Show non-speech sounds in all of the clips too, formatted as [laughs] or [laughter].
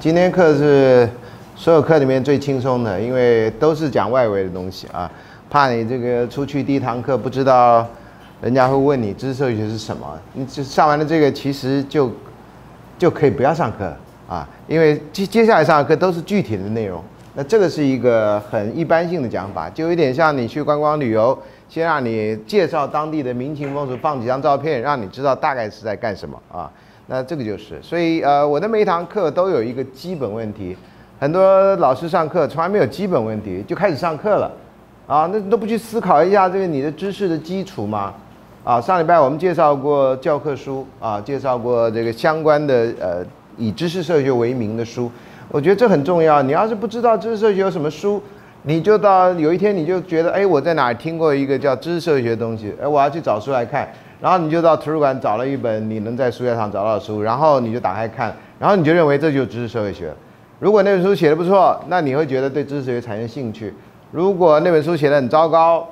今天课是所有课里面最轻松的，因为都是讲外围的东西啊，怕你这个出去第一堂课不知道，人家会问你知识社会学是什么，你就上完了这个其实就就可以不要上课啊，因为接接下来上的课都是具体的内容。那这个是一个很一般性的讲法，就有点像你去观光旅游，先让你介绍当地的民情风俗，放几张照片，让你知道大概是在干什么啊。那这个就是，所以呃，我的每一堂课都有一个基本问题，很多老师上课从来没有基本问题就开始上课了，啊，那都不去思考一下这个你的知识的基础吗？啊，上礼拜我们介绍过教科书啊，介绍过这个相关的呃以知识社会学为名的书，我觉得这很重要。你要是不知道知识社会学有什么书，你就到有一天你就觉得，哎，我在哪儿听过一个叫知识社会学的东西，哎，我要去找书来看。然后你就到图书馆找了一本你能在书架上找到的书，然后你就打开看，然后你就认为这就是知识社会学。如果那本书写的不错，那你会觉得对知识学产生兴趣；如果那本书写的很糟糕，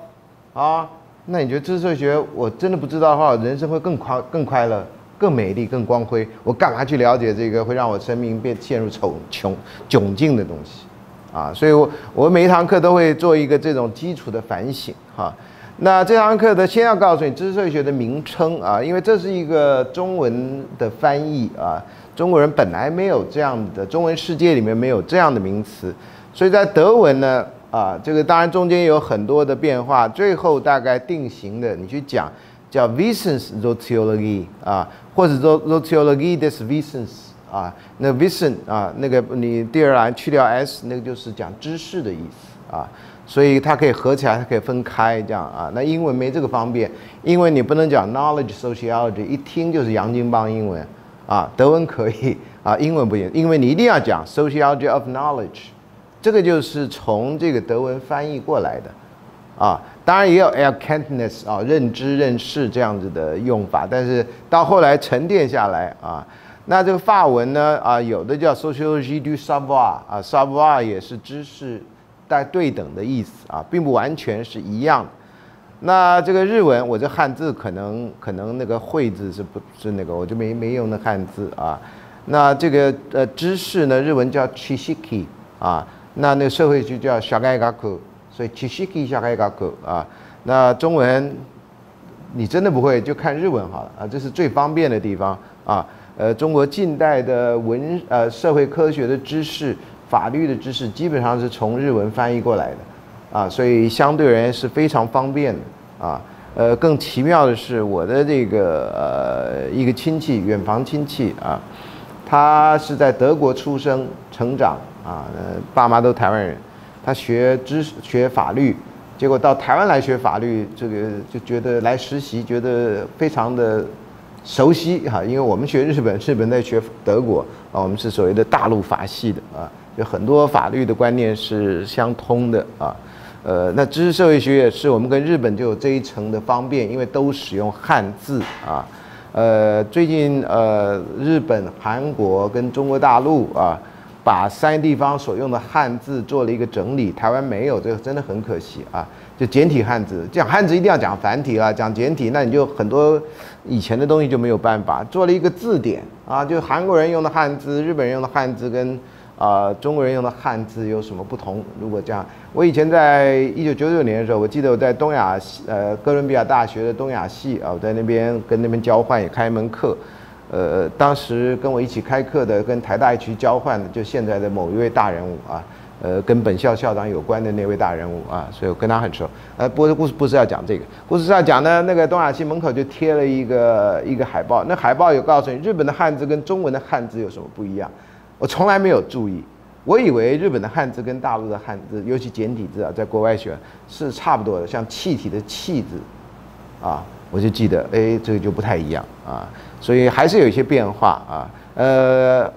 啊，那你觉得知识社会学我真的不知道的话，人生会更快、更快乐、更美丽、更光辉。我干嘛去了解这个会让我生命变陷入丑穷窘境的东西？啊，所以我我每一堂课都会做一个这种基础的反省，哈。那这堂课的先要告诉你知识社会学的名称啊，因为这是一个中文的翻译啊，中国人本来没有这样的，中文世界里面没有这样的名词，所以在德文呢啊，这个当然中间有很多的变化，最后大概定型的，你去讲叫 Wissenssoziologie 啊，或者说 Soziologie des visions 啊，那 vision 啊，那个你第二栏去掉 s，那个就是讲知识的意思啊。所以它可以合起来，它可以分开，这样啊。那英文没这个方便，因为你不能讲 knowledge sociology，一听就是洋泾浜英文啊。德文可以啊，英文不行，因为你一定要讲 sociology of knowledge，这个就是从这个德文翻译过来的啊。当然也有 erkenntnis 啊，认知认识这样子的用法，但是到后来沉淀下来啊，那这个法文呢啊，有的叫 sociology du savoir 啊，savoir 也是知识。带对等的意思啊，并不完全是一样。那这个日文，我这汉字可能可能那个“会”字是不是那个，我就没没用那汉字啊。那这个呃知识呢，日文叫 chishiki 啊，那那社会就叫 shagaigaku，所以 chishiki shagaigaku 啊。那中文你真的不会，就看日文好了啊，这是最方便的地方啊。呃，中国近代的文呃社会科学的知识。法律的知识基本上是从日文翻译过来的，啊，所以相对而言是非常方便的，啊，呃，更奇妙的是我的这个呃一个亲戚，远房亲戚啊，他是在德国出生成长啊，呃，爸妈都台湾人，他学知识学法律，结果到台湾来学法律，这个就觉得来实习觉得非常的熟悉哈，因为我们学日本，日本在学德国啊，我们是所谓的大陆法系的啊。有很多法律的观念是相通的啊，呃，那知识社会学也是我们跟日本就有这一层的方便，因为都使用汉字啊，呃，最近呃，日本、韩国跟中国大陆啊，把三个地方所用的汉字做了一个整理，台湾没有，这个真的很可惜啊，就简体汉字，讲汉字一定要讲繁体啊，讲简体那你就很多以前的东西就没有办法，做了一个字典啊，就韩国人用的汉字，日本人用的汉字跟。啊，中国人用的汉字有什么不同？如果这样，我以前在一九九九年的时候，我记得我在东亚呃哥伦比亚大学的东亚系啊，我在那边跟那边交换也开一门课，呃，当时跟我一起开课的，跟台大一起交换的，就现在的某一位大人物啊，呃，跟本校校长有关的那位大人物啊，所以我跟他很熟。呃，不过故事不是要讲这个，故事是要讲呢，那个东亚系门口就贴了一个一个海报，那海报有告诉你日本的汉字跟中文的汉字有什么不一样。我从来没有注意，我以为日本的汉字跟大陆的汉字，尤其简体字啊，在国外学是差不多的，像气体的气字，啊，我就记得，哎，这个就不太一样啊，所以还是有一些变化啊。呃，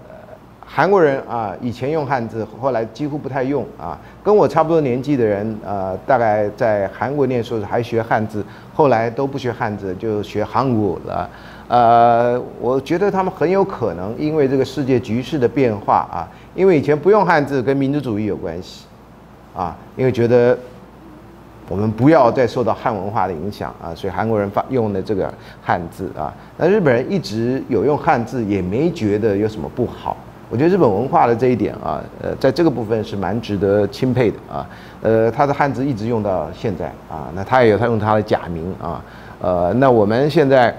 韩国人啊，以前用汉字，后来几乎不太用啊。跟我差不多年纪的人，呃，大概在韩国念书时还学汉字，后来都不学汉字，就学韩国了。呃，我觉得他们很有可能因为这个世界局势的变化啊，因为以前不用汉字跟民族主义有关系，啊，因为觉得。我们不要再受到汉文化的影响啊，所以韩国人发用的这个汉字啊，那日本人一直有用汉字，也没觉得有什么不好。我觉得日本文化的这一点啊，呃，在这个部分是蛮值得钦佩的啊。呃，他的汉字一直用到现在啊，那他也有他用他的假名啊，呃，那我们现在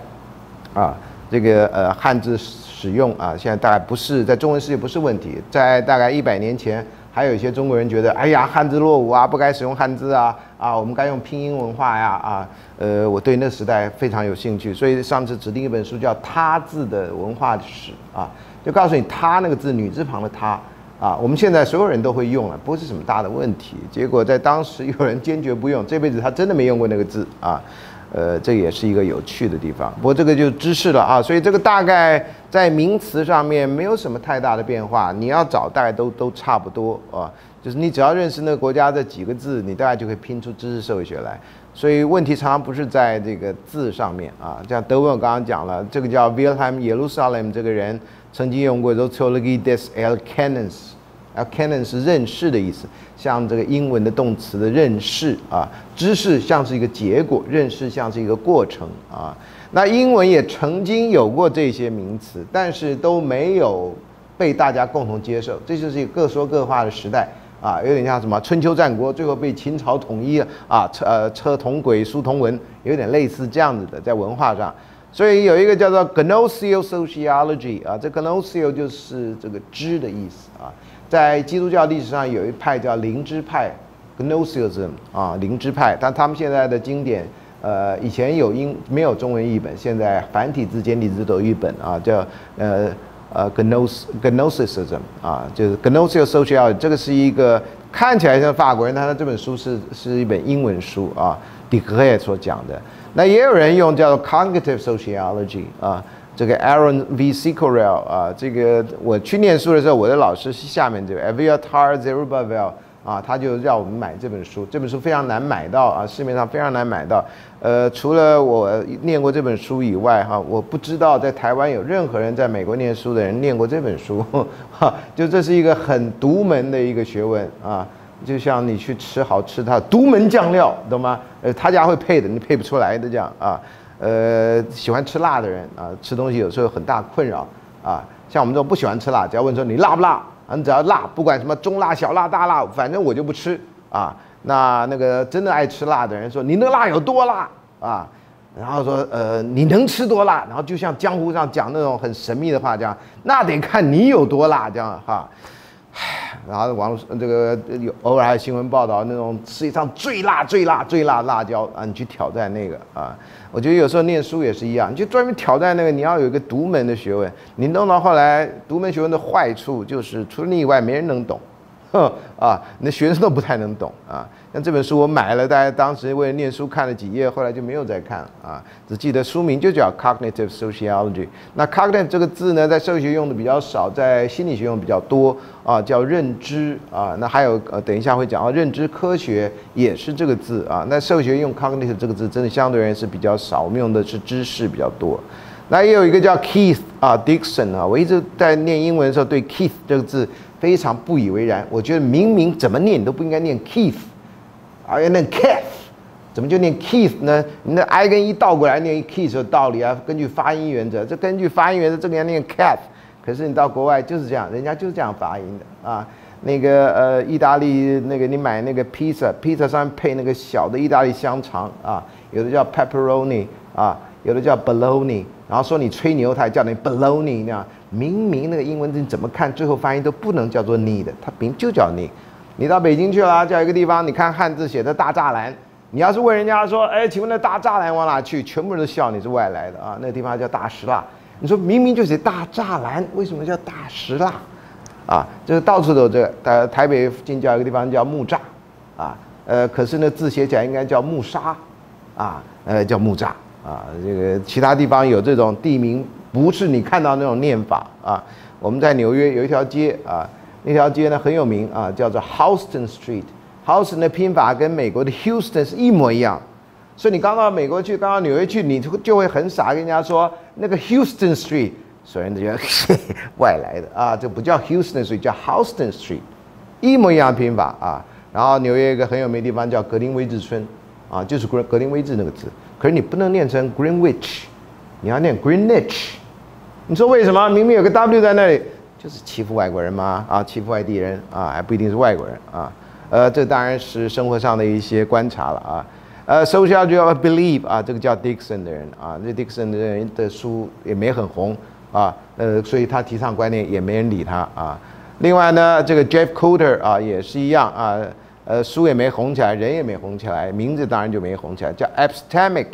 啊，这个呃汉字使用啊，现在大概不是在中文世界不是问题，在大概一百年前。还有一些中国人觉得，哎呀，汉字落伍啊，不该使用汉字啊，啊，我们该用拼音文化呀，啊，呃，我对那时代非常有兴趣，所以上次指定一本书叫《他字的文化史》啊，就告诉你“他”那个字，女字旁的“他”，啊，我们现在所有人都会用了，不是什么大的问题。结果在当时有人坚决不用，这辈子他真的没用过那个字啊。呃，这也是一个有趣的地方。不过这个就知识了啊，所以这个大概在名词上面没有什么太大的变化。你要找大概都都差不多啊，就是你只要认识那个国家的几个字，你大概就可以拼出知识社会学来。所以问题常常不是在这个字上面啊。像德文我刚刚讲了，这个叫 Wilhelm y e r u s a l e m 这个人曾经用过 Zoology des Erkennens。啊，canon 是认识的意思，像这个英文的动词的认识啊，知识像是一个结果，认识像是一个过程啊。那英文也曾经有过这些名词，但是都没有被大家共同接受，这就是一个各说各话的时代啊，有点像什么春秋战国，最后被秦朝统一了啊，车呃车同轨，书同文，有点类似这样子的，在文化上。所以有一个叫做 gnostial sociology 啊，这 gnostial 就是这个知的意思啊。在基督教历史上有一派叫灵知派，Gnosticism 啊，灵知派，但他们现在的经典，呃，以前有英没有中文译本，现在繁体字、简体字都有译本啊，叫呃呃 Gnos Gnosticism 啊，就是 Gnostial sociology，这个是一个看起来像法国人，但是这本书是是一本英文书啊 d e c r e 所讲的。那也有人用叫做 Cognitive sociology 啊。这个 Aaron V. s i c o r e l 啊，这个我去念书的时候，我的老师是下面这位 Aviatar Zerubbabel 啊，他就让我们买这本书。这本书非常难买到啊，市面上非常难买到。呃，除了我念过这本书以外，哈，我不知道在台湾有任何人在美国念书的人念过这本书。哈，就这是一个很独门的一个学问啊，就像你去吃好吃的独门酱料，懂吗？呃，他家会配的，你配不出来的这样啊。呃，喜欢吃辣的人啊，吃东西有时候很大困扰啊。像我们这种不喜欢吃辣，只要问说你辣不辣啊，你只要辣，不管什么中辣、小辣、大辣，反正我就不吃啊。那那个真的爱吃辣的人说你那辣有多辣啊？然后说呃你能吃多辣？然后就像江湖上讲那种很神秘的话，这样那得看你有多辣，这样哈。然后网络这个有偶尔还有新闻报道那种世界上最辣、最辣、最辣辣椒啊，你去挑战那个啊。我觉得有时候念书也是一样，你就专门挑战那个，你要有一个独门的学问。你弄到后来，独门学问的坏处就是除了你以外，没人能懂。哼 [laughs] 啊，那学生都不太能懂啊。像这本书我买了，大家当时为了念书看了几页，后来就没有再看啊，只记得书名就叫 Cognitive Sociology。那 Cognitive 这个字呢，在社会学用的比较少，在心理学用的比较多啊，叫认知啊。那还有呃，等一下会讲到认知科学也是这个字啊。那社会学用 Cognitive 这个字真的相对而言是比较少，我们用的是知识比较多。那也有一个叫 Keith 啊，Dixon 啊，我一直在念英文的时候对 Keith 这个字非常不以为然，我觉得明明怎么念都不应该念 Keith。而要念 Keith，怎么就念 Keith 呢？你那 I 跟 E 倒过来念 Keith 有道理啊。根据发音原则，这根据发音原则，这个要念 Keith。可是你到国外就是这样，人家就是这样发音的啊。那个呃，意大利那个你买那个披萨，披萨上面配那个小的意大利香肠啊，有的叫 pepperoni 啊，有的叫 bologna，然后说你吹牛，他也叫你 bologna 那样。明明那个英文字怎么看，最后发音都不能叫做你的，它名就叫你。你到北京去了，叫一个地方，你看汉字写的大栅栏，你要是问人家说，哎，请问那大栅栏往哪去？全部人都笑你是外来的啊。那个地方叫大石蜡，你说明明就写大栅栏，为什么叫大石蜡？啊，就是到处都这个。呃，台北近郊一个地方叫木栅，啊，呃，可是那字写起来应该叫木沙，啊，呃，叫木栅，啊，这个其他地方有这种地名不是你看到那种念法啊。我们在纽约有一条街啊，那条街呢很有名啊，叫做 Houston Street。Houston 的拼法跟美国的 Houston 是一模一样，所以你刚到美国去，刚到纽约去，你就就会很傻，跟人家说那个 Houston Street，所以人家觉得 [laughs] 外来的啊，这不叫 Houston Street，叫 Houston Street，一模一样拼法啊。然后纽约一个很有名的地方叫格林威治村啊，就是格格林威治那个字，可是你不能念成 Greenwich，你要念 Greenwich。你说为什么？明明有个 W 在那里，就是欺负外国人吗？啊，欺负外地人啊，还不一定是外国人啊。呃，这当然是生活上的一些观察了啊。呃，Sociology of Belief 啊，这个叫 Dixon 的人啊，这 Dixon 的人的书也没很红啊，呃，所以他提倡观念也没人理他啊。另外呢，这个 Jeff Coulter 啊，也是一样啊，呃，书也没红起来，人也没红起来，名字当然就没红起来，叫 Epistemic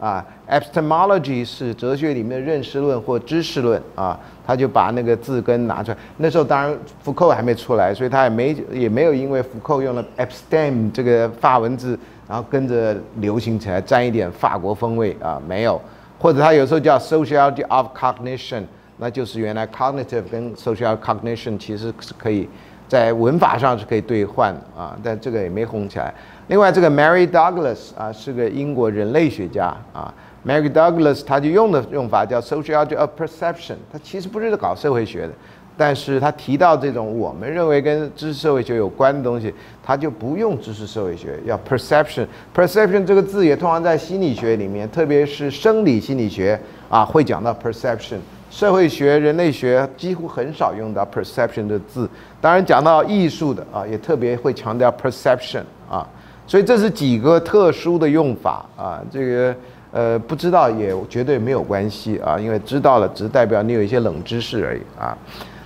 啊，Epistemology 是哲学里面的认识论或知识论啊。他就把那个字根拿出来，那时候当然福寇还没出来，所以他也没也没有因为福寇用了 epistem 这个法文字，然后跟着流行起来，沾一点法国风味啊，没有。或者他有时候叫 sociology of cognition，那就是原来 cognitive 跟 social cognition 其实是可以在文法上是可以兑换啊，但这个也没红起来。另外这个 Mary Douglas 啊是个英国人类学家啊。Mary Douglas 他就用的用法叫 sociology of perception，他其实不是搞社会学的，但是他提到这种我们认为跟知识社会学有关的东西，他就不用知识社会学，要 perception。perception 这个字也通常在心理学里面，特别是生理心理学啊会讲到 perception。社会学、人类学几乎很少用到 perception 的字，当然讲到艺术的啊，也特别会强调 perception 啊。所以这是几个特殊的用法啊，这个。呃，不知道也绝对没有关系啊，因为知道了只代表你有一些冷知识而已啊。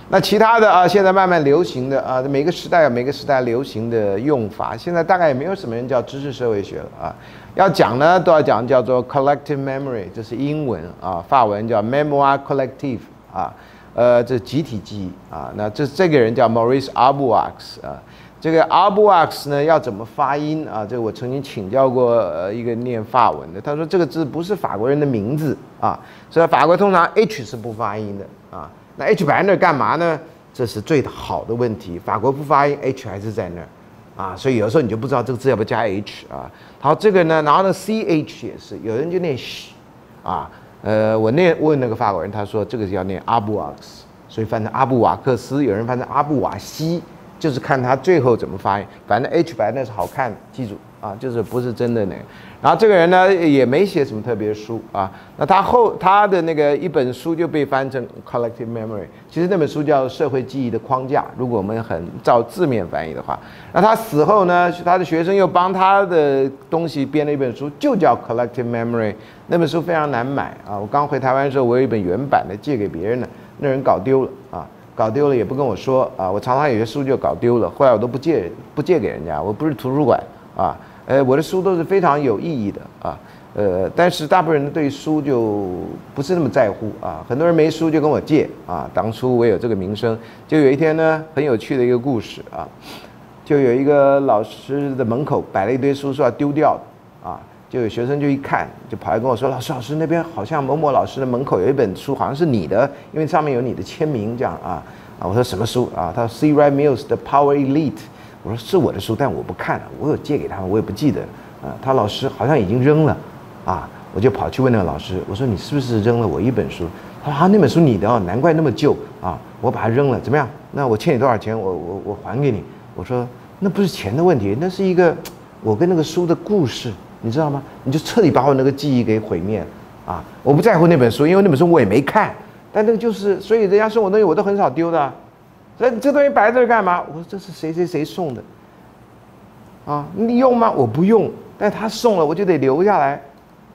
那其他的啊，现在慢慢流行的啊，每个时代有每个时代流行的用法。现在大概也没有什么人叫知识社会学了啊。要讲呢，都要讲叫做 collective memory，这是英文啊，法文叫 memoir collective 啊，呃，这集体记忆啊。那这这个人叫 Maurice a b u a x 啊。这个 a b u a x 呢要怎么发音啊？这个我曾经请教过呃一个念法文的，他说这个字不是法国人的名字啊，所以法国通常 h 是不发音的啊。那 h 摆在那儿干嘛呢？这是最好的问题。法国不发音，h 还是在那儿啊，所以有时候你就不知道这个字要不要加 h 啊。好，这个呢，然后呢 ch 也是，有人就念 sh 啊，呃，我念问那个法国人，他说这个要念 a b u a x 所以翻成阿布瓦克斯，有人翻成阿布瓦西。就是看他最后怎么发音，反正 H 白那是好看，记住啊，就是不是真的那个。然后这个人呢也没写什么特别书啊，那他后他的那个一本书就被翻成 Collective Memory，其实那本书叫《社会记忆的框架》。如果我们很照字面翻译的话，那他死后呢，他的学生又帮他的东西编了一本书，就叫 Collective Memory。那本书非常难买啊，我刚回台湾的时候，我有一本原版的借给别人了，那人搞丢了。搞丢了也不跟我说啊！我常常有些书就搞丢了，后来我都不借不借给人家。我不是图书馆啊，呃，我的书都是非常有意义的啊，呃，但是大部分人对书就不是那么在乎啊。很多人没书就跟我借啊。当初我有这个名声，就有一天呢，很有趣的一个故事啊，就有一个老师的门口摆了一堆书，说要丢掉。就有学生就一看，就跑来跟我说：“老师，老师，那边好像某某老师的门口有一本书，好像是你的，因为上面有你的签名，这样啊啊。”我说：“什么书啊？”他说：“C. Wright Mills 的 Power Elite。”我说：“是我的书，但我不看了，我有借给他们，我也不记得。”啊，他老师好像已经扔了啊。我就跑去问那个老师：“我说你是不是扔了我一本书？”他说：“啊，那本书你的哦，难怪那么旧啊，我把它扔了。怎么样？那我欠你多少钱？我我我还给你。”我说：“那不是钱的问题，那是一个我跟那个书的故事。”你知道吗？你就彻底把我那个记忆给毁灭了啊！我不在乎那本书，因为那本书我也没看。但那个就是，所以人家送我东西我都很少丢的。所以这东西摆在这干嘛？我说这是谁谁谁送的啊？你用吗？我不用。但他送了，我就得留下来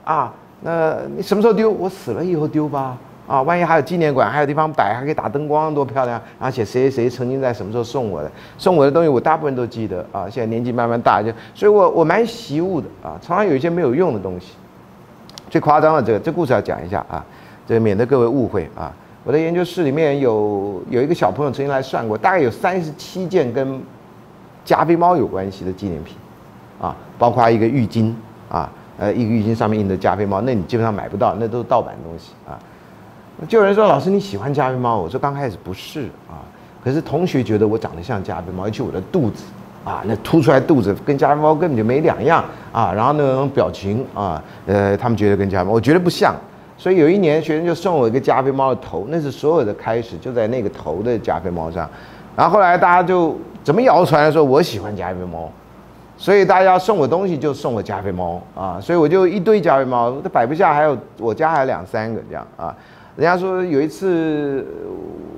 啊。那你什么时候丢？我死了以后丢吧。啊，万一还有纪念馆，还有地方摆，还可以打灯光，多漂亮！而且谁谁曾经在什么时候送我的，送我的东西我大部分都记得啊。现在年纪慢慢大，就所以我我蛮习物的啊，常常有一些没有用的东西。最夸张的这个这故事要讲一下啊，这免得各位误会啊。我的研究室里面有有一个小朋友曾经来算过，大概有三十七件跟加菲猫有关系的纪念品啊，包括一个浴巾啊，呃，一个浴巾上面印的加菲猫，那你基本上买不到，那都是盗版东西啊。就有人说老师你喜欢加菲猫，我说刚开始不是啊，可是同学觉得我长得像加菲猫，尤其我的肚子啊，那凸出来肚子跟加菲猫根本就没两样啊，然后那种表情啊，呃，他们觉得跟加菲猫，我觉得不像。所以有一年，学生就送我一个加菲猫的头，那是所有的开始，就在那个头的加菲猫上。然后后来大家就怎么谣传说我喜欢加菲猫，所以大家送我东西就送我加菲猫啊，所以我就一堆加菲猫，都摆不下，还有我家还有两三个这样啊。人家说有一次，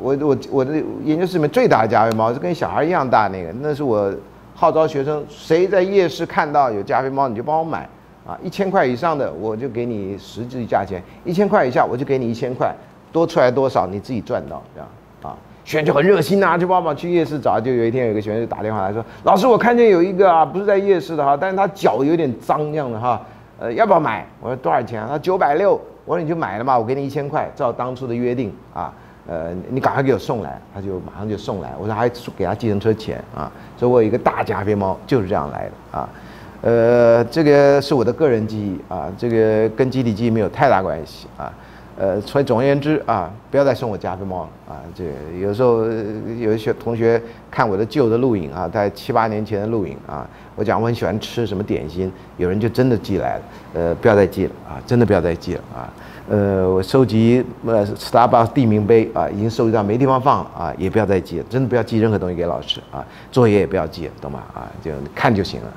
我我我的研究室里面最大的加菲猫是跟小孩一样大那个，那是我号召学生，谁在夜市看到有加菲猫，你就帮我买。啊，一千块以上的我就给你实际价钱，一千块以下我就给你一千块，多出来多少你自己赚到这样啊。学员就很热心呐，就帮忙去夜市找。就有一天有个学员就打电话来说：“老师，我看见有一个啊，不是在夜市的哈，但是他脚有点脏这样的哈，呃，要不要买？”我说多少钱？他九百六。我说你就买了嘛，我给你一千块，照当初的约定啊，呃，你赶快给我送来，他就马上就送来。我说还给他计程车钱啊，所以我有一个大加菲猫就是这样来的啊。呃，这个是我的个人记忆啊，这个跟集体记忆没有太大关系啊。呃，所以总而言之啊，不要再送我加菲猫了啊。这有时候有一些同学看我的旧的录影啊，在七八年前的录影啊，我讲我很喜欢吃什么点心，有人就真的寄来了。呃，不要再寄了啊，真的不要再寄了啊。呃，我收集呃 Starbucks 地名碑啊，已经收集到没地方放了啊，也不要再寄了，真的不要寄任何东西给老师啊，作业也不要寄了，懂吗？啊，就看就行了。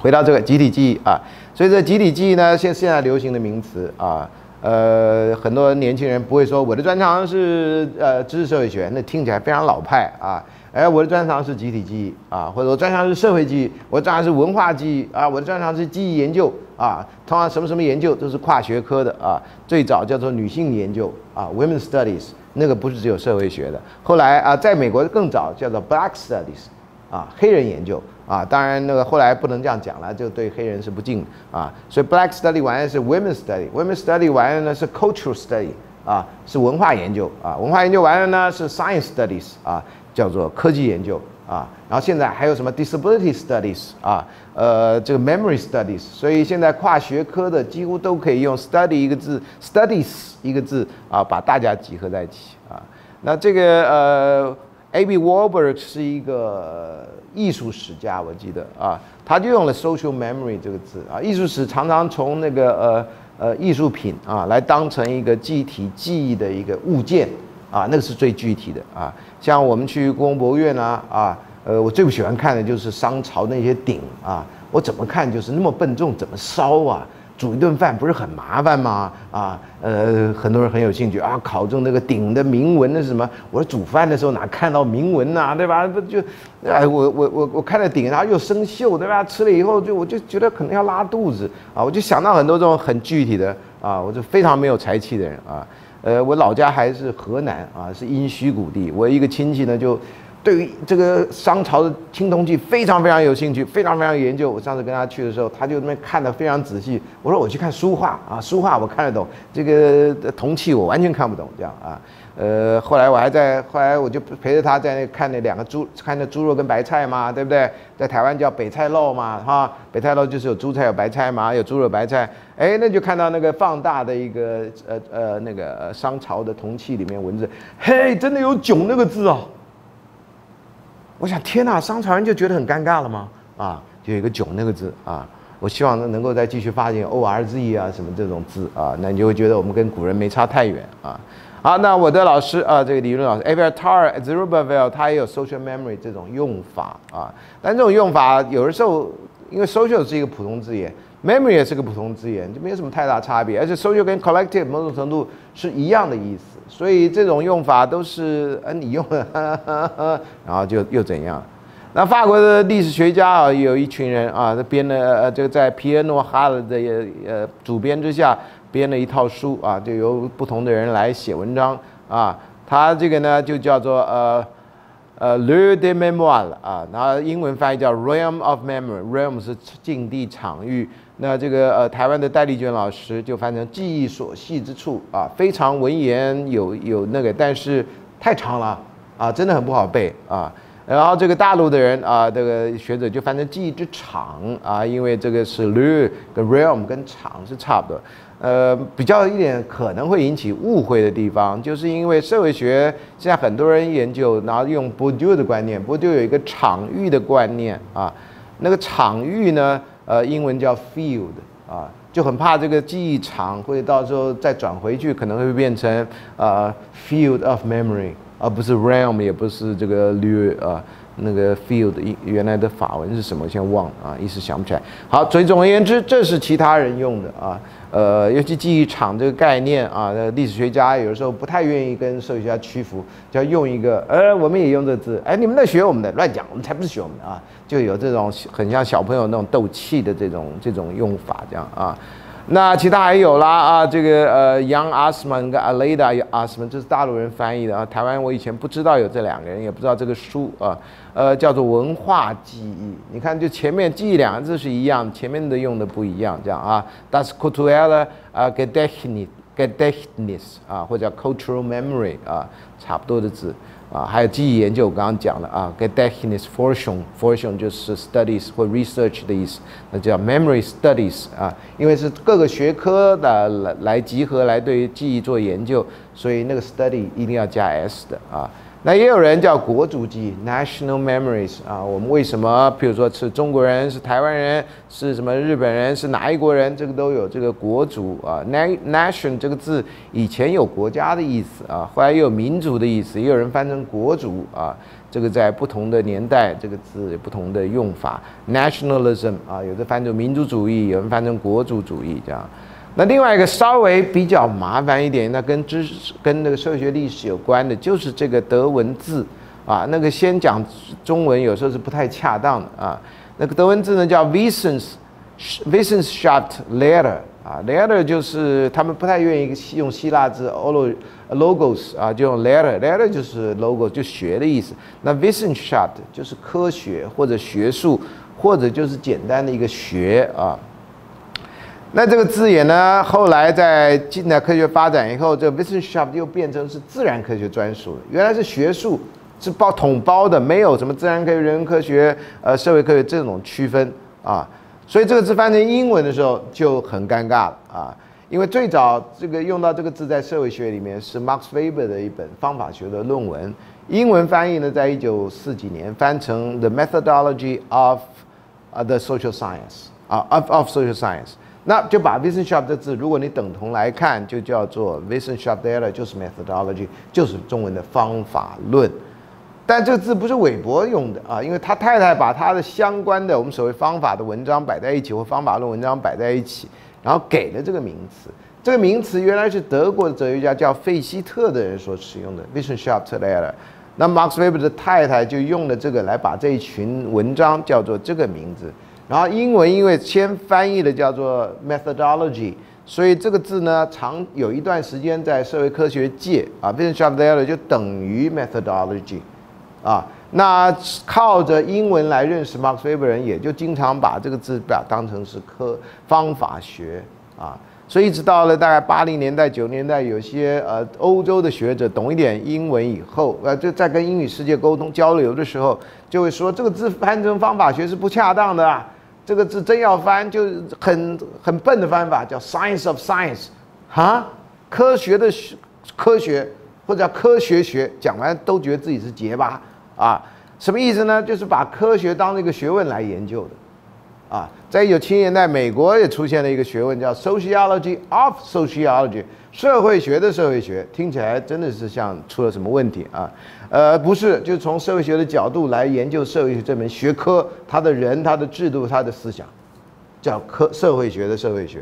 回到这个集体记忆啊，所以这集体记忆呢，现现在流行的名词啊，呃，很多年轻人不会说我的专长是呃知识社会学，那听起来非常老派啊。哎，我的专长是集体记忆啊，或者我专长是社会记忆，我专长是文化记忆啊，我的专长是记忆研究啊。通常什么什么研究都是跨学科的啊。最早叫做女性研究啊，Women Studies，那个不是只有社会学的。后来啊，在美国更早叫做 Black Studies，啊，黑人研究。啊，当然那个后来不能这样讲了，就对黑人是不敬啊。所以 Black Study 完了是 Women Study，Women Study 完了呢是 Cultural Study 啊，是文化研究啊。文化研究完了呢是 Science Studies 啊，叫做科技研究啊。然后现在还有什么 Disability Studies 啊，呃，这个 Memory Studies。所以现在跨学科的几乎都可以用 Study 一个字，Studies 一个字啊，把大家集合在一起啊。那这个呃。A.B. Warburg 是一个艺术史家，我记得啊，他就用了 social memory 这个字啊。艺术史常常从那个呃呃艺术品啊来当成一个具体记忆的一个物件啊，那个是最具体的啊。像我们去故宫博物院啊啊，呃，我最不喜欢看的就是商朝那些鼎啊，我怎么看就是那么笨重，怎么烧啊？煮一顿饭不是很麻烦吗？啊，呃，很多人很有兴趣啊，考证那个鼎的铭文那是什么？我说煮饭的时候哪看到铭文呐，对吧？不就，哎，我我我我看了鼎，然后又生锈，对吧？吃了以后就我就觉得可能要拉肚子啊，我就想到很多这种很具体的啊，我就非常没有才气的人啊，呃，我老家还是河南啊，是殷墟古地，我一个亲戚呢就。对于这个商朝的青铜器非常非常有兴趣，非常非常研究。我上次跟他去的时候，他就那边看得非常仔细。我说我去看书画啊，书画我看得懂，这个铜器我完全看不懂。这样啊，呃，后来我还在，后来我就陪着他在那看那两个猪，看那猪肉跟白菜嘛，对不对？在台湾叫北菜肉嘛，哈，北菜肉就是有猪菜有白菜嘛，有猪肉白菜。哎，那就看到那个放大的一个呃呃那个商朝的铜器里面文字，嘿，真的有囧那个字哦。我想，天呐，商朝人就觉得很尴尬了吗？啊，就有一个“囧”那个字啊。我希望能能够再继续发现 “o r z” 啊，什么这种字啊，那你就会觉得我们跟古人没差太远啊。好，那我的老师啊，这个理论老师 a b e r t a r Zerubbabel，他也有 social memory 这种用法啊。但这种用法有的时候，因为 social 是一个普通字眼，memory 也是个普通字眼，就没有什么太大差别。而且 social 跟 collective 某种程度是一样的意思。所以这种用法都是，呃，你用了，[laughs] 然后就又怎样？那法国的历史学家啊，有一群人啊，编了呃，这个在皮耶诺哈勒的呃主编之下编了一套书啊，就由不同的人来写文章啊。他这个呢就叫做呃呃 Le de memoire 啊，然后英文翻译叫 Realm of Memory，Realm 是境地场域。那这个呃，台湾的戴丽娟老师就翻成记忆所系之处啊，非常文言有有那个，但是太长了啊，真的很不好背啊。然后这个大陆的人啊，这个学者就翻成记忆之场啊，因为这个是 re 跟 realm 跟场是差不多。呃，比较一点可能会引起误会的地方，就是因为社会学现在很多人研究，然后用布迪厄的观念布迪厄有一个场域的观念啊，那个场域呢，呃，英文叫 field 啊，就很怕这个记忆场会到时候再转回去，可能会变成呃 field of memory，而不是 realm，也不是这个 lieu 啊。那个 field 原来的法文是什么？现在忘了啊，一时想不起来。好，所以总而言之，这是其他人用的啊。呃，尤其记忆场这个概念啊，历史学家有时候不太愿意跟社会学家屈服，就要用一个，呃，我们也用这字，哎，你们在学我们的，乱讲，我们才不是学我们的啊，就有这种很像小朋友那种斗气的这种这种用法，这样啊。那其他还有啦啊，这个呃，Young Asman 跟 Alida Asman，这是大陆人翻译的啊。台湾我以前不知道有这两个人，也不知道这个书啊，呃，叫做文化记忆。你看，就前面记忆两个字是一样，前面的用的不一样，这样啊。Das kulturelle 啊，Gedächtnis 啊，或者叫 cultural memory 啊，差不多的字。啊，还有记忆研究，我刚刚讲了啊，Gedächtnisforschung，Forschung 就是 studies 或 research 的意思，那叫 memory studies 啊，因为是各个学科的来来集合来对于记忆做研究，所以那个 study 一定要加 s 的啊。那也有人叫国族记忆 （national memories） 啊，我们为什么，譬如说是中国人、是台湾人、是什么日本人、是哪一国人，这个都有这个国族啊。nation 这个字以前有国家的意思啊，后来又有民族的意思，也有人翻成国族啊。这个在不同的年代，这个字有不同的用法。nationalism 啊，有的翻成民族主义，有人翻成国族主义这样。那另外一个稍微比较麻烦一点，那跟知识跟那个社会学历史有关的，就是这个德文字啊。那个先讲中文有时候是不太恰当的啊。那个德文字呢叫 Wissenschaft Lehre 啊，Lehre 就是他们不太愿意用希腊字 logos 啊，就用 Lehre，Lehre 就是 logo 就学的意思。那 Wissenschaft 就是科学或者学术或者就是简单的一个学啊。那这个字眼呢？后来在近代科学发展以后，这 Wissenschaft 又变成是自然科学专属了。原来是学术，是包统包的，没有什么自然科学、人文科学、呃社会科学这种区分啊。所以这个字翻成英文的时候就很尴尬了啊。因为最早这个用到这个字在社会学里面是 Max Weber 的一本方法学的论文，英文翻译呢，在一九四几年翻成 The Methodology of the Social Science 啊，of of Social Science。那就把 vision shop 这字，如果你等同来看，就叫做 Wissenschaft Lehre，就是 methodology，就是中文的方法论。但这个字不是韦伯用的啊，因为他太太把他的相关的我们所谓方法的文章摆在一起，或方法论文章摆在一起，然后给了这个名词。这个名词原来是德国的哲学家叫费希特的人所使用的 Wissenschaft Lehre。那 Max Weber 的太太就用了这个来把这一群文章叫做这个名字。然后英文因为先翻译的叫做 methodology，所以这个字呢，长有一段时间在社会科学界啊，Wissenschaft Lehre 就等于 methodology，啊，那靠着英文来认识 Max Weber 人，也就经常把这个字表当成是科方法学啊，所以一直到了大概八零年代、九年代，有些呃欧洲的学者懂一点英文以后，呃，就在跟英语世界沟通交流的时候，就会说这个字翻成方法学是不恰当的啊。这个字真要翻，就很很笨的翻法，叫 science of science，哈，科学的学科学或者叫科学学，讲完都觉得自己是结巴啊，什么意思呢？就是把科学当一个学问来研究的。啊，在一九七年代，美国也出现了一个学问，叫 sociology of sociology，社会学的社会学，听起来真的是像出了什么问题啊？呃，不是，就从社会学的角度来研究社会学这门学科，它的人、它的制度、它的思想，叫科社会学的社会学，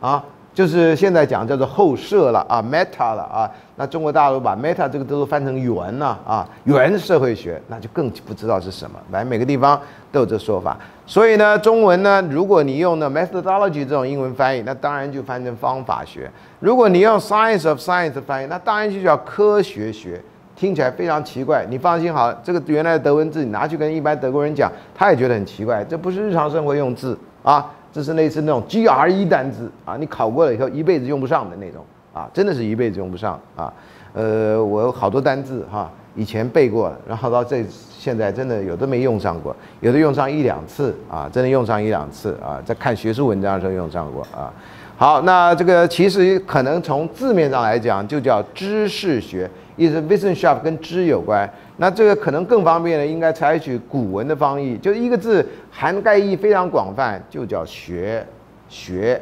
啊。就是现在讲叫做后设了啊，meta 了啊，那中国大陆把 meta 这个都翻成元了啊，元社会学那就更不知道是什么，反正每个地方都有这说法。所以呢，中文呢，如果你用的 methodology 这种英文翻译，那当然就翻成方法学；如果你用 science of science 翻译，那当然就叫科学学，听起来非常奇怪。你放心好了，这个原来的德文字你拿去跟一般德国人讲，他也觉得很奇怪，这不是日常生活用字啊。这是类似那种 GRE 单词啊，你考过了以后一辈子用不上的那种啊，真的是一辈子用不上啊。呃，我有好多单字哈，以前背过，然后到这现在真的有的没用上过，有的用上一两次啊，真的用上一两次啊，在看学术文章的时候用上过啊。好，那这个其实可能从字面上来讲就叫知识学，意思 Wissenschaft 跟知有关。那这个可能更方便的，应该采取古文的方译，就是一个字涵盖意非常广泛，就叫学学。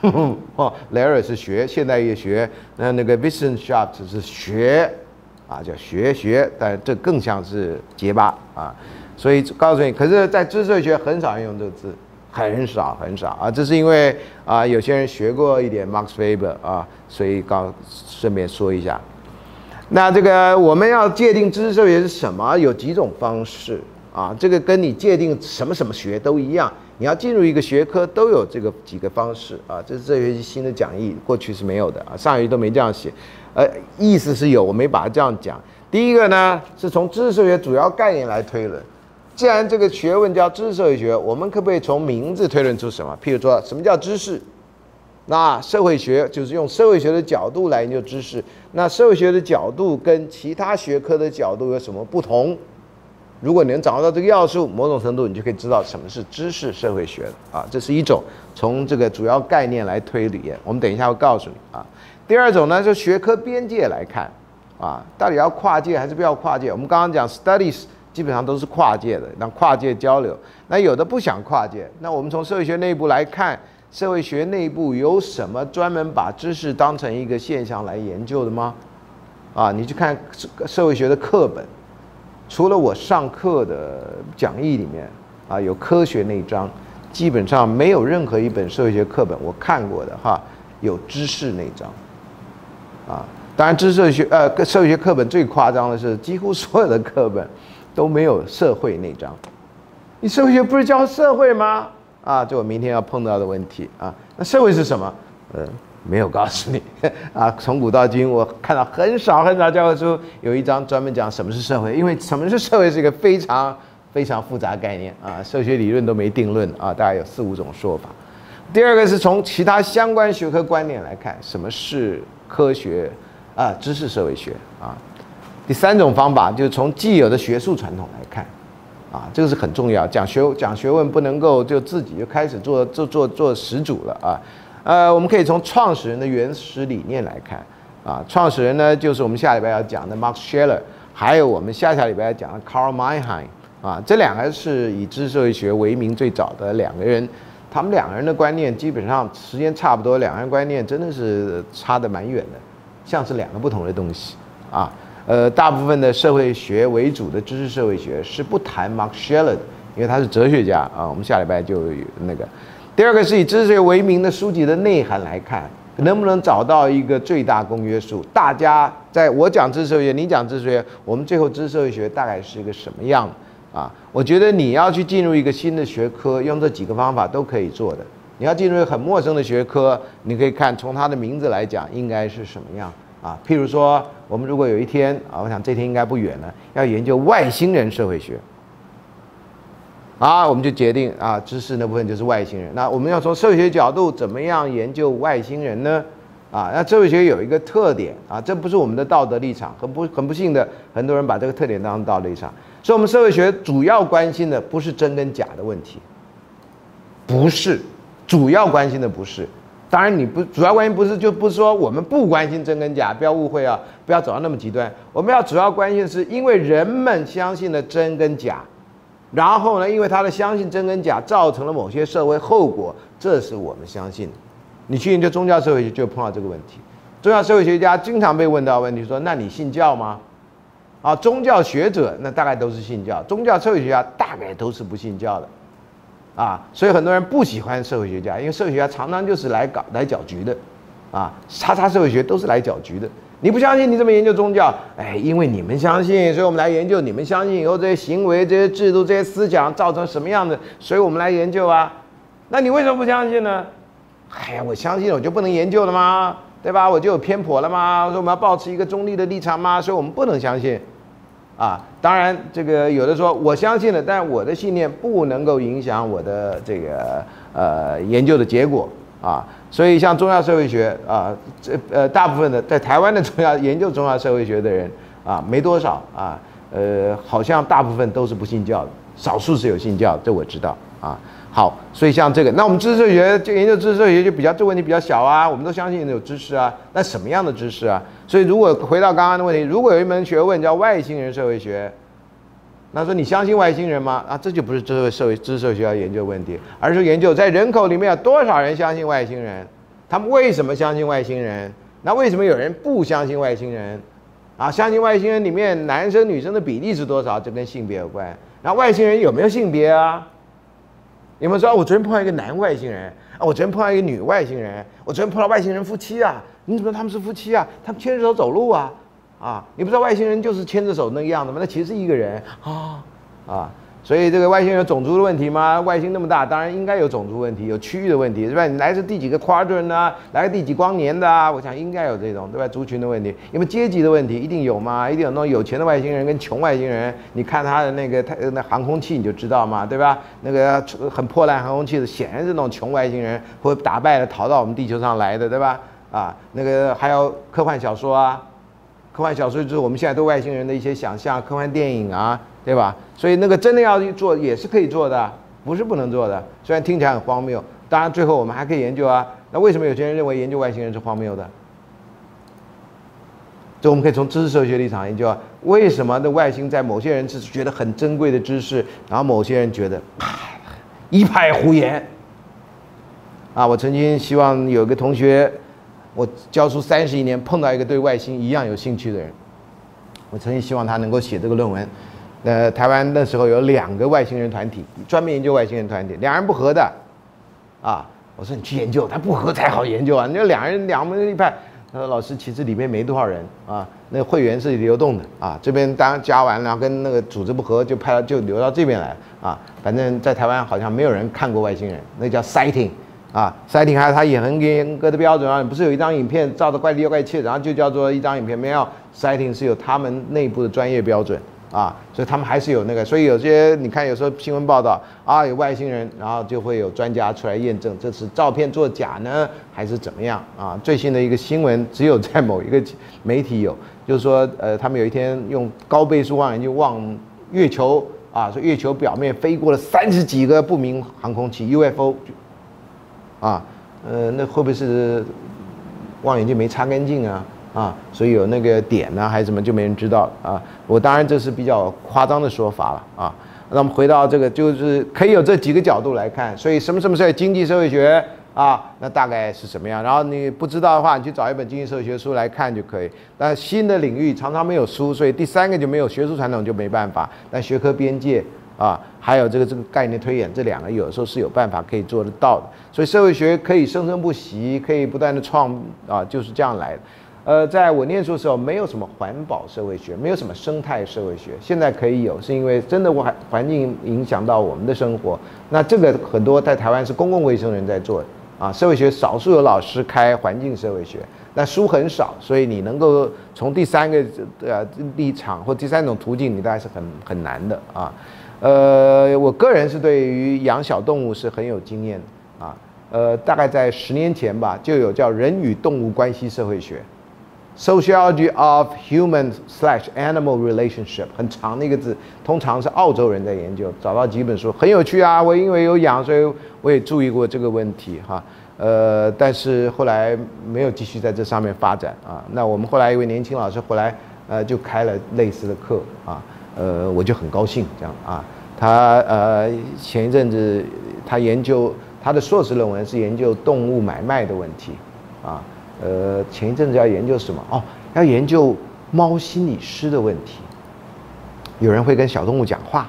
[laughs] 哦 l e r 是学，现代也学，那那个 Wissenschaft 是学，啊，叫学学，但这更像是结巴啊。所以告诉你，可是，在知识学很少用这个字。很少很少啊，这是因为啊，有些人学过一点 Max Weber 啊，所以刚顺便说一下。那这个我们要界定知识社会学是什么？有几种方式啊，这个跟你界定什么什么学都一样。你要进入一个学科，都有这个几个方式啊。这是这学期新的讲义，过去是没有的啊，上学期都没这样写。呃，意思是有，我没把它这样讲。第一个呢，是从知识社会学主要概念来推论。既然这个学问叫知识社会学，我们可不可以从名字推论出什么？譬如说什么叫知识？那社会学就是用社会学的角度来研究知识。那社会学的角度跟其他学科的角度有什么不同？如果你能掌握到这个要素，某种程度你就可以知道什么是知识社会学啊。这是一种从这个主要概念来推理。我们等一下会告诉你啊。第二种呢，就学科边界来看啊，到底要跨界还是不要跨界？我们刚刚讲 studies。基本上都是跨界的，那跨界交流。那有的不想跨界，那我们从社会学内部来看，社会学内部有什么专门把知识当成一个现象来研究的吗？啊，你去看社会学的课本，除了我上课的讲义里面啊有科学那章，基本上没有任何一本社会学课本我看过的哈有知识那章。啊，当然知识学呃社会学课本最夸张的是，几乎所有的课本。都没有社会那章，你社会学不是教社会吗？啊，这我明天要碰到的问题啊。那社会是什么？呃，没有告诉你 [laughs] 啊。从古到今，我看到很少很少教科书有一章专门讲什么是社会，因为什么是社会是一个非常非常复杂概念啊。社学理论都没定论啊，大概有四五种说法。第二个是从其他相关学科观点来看，什么是科学啊？知识社会学啊。第三种方法就是从既有的学术传统来看，啊，这个是很重要。讲学讲学问不能够就自己就开始做做做做始祖了啊，呃，我们可以从创始人的原始理念来看，啊，创始人呢就是我们下礼拜要讲的 Max Scheler，还有我们下下礼拜要讲的 Carl Meinheim，啊，这两个是以知识社会学为名最早的两个人，他们两个人的观念基本上时间差不多，两个人观念真的是差得蛮远的，像是两个不同的东西啊。呃，大部分的社会学为主的知识社会学是不谈 Mark Scheler 的，因为他是哲学家啊。我们下礼拜就那个。第二个是以知识学为名的书籍的内涵来看，能不能找到一个最大公约数？大家在我讲知识社会学，你讲知识学，我们最后知识社会学大概是一个什么样啊？我觉得你要去进入一个新的学科，用这几个方法都可以做的。你要进入很陌生的学科，你可以看从它的名字来讲，应该是什么样。啊，譬如说，我们如果有一天啊，我想这天应该不远了，要研究外星人社会学，啊，我们就决定啊，知识那部分就是外星人。那我们要从社会学角度怎么样研究外星人呢？啊，那社会学有一个特点啊，这不是我们的道德立场，很不很不幸的，很多人把这个特点当成道德立场。所以，我们社会学主要关心的不是真跟假的问题，不是，主要关心的不是。当然，你不主要关心不是就不是说我们不关心真跟假，不要误会啊，不要走到那么极端。我们要主要关心的是，因为人们相信了真跟假，然后呢，因为他的相信真跟假造成了某些社会后果，这是我们相信。你去研究宗教社会学就碰到这个问题。宗教社会学家经常被问到问题说：“那你信教吗？”啊，宗教学者那大概都是信教，宗教社会学家大概都是不信教的。啊，所以很多人不喜欢社会学家，因为社会学家常常就是来搞来搅局的，啊，叉叉社会学都是来搅局的。你不相信，你怎么研究宗教？哎，因为你们相信，所以我们来研究。你们相信以后这些行为、这些制度、这些思想造成什么样的，所以我们来研究啊。那你为什么不相信呢？哎呀，我相信了我就不能研究了吗？对吧？我就有偏颇了吗？说我们要保持一个中立的立场吗？所以我们不能相信。啊，当然，这个有的说我相信了，但我的信念不能够影响我的这个呃研究的结果啊。所以像中药社会学啊，这呃大部分的在台湾的中药研究中药社会学的人啊，没多少啊，呃，好像大部分都是不信教的，少数是有信教，这我知道啊。好，所以像这个，那我们知识学就研究知识学就比较这问题比较小啊，我们都相信有知识啊，那什么样的知识啊？所以如果回到刚刚的问题，如果有一门学问叫外星人社会学。那说你相信外星人吗？啊，这就不是知识社会知识学要研究问题，而是研究在人口里面有多少人相信外星人，他们为什么相信外星人？那为什么有人不相信外星人？啊，相信外星人里面男生女生的比例是多少？这跟性别有关。那外星人有没有性别啊？有没有说，我昨天碰到一个男外星人啊，我昨天碰到一个女外星人，我昨天碰到外星人夫妻啊？你怎么知道他们是夫妻啊？他们牵着手走路啊？啊，你不知道外星人就是牵着手那个样子吗？那其实是一个人啊啊，所以这个外星人种族的问题吗？外星那么大，当然应该有种族问题，有区域的问题，是吧？你来自第几个 quadrant 呢？来自第几光年的啊？我想应该有这种，对吧？族群的问题，有没有阶级的问题？一定有吗？一定有那种有钱的外星人跟穷外星人？你看他的那个他那航空器你就知道嘛，对吧？那个很破烂航空器的，显然是那种穷外星人，或打败了逃到我们地球上来的，对吧？啊，那个还有科幻小说啊。科幻小说就是我们现在对外星人的一些想象，科幻电影啊，对吧？所以那个真的要去做也是可以做的，不是不能做的。虽然听起来很荒谬，当然最后我们还可以研究啊。那为什么有些人认为研究外星人是荒谬的？这我们可以从知识社会学立场研究啊。为什么那外星在某些人是觉得很珍贵的知识，然后某些人觉得一派胡言？啊，我曾经希望有个同学。我教书三十一年，碰到一个对外星一样有兴趣的人，我曾经希望他能够写这个论文。呃，台湾那时候有两个外星人团体，专门研究外星人团体，两人不合的，啊，我说你去研究，他不合才好研究啊。那两人两门一派，他说老师其实里面没多少人啊，那会员是流动的啊，这边当加完然后跟那个组织不合，就派就流到这边来啊。反正在台湾好像没有人看过外星人，那叫 sighting。啊，sighting 还有它也很严格的标准啊，不是有一张影片照的怪里怪气，然后就叫做一张影片没有？sighting，是有他们内部的专业标准啊，所以他们还是有那个，所以有些你看有时候新闻报道啊有外星人，然后就会有专家出来验证这是照片作假呢还是怎么样啊？最新的一个新闻只有在某一个媒体有，就是说呃他们有一天用高倍数望远镜望月球啊，说月球表面飞过了三十几个不明航空器 UFO。啊，呃，那会不会是望远镜没擦干净啊？啊，所以有那个点呢，还是什么，就没人知道啊。我当然这是比较夸张的说法了啊。那么回到这个，就是可以有这几个角度来看。所以什么什么是经济社会学啊？那大概是什么样？然后你不知道的话，你去找一本经济社会学书来看就可以。但新的领域常常没有书，所以第三个就没有学术传统就没办法。但学科边界。啊，还有这个这个概念推演，这两个有时候是有办法可以做得到的。所以社会学可以生生不息，可以不断的创啊，就是这样来的。呃，在我念书的时候，没有什么环保社会学，没有什么生态社会学，现在可以有，是因为真的环环境影响到我们的生活。那这个很多在台湾是公共卫生人在做啊，社会学少数有老师开环境社会学，那书很少，所以你能够从第三个呃立场或第三种途径，你大概是很很难的啊。呃，我个人是对于养小动物是很有经验的啊。呃，大概在十年前吧，就有叫人与动物关系社会学，Sociology of Human slash Animal Relationship，很长的一个字，通常是澳洲人在研究，找到几本书很有趣啊。我因为有养，所以我也注意过这个问题哈。呃，但是后来没有继续在这上面发展啊。那我们后来一位年轻老师回来，呃，就开了类似的课啊。呃，我就很高兴这样啊。他呃前一阵子他研究他的硕士论文是研究动物买卖的问题，啊，呃前一阵子要研究什么？哦，要研究猫心理师的问题。有人会跟小动物讲话，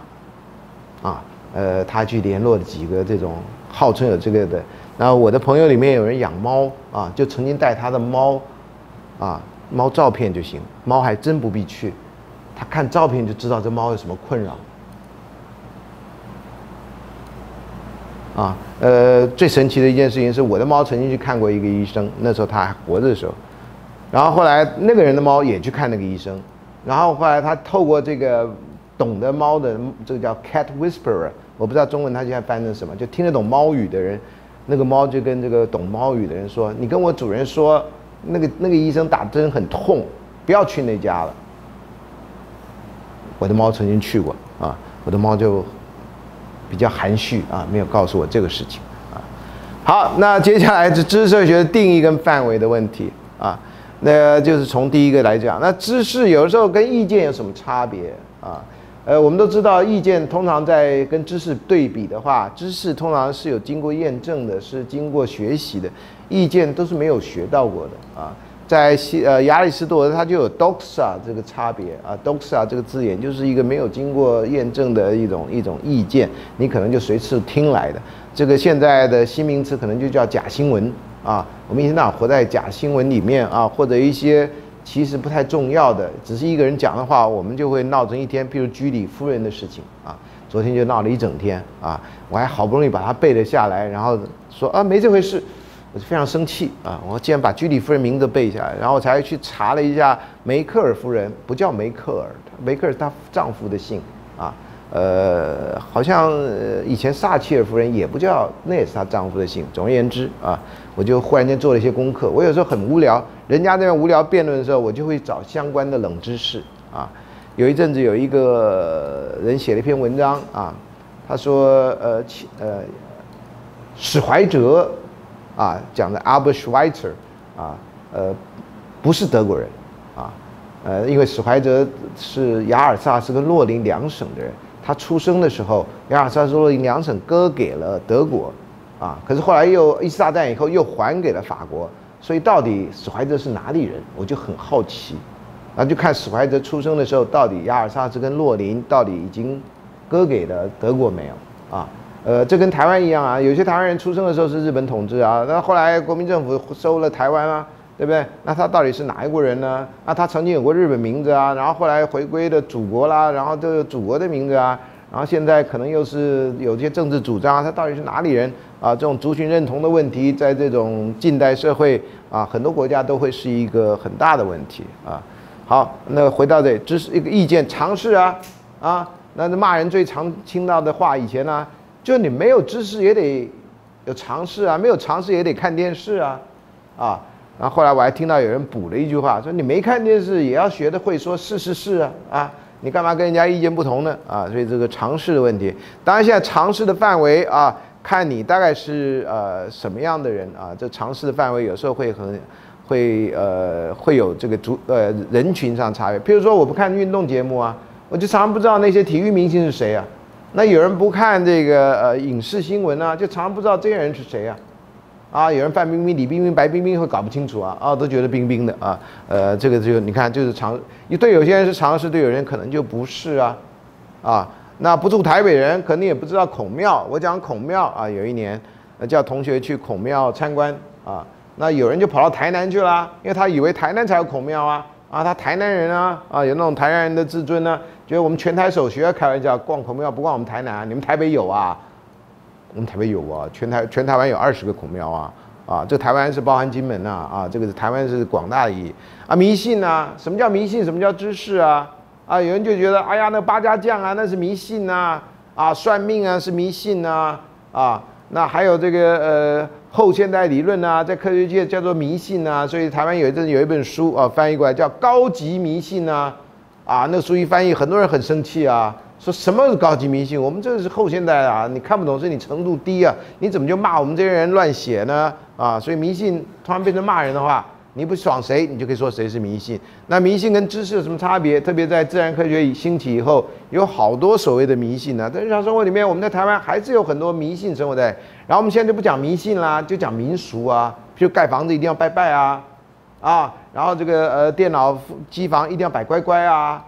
啊，呃他去联络几个这种号称有这个的。然后我的朋友里面有人养猫啊，就曾经带他的猫，啊猫照片就行，猫还真不必去，他看照片就知道这猫有什么困扰。啊，呃，最神奇的一件事情是，我的猫曾经去看过一个医生，那时候它还活着的时候，然后后来那个人的猫也去看那个医生，然后后来他透过这个懂得猫的这个叫 cat whisperer，我不知道中文它现在翻成什么，就听得懂猫语的人，那个猫就跟这个懂猫语的人说：“你跟我主人说，那个那个医生打针很痛，不要去那家了。”我的猫曾经去过啊，我的猫就比较含蓄啊，没有告诉我这个事情啊。好，那接下来是知识社会学的定义跟范围的问题啊，那就是从第一个来讲，那知识有时候跟意见有什么差别啊？呃，我们都知道，意见通常在跟知识对比的话，知识通常是有经过验证的，是经过学习的，意见都是没有学到过的啊。在西呃亚里士多德他就有 doxa 这个差别啊，doxa 这个字眼就是一个没有经过验证的一种一种意见，你可能就随次听来的。这个现在的新名词可能就叫假新闻啊，我们一天到晚活在假新闻里面啊，或者一些。其实不太重要的，只是一个人讲的话，我们就会闹成一天。譬如居里夫人的事情啊，昨天就闹了一整天啊，我还好不容易把它背了下来，然后说啊没这回事，我就非常生气啊！我竟然把居里夫人名字背下来，然后我才去查了一下梅克尔夫人，不叫梅克尔，梅克尔她丈夫的姓啊。呃，好像以前撒切尔夫人也不叫，那也是她丈夫的姓。总而言之啊，我就忽然间做了一些功课。我有时候很无聊，人家那边无聊辩论的时候，我就会找相关的冷知识啊。有一阵子有一个人写了一篇文章啊，他说呃呃史怀哲啊讲的 Albert Schweitzer 啊呃不是德国人啊呃因为史怀哲是雅尔萨斯跟洛林两省的人。他出生的时候，雅尔萨斯洛林两省割给了德国，啊，可是后来又一次大战以后又还给了法国，所以到底史怀哲是哪里人，我就很好奇，然后就看史怀哲出生的时候，到底雅尔萨斯跟洛林到底已经割给了德国没有？啊，呃，这跟台湾一样啊，有些台湾人出生的时候是日本统治啊，那后来国民政府收了台湾啊。对不对？那他到底是哪一国人呢？那他曾经有过日本名字啊，然后后来回归的祖国啦，然后都有祖国的名字啊，然后现在可能又是有些政治主张，他到底是哪里人啊？这种族群认同的问题，在这种近代社会啊，很多国家都会是一个很大的问题啊。好，那回到这，这是一个意见尝试啊啊，那骂人最常听到的话，以前呢，就你没有知识也得有尝试啊，没有尝试也得看电视啊啊。然后后来我还听到有人补了一句话，说你没看电视也要学的会说是是是啊啊，你干嘛跟人家意见不同呢啊？所以这个尝试的问题，当然现在尝试的范围啊，看你大概是呃什么样的人啊，这尝试的范围有时候会很会呃会有这个族呃人群上差别。譬如说我不看运动节目啊，我就常常不知道那些体育明星是谁啊。那有人不看这个呃影视新闻啊，就常不知道这些人是谁啊。啊，有人范冰冰、李冰冰、白冰冰会搞不清楚啊，啊，都觉得冰冰的啊，呃，这个就你看就是常，对有些人是常识，对有人可能就不是啊，啊，那不住台北人肯定也不知道孔庙。我讲孔庙啊，有一年呃叫同学去孔庙参观啊，那有人就跑到台南去了，因为他以为台南才有孔庙啊，啊，他台南人啊，啊，有那种台南人的自尊呢，觉得我们全台首学，开玩笑，逛孔庙不逛我们台南，你们台北有啊？我们台北有啊，全台全台湾有二十个孔庙啊，啊，这台湾是包含金门呐，啊，这个是台湾是广大的意义啊，迷信呐，什么叫迷信？什么叫知识啊？啊，有人就觉得，哎呀，那八家将啊，那是迷信呐，啊，算命啊是迷信呐，啊，那还有这个呃后现代理论呐，在科学界叫做迷信呐，所以台湾有一阵有一本书啊翻译过来叫高级迷信呐，啊，那书一翻译，很多人很生气啊。说什么是高级迷信？我们这是后现代啊，你看不懂是你程度低啊，你怎么就骂我们这些人乱写呢？啊，所以迷信突然变成骂人的话，你不爽谁，你就可以说谁是迷信。那迷信跟知识有什么差别？特别在自然科学兴起以后，有好多所谓的迷信呢。在日常生活里面，我们在台湾还是有很多迷信生活在。然后我们现在就不讲迷信啦，就讲民俗啊，譬如盖房子一定要拜拜啊，啊，然后这个呃电脑机房一定要摆乖乖啊。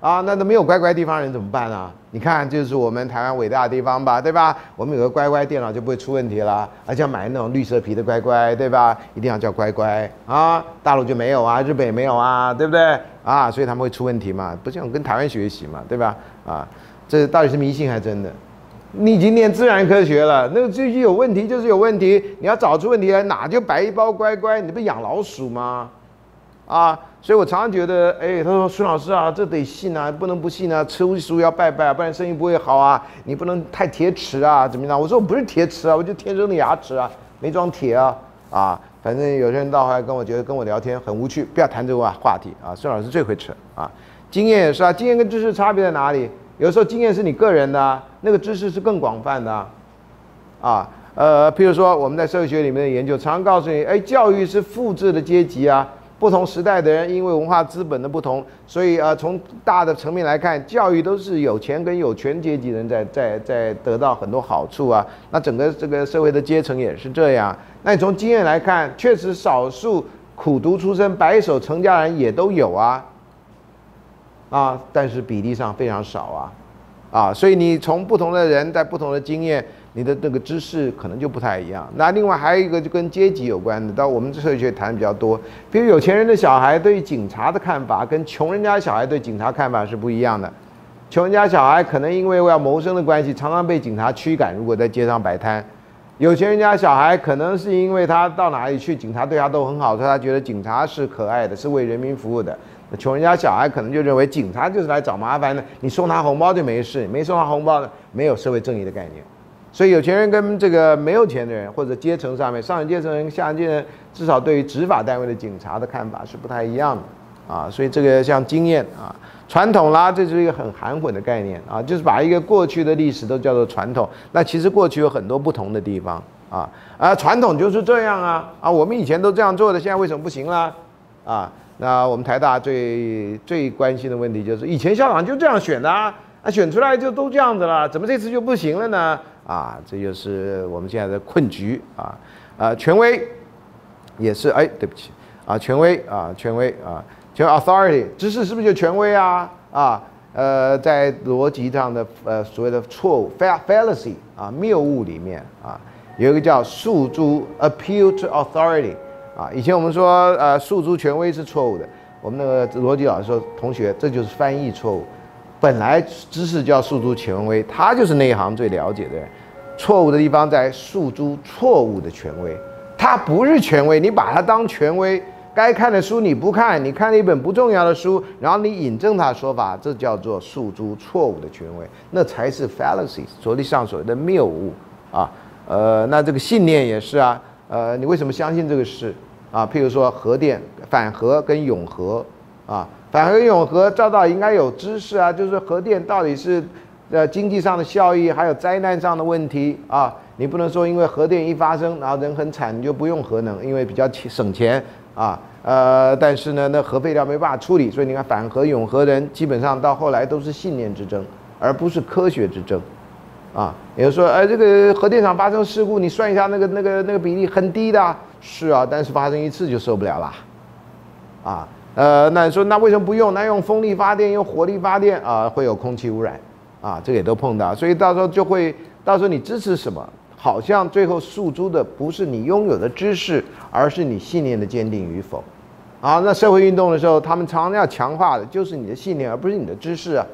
啊，那都没有乖乖地方人怎么办啊？你看，就是我们台湾伟大的地方吧，对吧？我们有个乖乖电脑就不会出问题了，而且要买那种绿色皮的乖乖，对吧？一定要叫乖乖啊！大陆就没有啊，日本也没有啊，对不对？啊，所以他们会出问题嘛？不像跟台湾学习嘛，对吧？啊，这到底是迷信还是真的？你已经念自然科学了，那个这些有问题就是有问题，你要找出问题来，哪就摆一包乖乖？你不养老鼠吗？啊。所以我常常觉得，哎，他说孙老师啊，这得信啊，不能不信啊，吃食物要拜拜啊，不然生意不会好啊。你不能太铁齿啊，怎么样？我说我不是铁齿啊，我就天生的牙齿啊，没装铁啊，啊，反正有些人到后来跟我觉得跟我聊天很无趣，不要谈这个话题啊。孙老师最会吃啊，经验也是啊，经验跟知识差别在哪里？有时候经验是你个人的，那个知识是更广泛的，啊，呃，譬如说我们在社会学里面的研究，常常告诉你，哎，教育是复制的阶级啊。不同时代的人，因为文化资本的不同，所以呃，从大的层面来看，教育都是有钱跟有权阶级人在在在得到很多好处啊。那整个这个社会的阶层也是这样。那你从经验来看，确实少数苦读出身、白手成家人也都有啊，啊，但是比例上非常少啊，啊，所以你从不同的人在不同的经验。你的那个知识可能就不太一样。那另外还有一个就跟阶级有关的，到我们这社会学谈比较多。比如有钱人的小孩对警察的看法，跟穷人家小孩对警察看法是不一样的。穷人家小孩可能因为要谋生的关系，常常被警察驱赶。如果在街上摆摊，有钱人家小孩可能是因为他到哪里去，警察对他都很好，所以他觉得警察是可爱的，是为人民服务的。那穷人家小孩可能就认为警察就是来找麻烦的，你送他红包就没事，没送他红包的没有社会正义的概念。所以有钱人跟这个没有钱的人，或者阶层上面上层阶层人、下层阶层，至少对于执法单位的警察的看法是不太一样的啊。所以这个像经验啊、传统啦，这是一个很含混的概念啊，就是把一个过去的历史都叫做传统。那其实过去有很多不同的地方啊，啊，传统就是这样啊啊，我们以前都这样做的，现在为什么不行了啊？那我们台大最最关心的问题就是，以前校长就这样选的啊，啊，选出来就都这样子了，怎么这次就不行了呢？啊，这就是我们现在的困局啊！啊，权威也是哎，对不起啊，权威啊，权威啊，权 authority 知识是不是就权威啊？啊，呃，在逻辑上的呃所谓的错误 fallacy 啊谬误里面啊，有一个叫诉诸 appeal to authority 啊，以前我们说呃诉诸权威是错误的，我们那个逻辑老师说同学这就是翻译错误。本来知识叫诉诸权威，他就是那一行最了解的人。错误的地方在诉诸错误的权威，它不是权威，你把它当权威，该看的书你不看，你看了一本不重要的书，然后你引证他的说法，这叫做诉诸错误的权威，那才是 fallacies，逻辑上所谓的谬误啊。呃，那这个信念也是啊，呃，你为什么相信这个事啊？譬如说核电反核跟永核啊。反核永核，照道应该有知识啊，就是核电到底是，呃，经济上的效益，还有灾难上的问题啊。你不能说因为核电一发生，然后人很惨，你就不用核能，因为比较省钱啊。呃，但是呢，那核废料没办法处理，所以你看反核永核人基本上到后来都是信念之争，而不是科学之争，啊。也就说，哎，这个核电厂发生事故，你算一下那个那个那个比例很低的，是啊，但是发生一次就受不了了，啊。呃，那你说那为什么不用？那用风力发电，用火力发电啊，会有空气污染啊，这个也都碰到，所以到时候就会，到时候你支持什么，好像最后诉诸的不是你拥有的知识，而是你信念的坚定与否。啊，那社会运动的时候，他们常常要强化的就是你的信念，而不是你的知识啊，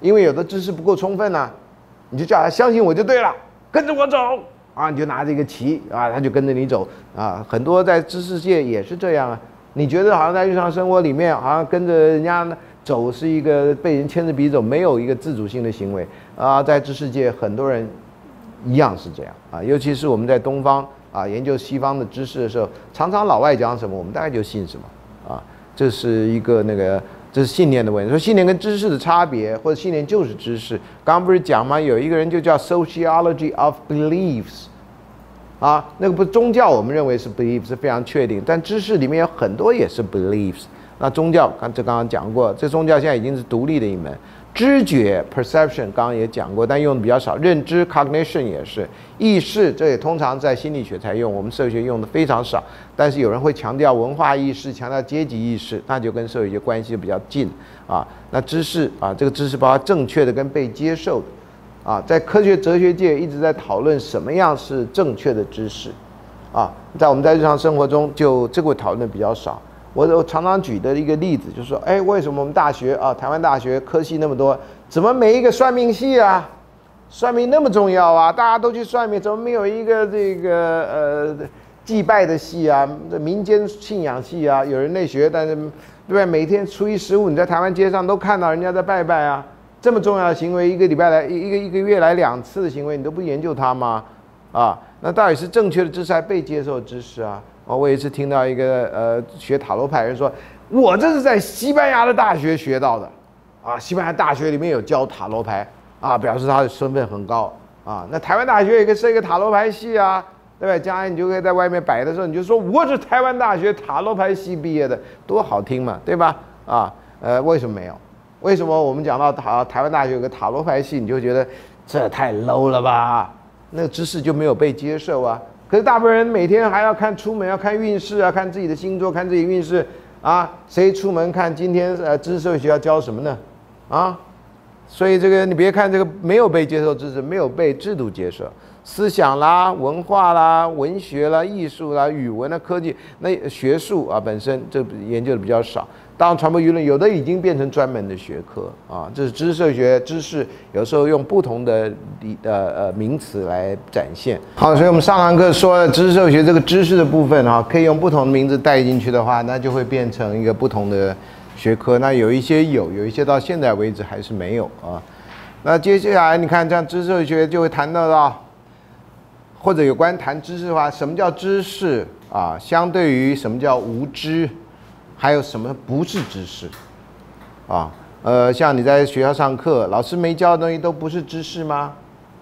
因为有的知识不够充分呢，你就叫他相信我就对了，跟着我走啊，你就拿着一个旗啊，他就跟着你走啊，很多在知识界也是这样啊。你觉得好像在日常生活里面，好像跟着人家走是一个被人牵着鼻子走，没有一个自主性的行为啊。在知识界，很多人一样是这样啊。尤其是我们在东方啊，研究西方的知识的时候，常常老外讲什么，我们大概就信什么啊。这是一个那个，这是信念的问题。说信念跟知识的差别，或者信念就是知识。刚刚不是讲吗？有一个人就叫 sociology of beliefs。啊，那个不宗教，我们认为是 belief 是非常确定，但知识里面有很多也是 beliefs。那宗教，刚这刚刚讲过，这宗教现在已经是独立的一门。知觉 perception 刚刚也讲过，但用的比较少。认知 cognition 也是。意识这也通常在心理学才用，我们社会学用的非常少。但是有人会强调文化意识，强调阶级意识，那就跟社会学关系就比较近啊。那知识啊，这个知识包括正确的跟被接受的。啊，在科学哲学界一直在讨论什么样是正确的知识，啊，在我们在日常生活中就这个讨论的比较少。我我常常举的一个例子就是说，哎，为什么我们大学啊，台湾大学科系那么多，怎么没一个算命系啊？算命那么重要啊，大家都去算命，怎么没有一个这个呃祭拜的系啊，这民间信仰系啊，有人类学，但是对不对？每天初一十五，你在台湾街上都看到人家在拜拜啊，这么重要的行为，一个礼拜来一一个一个月来两次的行为，你都不研究它吗？啊，那到底是正确的知识还是被接受的知识啊？哦，我也是听到一个呃学塔罗牌人说，我这是在西班牙的大学学到的，啊，西班牙大学里面有教塔罗牌啊，表示他的身份很高啊。那台湾大学也可以设一个塔罗牌系啊。对吧？将来你就可以在外面摆的时候，你就说我是台湾大学塔罗牌系毕业的，多好听嘛，对吧？啊，呃，为什么没有？为什么我们讲到塔台湾大学有个塔罗牌系，你就觉得这太 low 了吧？那个知识就没有被接受啊。可是大部分人每天还要看出门要看运势啊，看自己的星座，看自己运势啊。谁出门看今天呃知识社会学要教什么呢？啊，所以这个你别看这个没有被接受知识，没有被制度接受。思想啦、文化啦、文学啦、艺术啦、语文啦、科技，那学术啊本身这研究的比较少。当然，传播舆论有的已经变成专门的学科啊，这是知识社会学知识，有时候用不同的理呃呃名词来展现。好，所以我们上堂课说了知识社会学这个知识的部分啊，可以用不同的名字带进去的话，那就会变成一个不同的学科。那有一些有，有一些到现在为止还是没有啊。那接下来你看，这样知识社会学就会谈到到。或者有关谈知识的话，什么叫知识啊？相对于什么叫无知，还有什么不是知识啊？呃，像你在学校上课，老师没教的东西都不是知识吗？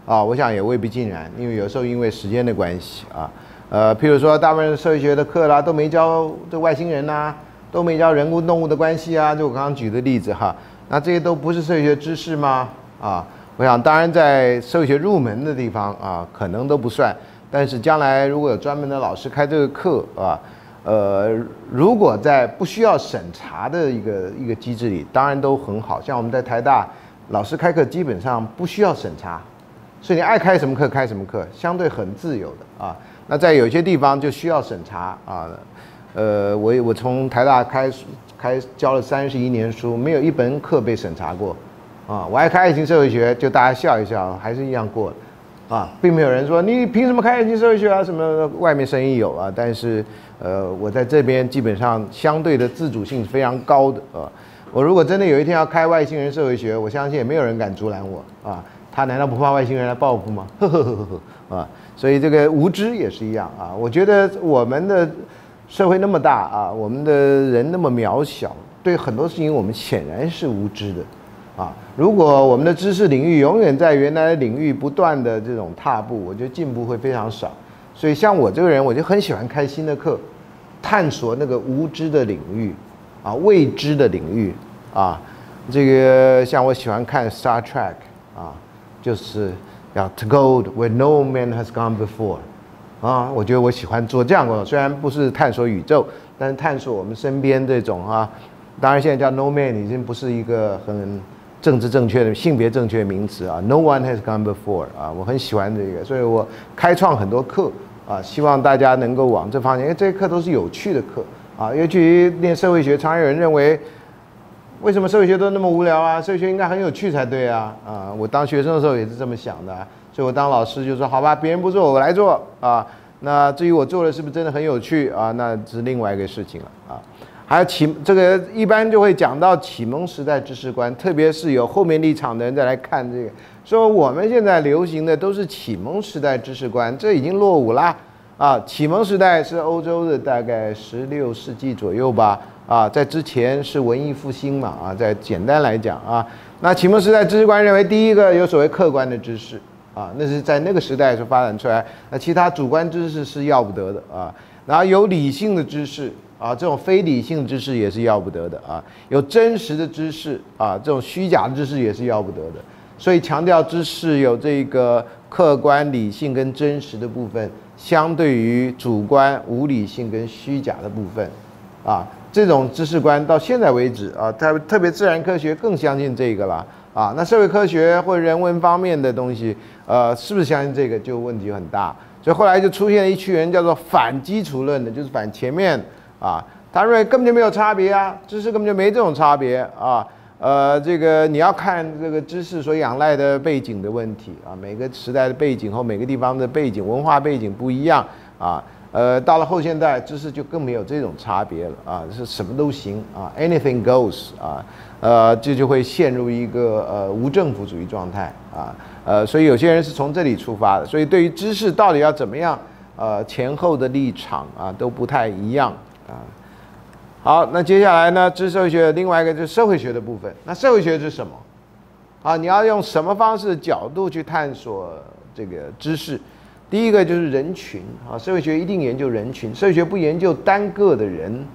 啊，我想也未必尽然，因为有时候因为时间的关系啊，呃，譬如说大部分社会学的课啦，都没教这外星人呐，都没教人工动物的关系啊，就我刚刚举的例子哈，那这些都不是社会学知识吗？啊？我想，当然在社会学入门的地方啊，可能都不算。但是将来如果有专门的老师开这个课啊，呃，如果在不需要审查的一个一个机制里，当然都很好。像我们在台大，老师开课基本上不需要审查，所以你爱开什么课开什么课，相对很自由的啊。那在有些地方就需要审查啊，呃，我我从台大开开教了三十一年书，没有一本课被审查过。啊，我爱开爱情社会学，就大家笑一笑，还是一样过，啊，并没有人说你凭什么开爱情社会学啊？什么外面生意有啊？但是，呃，我在这边基本上相对的自主性是非常高的啊。我如果真的有一天要开外星人社会学，我相信也没有人敢阻拦我啊。他难道不怕外星人来报复吗？[laughs] 呵呵呵呵呵啊。所以这个无知也是一样啊。我觉得我们的社会那么大啊，我们的人那么渺小，对很多事情我们显然是无知的。啊，如果我们的知识领域永远在原来的领域不断的这种踏步，我觉得进步会非常少。所以像我这个人，我就很喜欢开新的课，探索那个无知的领域，啊，未知的领域，啊，这个像我喜欢看 Star Trek，啊，就是要 To go where no man has gone before，啊，我觉得我喜欢做这样的，虽然不是探索宇宙，但是探索我们身边这种啊，当然现在叫 No man 已经不是一个很。政治正确的性别正确名词啊，No one has gone before 啊，我很喜欢这个，所以我开创很多课啊，希望大家能够往这方面，因为这些课都是有趣的课啊。尤其念社会学，常有人认为，为什么社会学都那么无聊啊？社会学应该很有趣才对啊！啊，我当学生的时候也是这么想的，所以我当老师就说，好吧，别人不做我来做啊。那至于我做的是不是真的很有趣啊，那是另外一个事情了啊。还有启这个一般就会讲到启蒙时代知识观，特别是有后面立场的人再来看这个，说我们现在流行的都是启蒙时代知识观，这已经落伍啦。啊，启蒙时代是欧洲的大概十六世纪左右吧，啊，在之前是文艺复兴嘛，啊，在简单来讲啊，那启蒙时代知识观认为第一个有所谓客观的知识，啊，那是在那个时代所发展出来，那其他主观知识是要不得的啊，然后有理性的知识。啊，这种非理性知识也是要不得的啊！有真实的知识啊，这种虚假知识也是要不得的。所以强调知识有这个客观、理性跟真实的部分，相对于主观、无理性跟虚假的部分，啊，这种知识观到现在为止啊，特特别自然科学更相信这个了啊。那社会科学或人文方面的东西，呃，是不是相信这个就问题很大？所以后来就出现了一群人叫做反基础论的，就是反前面。啊，他认为根本就没有差别啊，知识根本就没这种差别啊。呃，这个你要看这个知识所仰赖的背景的问题啊，每个时代的背景和每个地方的背景、文化背景不一样啊。呃，到了后现代，知识就更没有这种差别了啊，是什么都行啊，anything goes 啊，呃，这就会陷入一个呃无政府主义状态啊，呃，所以有些人是从这里出发的，所以对于知识到底要怎么样，呃，前后的立场啊都不太一样。好，那接下来呢，知识社会学另外一个就是社会学的部分。那社会学是什么？啊，你要用什么方式角度去探索这个知识？第一个就是人群啊，社会学一定研究人群，社会学不研究单个的人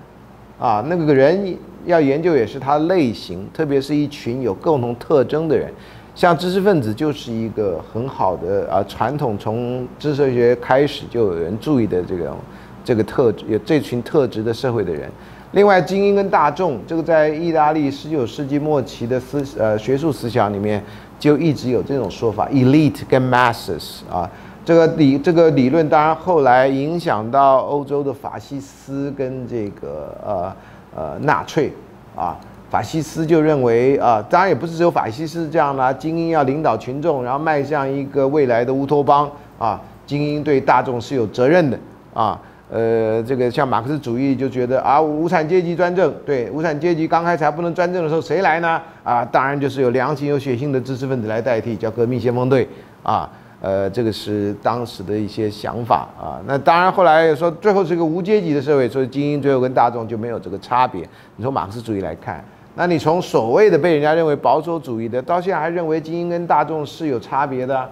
啊，那个人要研究也是他类型，特别是一群有共同特征的人，像知识分子就是一个很好的啊，传统从知识学开始就有人注意的这个这个特质，有这群特质的社会的人。另外，精英跟大众，这个在意大利十九世纪末期的思呃学术思想里面就一直有这种说法，elite 跟 masses 啊，这个理这个理论当然后来影响到欧洲的法西斯跟这个呃呃纳粹啊，法西斯就认为啊，当然也不是只有法西斯这样啦，精英要领导群众，然后迈向一个未来的乌托邦啊，精英对大众是有责任的啊。呃，这个像马克思主义就觉得啊，无产阶级专政，对，无产阶级刚开始还不能专政的时候，谁来呢？啊，当然就是有良心、有血性的知识分子来代替，叫革命先锋队啊。呃，这个是当时的一些想法啊。那当然后来说，最后是一个无阶级的社会，所以精英最后跟大众就没有这个差别。你从马克思主义来看，那你从所谓的被人家认为保守主义的，到现在还认为精英跟大众是有差别的。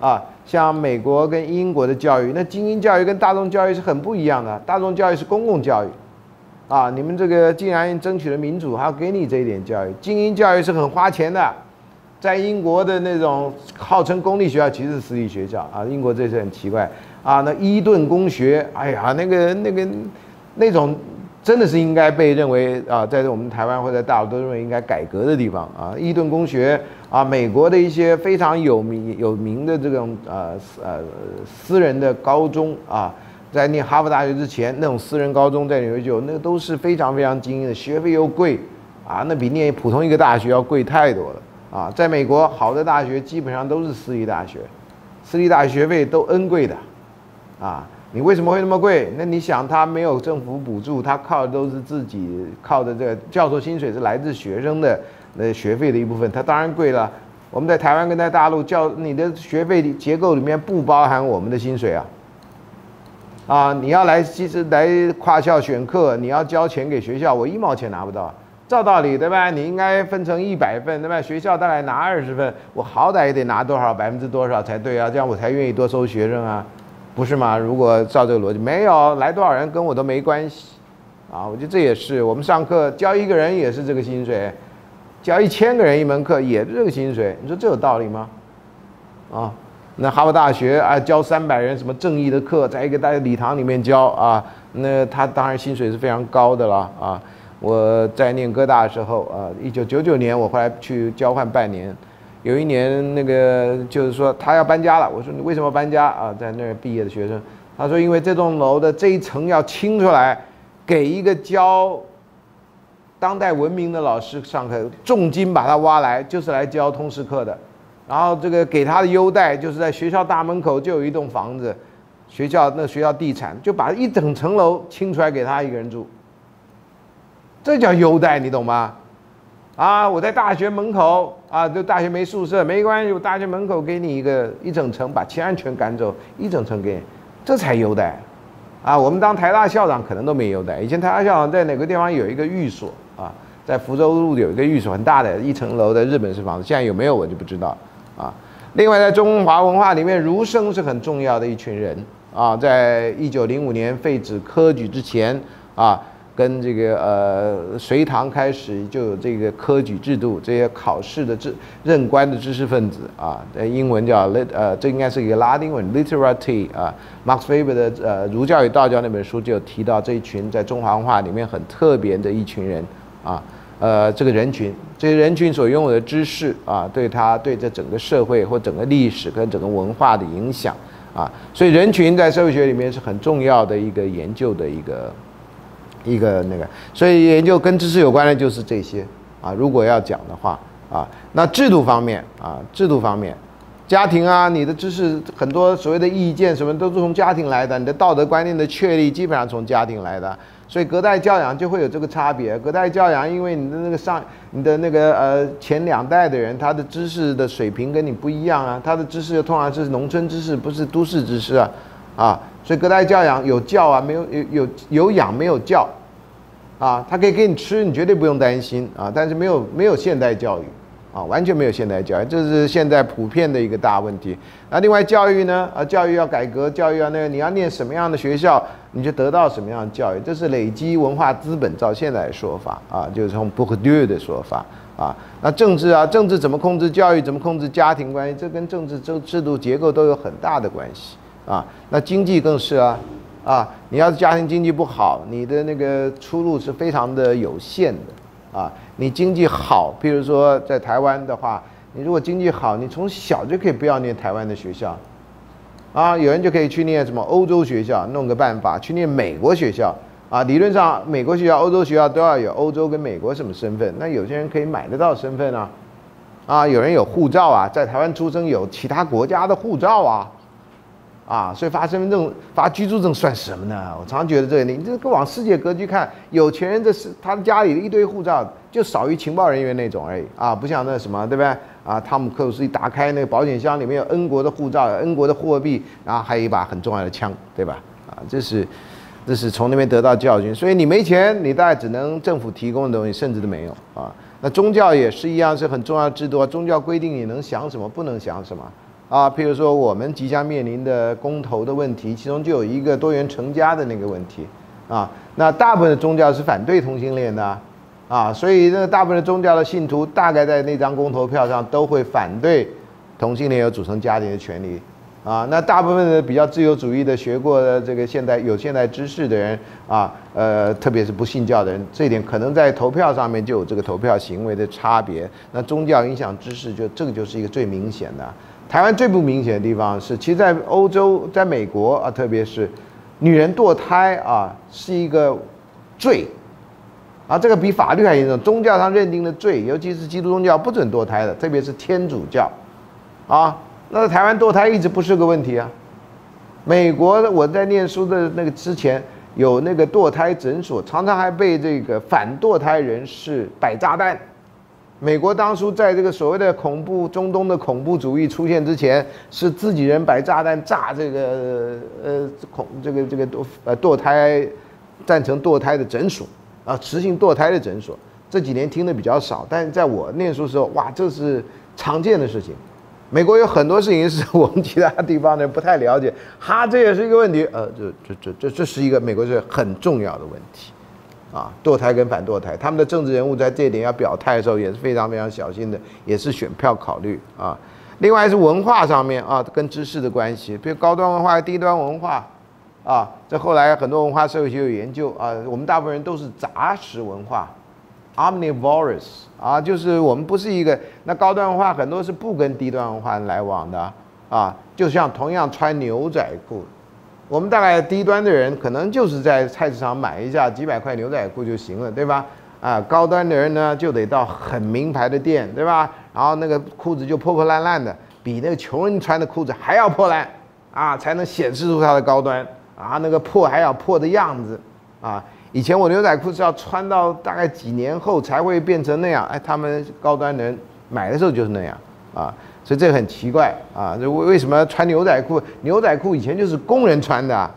啊，像美国跟英国的教育，那精英教育跟大众教育是很不一样的。大众教育是公共教育，啊，你们这个既然争取了民主，还要给你这一点教育。精英教育是很花钱的，在英国的那种号称公立学校，其实是私立学校啊。英国这是很奇怪啊，那伊顿公学，哎呀，那个那个那种。真的是应该被认为啊，在我们台湾或者大陆都认为应该改革的地方啊，伊顿公学啊，美国的一些非常有名有名的这种呃呃私人的高中啊，在念哈佛大学之前，那种私人高中在纽约就那个都是非常非常精英的，学费又贵啊，那比念普通一个大学要贵太多了啊。在美国，好的大学基本上都是私立大学，私立大学学费都 N 贵的啊。你为什么会那么贵？那你想，他没有政府补助，他靠的都是自己靠的这个教授薪水是来自学生的那学费的一部分，它当然贵了。我们在台湾跟在大陆教你的学费结构里面不包含我们的薪水啊。啊，你要来其实来跨校选课，你要交钱给学校，我一毛钱拿不到。照道理对吧？你应该分成一百份对吧？学校大概拿二十份，我好歹也得拿多少百分之多少才对啊？这样我才愿意多收学生啊。不是吗？如果照这个逻辑，没有来多少人跟我都没关系，啊，我觉得这也是我们上课教一个人也是这个薪水，教一千个人一门课也是这个薪水，你说这有道理吗？啊，那哈佛大学啊教三百人什么正义的课，在一个大礼堂里面教啊，那他当然薪水是非常高的了啊。我在念哥大的时候啊，一九九九年我后来去交换半年。有一年，那个就是说他要搬家了。我说你为什么搬家啊？在那儿毕业的学生，他说因为这栋楼的这一层要清出来，给一个教当代文明的老师上课，重金把他挖来，就是来教通识课的。然后这个给他的优待就是在学校大门口就有一栋房子，学校那学校地产就把一整层楼清出来给他一个人住，这叫优待，你懂吗？啊，我在大学门口啊，就大学没宿舍，没关系，我大学门口给你一个一整层，把其他全赶走，一整层给你，这才优待。啊，我们当台大校长可能都没优待。以前台大校长在哪个地方有一个寓所啊，在福州路有一个寓所，很大的一层楼的日本式房子，现在有没有我就不知道啊。另外，在中华文化里面，儒生是很重要的一群人啊，在一九零五年废止科举之前啊。跟这个呃隋唐开始就有这个科举制度，这些考试的知任官的知识分子啊，英文叫 lit 呃，这应该是一个拉丁文 literati 啊。Max Weber 的呃《儒教与道教》那本书就有提到这一群在中华文化里面很特别的一群人啊，呃，这个人群，这些人群所拥有的知识啊，对他对这整个社会或整个历史跟整个文化的影响啊，所以人群在社会学里面是很重要的一个研究的一个。一个那个，所以研究跟知识有关的就是这些啊。如果要讲的话啊，那制度方面啊，制度方面家庭啊，你的知识很多所谓的意见什么都是从家庭来的，你的道德观念的确立基本上从家庭来的，所以隔代教养就会有这个差别。隔代教养，因为你的那个上你的那个呃前两代的人，他的知识的水平跟你不一样啊，他的知识通常是农村知识，不是都市知识啊，啊，所以隔代教养有教啊，没有有有有养没有教，啊，他可以给你吃，你绝对不用担心啊，但是没有没有现代教育。啊，完全没有现代教育，这是现在普遍的一个大问题。那另外教育呢？啊，教育要改革，教育要那个，你要念什么样的学校，你就得到什么样的教育，这是累积文化资本。照现在的说法啊，就是从 Bourdieu 的说法啊。那政治啊，政治怎么控制教育？怎么控制家庭关系？这跟政治制制度结构都有很大的关系啊。那经济更是啊啊，你要是家庭经济不好，你的那个出路是非常的有限的。啊，你经济好，譬如说在台湾的话，你如果经济好，你从小就可以不要念台湾的学校，啊，有人就可以去念什么欧洲学校，弄个办法去念美国学校，啊，理论上美国学校、欧洲学校都要有欧洲跟美国什么身份，那有些人可以买得到身份啊，啊，有人有护照啊，在台湾出生有其他国家的护照啊。啊，所以发身份证、发居住证算什么呢？我常觉得这个，你这个往世界格局看，有钱人这是他家里的一堆护照，就少于情报人员那种而已啊，不像那什么，对不对？啊，汤姆克鲁斯一打开那个保险箱，里面有 N 国的护照、N 国的货币，然后还有一把很重要的枪，对吧？啊，这是，这是从那边得到教训。所以你没钱，你大概只能政府提供的东西，甚至都没有啊。那宗教也是一样，是很重要的制度啊。宗教规定你能想什么，不能想什么。啊，譬如说我们即将面临的公投的问题，其中就有一个多元成家的那个问题，啊，那大部分的宗教是反对同性恋的，啊所以那个大部分宗教的信徒大概在那张公投票上都会反对同性恋有组成家庭的权利，啊，那大部分的比较自由主义的学过的这个现代有现代知识的人，啊，呃，特别是不信教的人，这一点可能在投票上面就有这个投票行为的差别，那宗教影响知识，就这个就是一个最明显的。台湾最不明显的地方是，其实，在欧洲，在美国啊，特别是女人堕胎啊，是一个罪啊，这个比法律还严重。宗教上认定的罪，尤其是基督宗教不准堕胎的，特别是天主教啊。那台湾堕胎一直不是个问题啊。美国我在念书的那个之前，有那个堕胎诊所，常常还被这个反堕胎人士摆炸弹。美国当初在这个所谓的恐怖中东的恐怖主义出现之前，是自己人摆炸弹炸这个呃恐这个这个堕呃堕胎赞成堕胎的诊所啊，实行堕胎的诊所。这几年听的比较少，但是在我念书时候，哇，这是常见的事情。美国有很多事情是我们其他地方的人不太了解，哈，这也是一个问题。呃，这这这这这是一个美国是很重要的问题。啊，堕胎跟反堕胎，他们的政治人物在这一点要表态的时候也是非常非常小心的，也是选票考虑啊。另外是文化上面啊，跟知识的关系，比如高端文化、低端文化啊。这后来很多文化社会学有研究啊，我们大部分人都是杂食文化，omnivorous 啊，就是我们不是一个那高端文化很多是不跟低端文化来往的啊，就像同样穿牛仔裤。我们大概低端的人可能就是在菜市场买一下几百块牛仔裤就行了，对吧？啊，高端的人呢就得到很名牌的店，对吧？然后那个裤子就破破烂烂的，比那个穷人穿的裤子还要破烂啊，才能显示出它的高端啊。那个破还要破的样子啊。以前我牛仔裤是要穿到大概几年后才会变成那样，哎，他们高端人买的时候就是那样啊。所以这很奇怪啊！为为什么穿牛仔裤？牛仔裤以前就是工人穿的，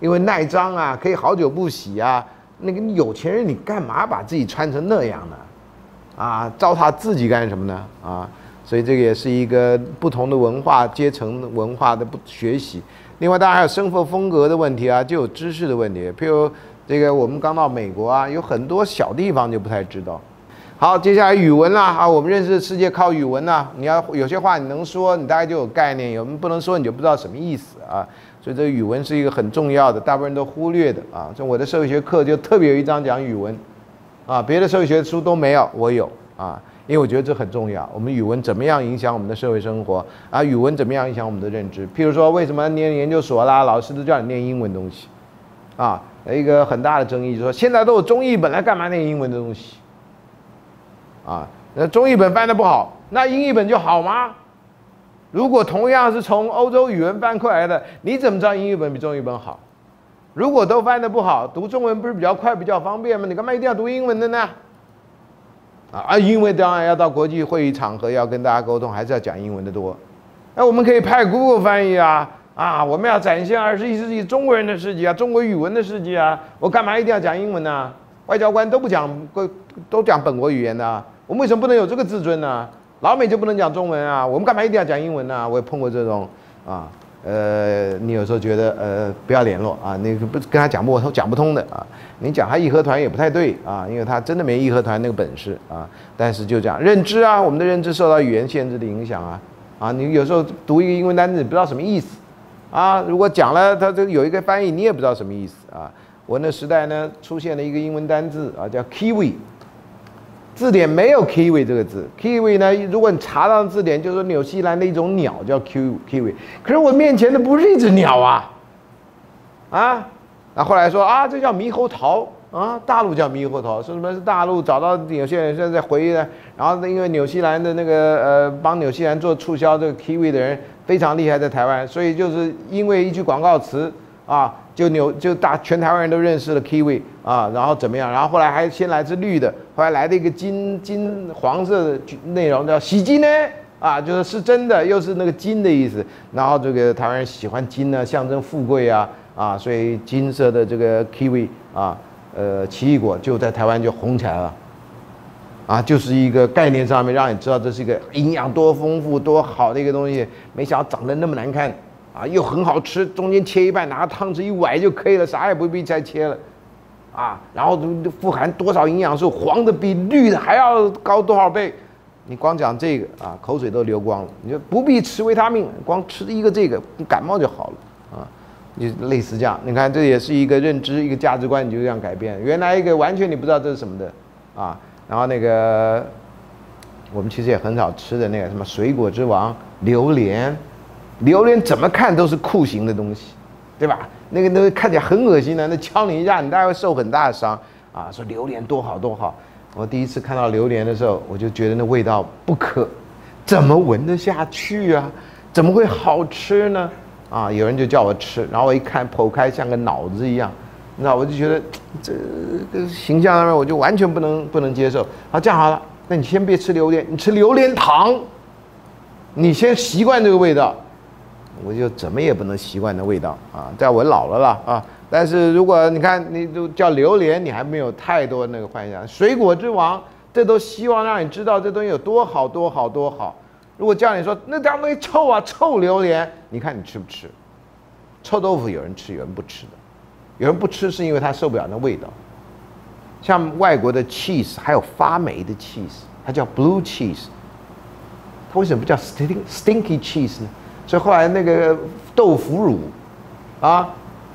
因为耐脏啊，可以好久不洗啊。那个有钱人，你干嘛把自己穿成那样呢？啊，糟蹋自己干什么呢？啊，所以这个也是一个不同的文化阶层文化的不学习。另外，当然还有生活风格的问题啊，就有知识的问题。譬如这个，我们刚到美国啊，有很多小地方就不太知道。好，接下来语文啦啊，我们认识的世界靠语文呐。你要有些话你能说，你大概就有概念；有不能说，你就不知道什么意思啊。所以这个语文是一个很重要的，大部分人都忽略的啊。像我的社会学课就特别有一章讲语文，啊，别的社会学书都没有，我有啊，因为我觉得这很重要。我们语文怎么样影响我们的社会生活啊？语文怎么样影响我们的认知？譬如说，为什么念研究所啦，老师都叫你念英文东西啊？一个很大的争议就是说，现在都有中译本，来干嘛念英文的东西？啊，那中译本翻的不好，那英译本就好吗？如果同样是从欧洲语文翻过来的，你怎么知道英语本比中语本好？如果都翻得不好，读中文不是比较快、比较方便吗？你干嘛一定要读英文的呢？啊啊，因为当然要到国际会议场合要跟大家沟通，还是要讲英文的多。那我们可以派 Google 翻译啊啊！我们要展现二十一世纪中国人的世界啊，中国语文的世界啊！我干嘛一定要讲英文呢？外交官都不讲，都讲本国语言的，我们为什么不能有这个自尊呢？老美就不能讲中文啊？我们干嘛一定要讲英文呢？我也碰过这种啊，呃，你有时候觉得呃不要联络啊，那个不跟他讲不通，讲不通的啊，你讲他义和团也不太对啊，因为他真的没义和团那个本事啊。但是就这样认知啊，我们的认知受到语言限制的影响啊。啊，你有时候读一个英文单词，你不知道什么意思，啊，如果讲了，他这有一个翻译，你也不知道什么意思啊。我那时代呢，出现了一个英文单字啊，叫 kiwi，字典没有 kiwi 这个字，kiwi 呢，如果你查到字典，就是纽西兰的一种鸟叫 q kiwi，可是我面前的不是一只鸟啊，啊，那后来说啊，这叫猕猴桃。啊，大陆叫猕猴桃，说什么是大陆找到纽西兰，现在在回忆呢。然后因为纽西兰的那个呃，帮纽西兰做促销这个 kiwi 的人非常厉害，在台湾，所以就是因为一句广告词啊，就纽就大全台湾人都认识了 kiwi 啊，然后怎么样？然后后来还先来自绿的，后来来了一个金金黄色的内容叫喜金呢啊，就是是真的，又是那个金的意思。然后这个台湾人喜欢金呢，象征富贵啊啊，所以金色的这个 kiwi 啊。呃，奇异果就在台湾就红起来了，啊，就是一个概念上面让你知道这是一个营养多丰富、多好的一个东西。没想到长得那么难看，啊，又很好吃，中间切一半，拿汤匙一崴就可以了，啥也不必再切了，啊，然后富含多少营养素，黄的比绿的还要高多少倍？你光讲这个啊，口水都流光了。你就不必吃维他命，光吃一个这个，感冒就好了。就类似这样，你看这也是一个认知，一个价值观，你就这样改变。原来一个完全你不知道这是什么的啊，然后那个我们其实也很少吃的那个什么水果之王榴莲，榴莲怎么看都是酷刑的东西，对吧？那个那个看起来很恶心的，那敲你一下，你大概会受很大的伤啊。说榴莲多好多好，我第一次看到榴莲的时候，我就觉得那味道不可，怎么闻得下去啊？怎么会好吃呢？啊，有人就叫我吃，然后我一看剖开像个脑子一样，你知道，我就觉得 [tsk] 这个形象上面我就完全不能不能接受。好，这样好了，那你先别吃榴莲，你吃榴莲糖，你先习惯这个味道，我就怎么也不能习惯那味道啊。在我老了了啊，但是如果你看你都叫榴莲，你还没有太多那个幻想。水果之王，这都希望让你知道这东西有多好多好多好。如果叫你说那这东西臭啊，臭榴莲，你看你吃不吃？臭豆腐有人吃，有人不吃的。有人不吃是因为他受不了那味道。像外国的 cheese，还有发霉的 cheese，它叫 blue cheese。它为什么不叫 stink stinky cheese 呢？所以后来那个豆腐乳，啊，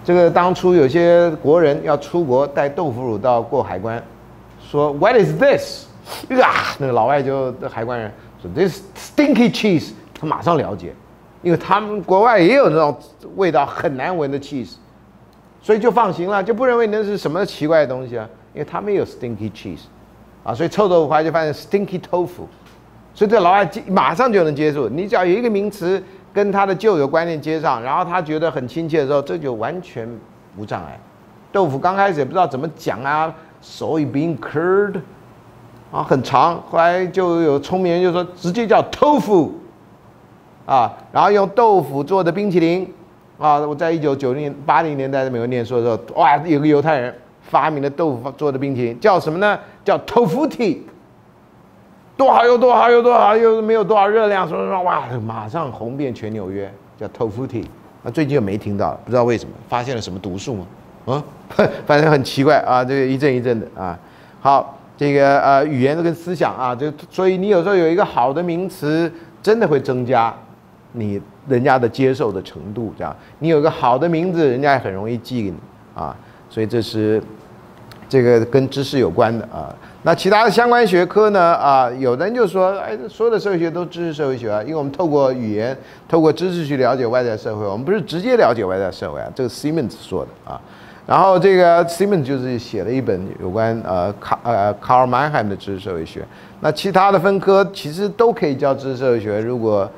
这个当初有些国人要出国带豆腐乳到过海关，说 What is this？啊，那个老外就海关人说。This stinky cheese，他马上了解，因为他们国外也有那种味道很难闻的 cheese，所以就放心了，就不认为那是什么奇怪的东西啊，因为他们也有 stinky cheese，啊，所以臭豆腐后来就发现 stinky tofu，所以这老外马上就能接受，你只要有一个名词跟他的旧有观念接上，然后他觉得很亲切的时候，这就完全无障碍。豆腐刚开始也不知道怎么讲啊，soybean curd。啊，很长，后来就有聪明人就说直接叫 tofu，啊，然后用豆腐做的冰淇淋，啊，我在一九九零年八零年代在美国念书的时候，哇，有个犹太人发明了豆腐做的冰淇淋，叫什么呢？叫 tofu tea，多好有多好有多好，又没有多少热量，什么什么，哇，马上红遍全纽约，叫 tofu tea。那最近又没听到，不知道为什么，发现了什么毒素吗？啊，反正很奇怪啊，这个一阵一阵的啊，好。这个呃语言跟思想啊，就所以你有时候有一个好的名词，真的会增加你人家的接受的程度，这样你有一个好的名字，人家也很容易记你啊。所以这是这个跟知识有关的啊。那其他的相关学科呢啊，有的人就说，哎，所有的社会学都知识社会学啊，因为我们透过语言，透过知识去了解外在社会，我们不是直接了解外在社会啊。这个 Simmons 说的啊。然后这个 Simons 就是写了一本有关呃卡呃 Karl Mannheim 的知识社会学。那其他的分科其实都可以叫知识社会学。如果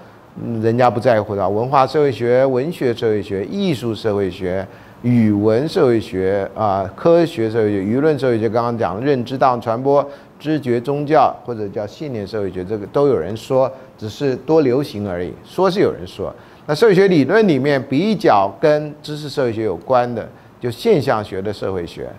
嗯人家不在乎的，文化社会学、文学社会学、艺术社会学、语文社会学啊、科学社会学、舆论社会学，刚刚讲认知当传播、知觉宗教或者叫信念社会学，这个都有人说，只是多流行而已。说是有人说，那社会学理论里面比较跟知识社会学有关的，就现象学的社会学。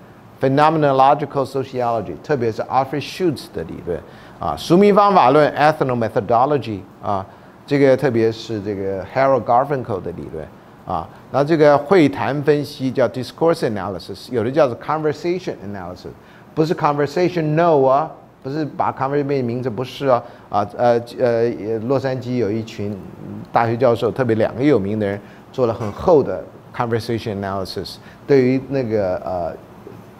Phenomenological sociology，特别是 Alfred Schutz 的理论啊，俗名方法论 （ethnomethodology） 啊，这个特别是这个 Harold Garfinkel 的理论啊，然后这个会谈分析叫 discourse analysis，有的叫做 conversation analysis，不是 conversation no 啊，不是把 conversation 名字不是啊啊呃呃洛杉矶有一群大学教授，特别两个有名的人做了很厚的 conversation analysis，对于那个呃。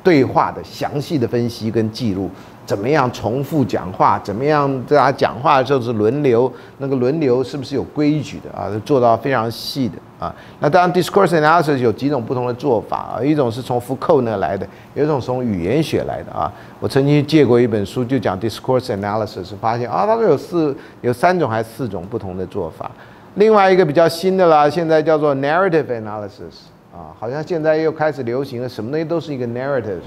对话的详细的分析跟记录，怎么样重复讲话？怎么样大家讲话的时候是轮流？那个轮流是不是有规矩的啊？做到非常细的啊。那当然，discourse analysis 有几种不同的做法啊。一种是从福寇那来的，有一种从语言学来的啊。我曾经借过一本书，就讲 discourse analysis，发现啊，它说有四、有三种还是四种不同的做法。另外一个比较新的啦，现在叫做 narrative analysis。啊，好像现在又开始流行了，什么东西都是一个 narrative，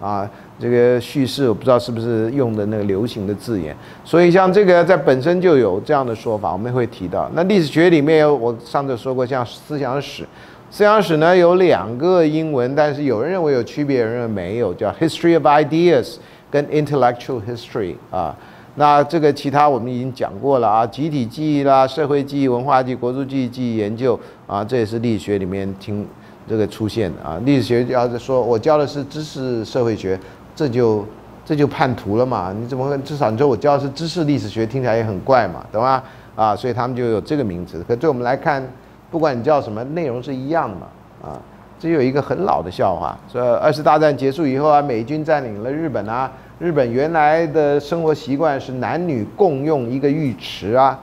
啊，这个叙事我不知道是不是用的那个流行的字眼，所以像这个在本身就有这样的说法，我们会提到。那历史学里面有，我上次说过，像思想史，思想史呢有两个英文，但是有人认为有区别，有人认为没有，叫 history of ideas 跟 intellectual history 啊。那这个其他我们已经讲过了啊，集体记忆啦、社会记忆、文化记忆、国族记忆、记忆研究啊，这也是历史学里面听。这个出现啊，历史学家说我教的是知识社会学，这就这就叛徒了嘛？你怎么至少你说我教的是知识历史学，听起来也很怪嘛，懂吗？啊，所以他们就有这个名字。可对我们来看，不管你叫什么，内容是一样的嘛。啊，这有一个很老的笑话，说二次大战结束以后啊，美军占领了日本啊，日本原来的生活习惯是男女共用一个浴池啊。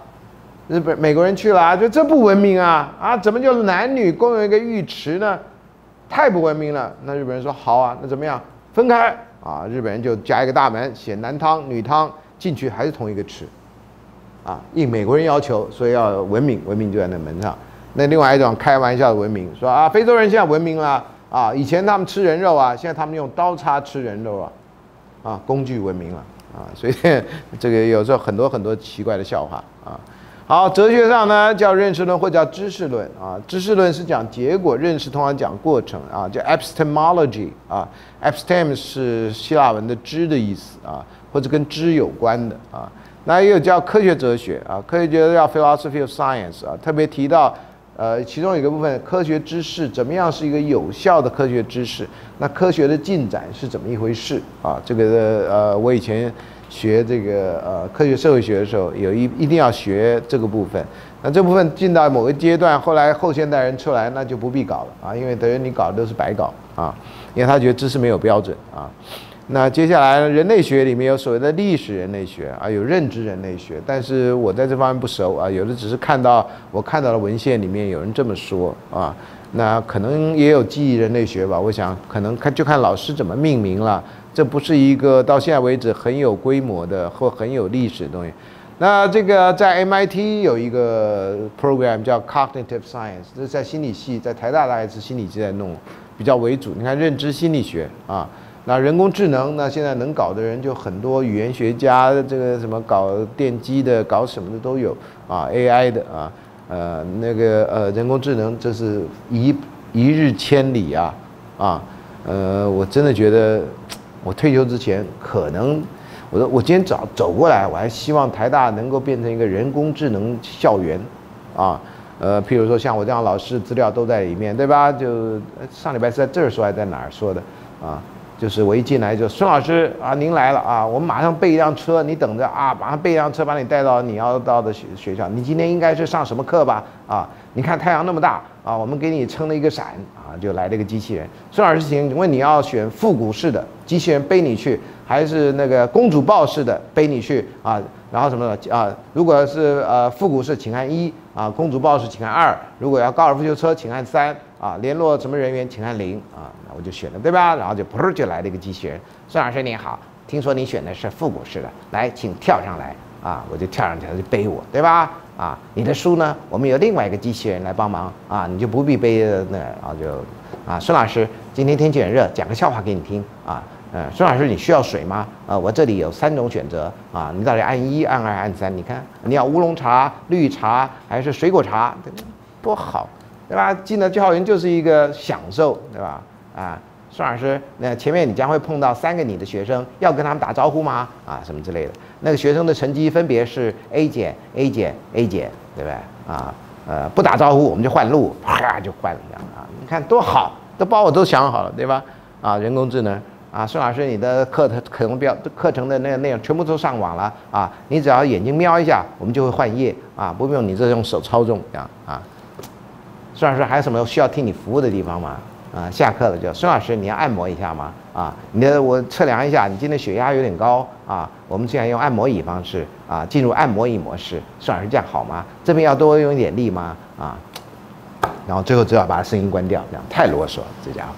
日本美国人去了啊，就这不文明啊啊，怎么就男女共用一个浴池呢？太不文明了。那日本人说好啊，那怎么样？分开啊，日本人就加一个大门，写男汤女汤，进去还是同一个池，啊，应美国人要求，所以要文明，文明就在那门上。那另外一种开玩笑的文明，说啊，非洲人现在文明了啊，以前他们吃人肉啊，现在他们用刀叉吃人肉啊，啊，工具文明了啊，所以 [laughs] 这个有时候很多很多奇怪的笑话啊。好，哲学上呢叫认识论或叫知识论啊。知识论是讲结果，认识通常讲过程啊，叫 epistemology 啊。epistem 是希腊文的知的意思啊，或者跟知有关的啊。那也有叫科学哲学啊，科学哲学叫 philosophy of science 啊。特别提到呃，其中有一个部分，科学知识怎么样是一个有效的科学知识？那科学的进展是怎么一回事啊？这个呃，我以前。学这个呃科学社会学的时候，有一一定要学这个部分。那这部分进到某个阶段，后来后现代人出来，那就不必搞了啊，因为等于你搞的都是白搞啊，因为他觉得知识没有标准啊。那接下来人类学里面有所谓的历史人类学啊，有认知人类学，但是我在这方面不熟啊，有的只是看到我看到的文献里面有人这么说啊，那可能也有记忆人类学吧，我想可能看就看老师怎么命名了。这不是一个到现在为止很有规模的或很有历史的东西。那这个在 MIT 有一个 program 叫 Cognitive Science，这是在心理系，在台大大概是心理系在弄，比较为主。你看认知心理学啊，那人工智能，那现在能搞的人就很多，语言学家，这个什么搞电机的，搞什么的都有啊，AI 的啊，呃，那个呃人工智能，这是一一日千里啊啊，呃，我真的觉得。我退休之前，可能，我说我今天早走过来，我还希望台大能够变成一个人工智能校园，啊，呃，譬如说像我这样老师资料都在里面，对吧？就上礼拜是在这儿说，还在哪儿说的？啊，就是我一进来就孙老师啊，您来了啊，我们马上备一辆车，你等着啊，马上备一辆车把你带到你要到的学学校。你今天应该是上什么课吧？啊，你看太阳那么大。啊，我们给你撑了一个伞啊，就来了一个机器人。孙老师，请问你要选复古式的机器人背你去，还是那个公主抱式的背你去啊？然后什么啊？如果是呃复古式，请按一啊；公主抱式，请按二；如果要高尔夫球车，请按三啊；联络什么人员，请按零啊。那我就选了，对吧？然后就噗就来了一个机器人。孙老师您好，听说你选的是复古式的，来，请跳上来啊！我就跳上去，他就背我，对吧？啊，你的书呢，我们有另外一个机器人来帮忙啊，你就不必背那啊就啊，孙老师今天天气很热，讲个笑话给你听啊。嗯，孙老师，你需要水吗？呃，我这里有三种选择啊，你到底按一、按二、按三？你看，你要乌龙茶、绿茶还是水果茶？多好，对吧？进了教员就是一个享受，对吧？啊，孙老师，那前面你将会碰到三个你的学生，要跟他们打招呼吗？啊，什么之类的。那个学生的成绩分别是 A 减、A 减、A 减，对不对？啊，呃，不打招呼我们就换路，啪就换了这样啊。你看多好，都把我都想好了，对吧？啊，人工智能。啊，孙老师，你的课的可能标课程的那个内容全部都上网了啊！你只要眼睛瞄一下，我们就会换页啊，不用你这用手操纵这样啊。孙老师还有什么需要替你服务的地方吗？啊，下课了就孙老师，你要按摩一下吗？啊，你的我测量一下，你今天血压有点高啊，我们现在用按摩椅方式啊，进入按摩椅模式。孙老师这样好吗？这边要多用一点力吗？啊，然后最后只好把声音关掉，这样太啰嗦，这家伙。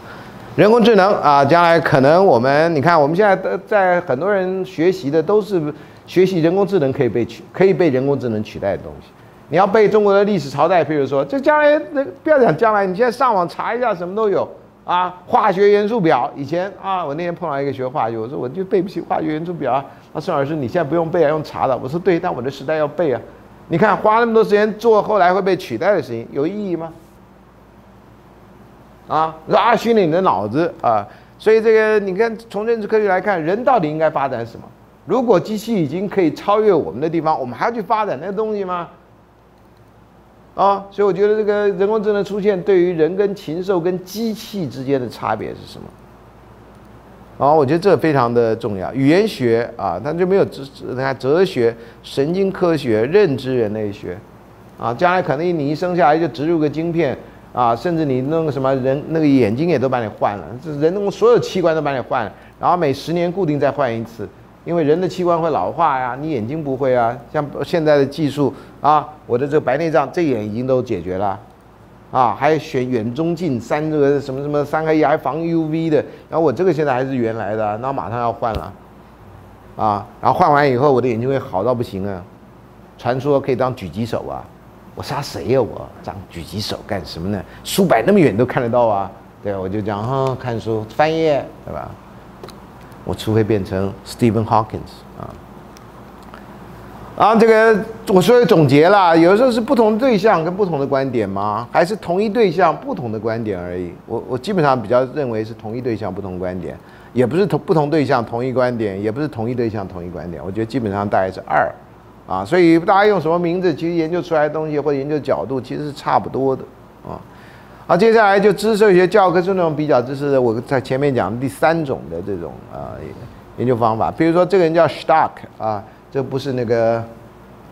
人工智能啊，将来可能我们，你看我们现在的在很多人学习的都是学习人工智能可以被取，可以被人工智能取代的东西。你要背中国的历史朝代，譬如说，这将来那不要讲将来，你现在上网查一下，什么都有啊。化学元素表，以前啊，我那天碰到一个学化学，我说我就背不起化学元素表啊。那，孙老师，你现在不用背啊，用查的。我说对，但我的时代要背啊。你看花那么多时间做，后来会被取代的事情，有意义吗？啊，说啊，训练你的脑子啊，所以这个你看，从认知科学来看，人到底应该发展什么？如果机器已经可以超越我们的地方，我们还要去发展那个东西吗？啊，所以我觉得这个人工智能出现，对于人跟禽兽跟机器之间的差别是什么？啊，我觉得这非常的重要。语言学啊，它就没有哲，你看哲学、神经科学、认知人类学，啊，将来可能你一生下来就植入个晶片。啊，甚至你弄个什么人那个眼睛也都把你换了，这人工所有器官都把你换了，然后每十年固定再换一次，因为人的器官会老化呀，你眼睛不会啊。像现在的技术啊，我的这个白内障这眼已经都解决了，啊，还选远中近三个什么什么三个 E 还防 UV 的，然后我这个现在还是原来的，那马上要换了，啊，然后换完以后我的眼睛会好到不行啊，传说可以当狙击手啊。我杀谁呀？我当狙击手干什么呢？书摆那么远都看得到啊！对我就讲哈，看书翻页，对吧？我除非变成 Stephen Hawking 啊。然后这个我说总结了，有的时候是不同对象跟不同的观点吗？还是同一对象不同的观点而已？我我基本上比较认为是同一对象不同观点，也不是同不同对象同一观点，也不是同一对象同一观点。我觉得基本上大概是二。啊，所以大家用什么名字，其实研究出来的东西或者研究角度其实是差不多的啊。好，接下来就知识社会学教科书那种比较知识，我在前面讲的第三种的这种啊研究方法，比如说这个人叫 Stark 啊，这不是那个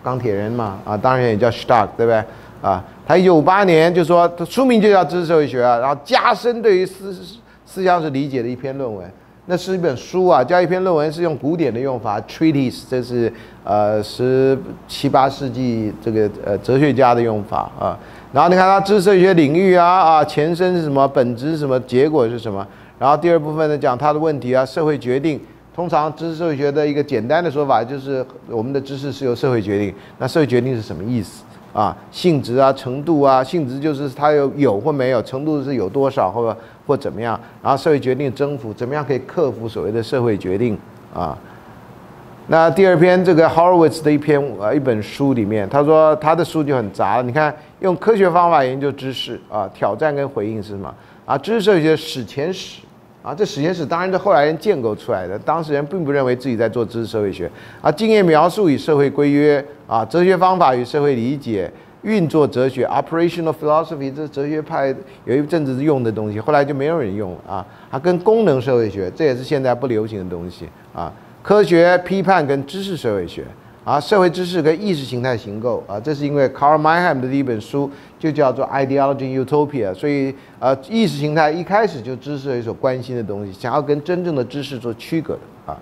钢铁人嘛啊，当然也叫 Stark 对不对啊？他一九五八年就说，他书名就叫知识社会学啊，然后加深对于思思想史理解的一篇论文。那是一本书啊，叫一篇论文是用古典的用法，treatise，这是呃十七八世纪这个呃哲学家的用法啊。然后你看它知识社会学领域啊啊，前身是什么，本质是什么，结果是什么。然后第二部分呢讲它的问题啊，社会决定。通常知识社会学的一个简单的说法就是我们的知识是由社会决定。那社会决定是什么意思？啊，性质啊，程度啊，性质就是它有有或没有，程度是有多少或或怎么样，然后社会决定征服，怎么样可以克服所谓的社会决定啊？那第二篇这个 Horowitz 的一篇呃一本书里面，他说他的书就很杂，你看用科学方法研究知识啊，挑战跟回应是什么啊？知识社会学史前史。啊，这史前史当然是后来人建构出来的，当事人并不认为自己在做知识社会学。啊，经验描述与社会规约，啊，哲学方法与社会理解，运作哲学 （operational philosophy） 这哲学派有一阵子用的东西，后来就没有人用了啊。它跟功能社会学，这也是现在不流行的东西啊。科学批判跟知识社会学。啊，社会知识跟意识形态形构啊，这是因为 Karl m a y h e m 的第一本书就叫做 Ideology Utopia，所以呃，意识形态一开始就知识所关心的东西，想要跟真正的知识做区隔的啊。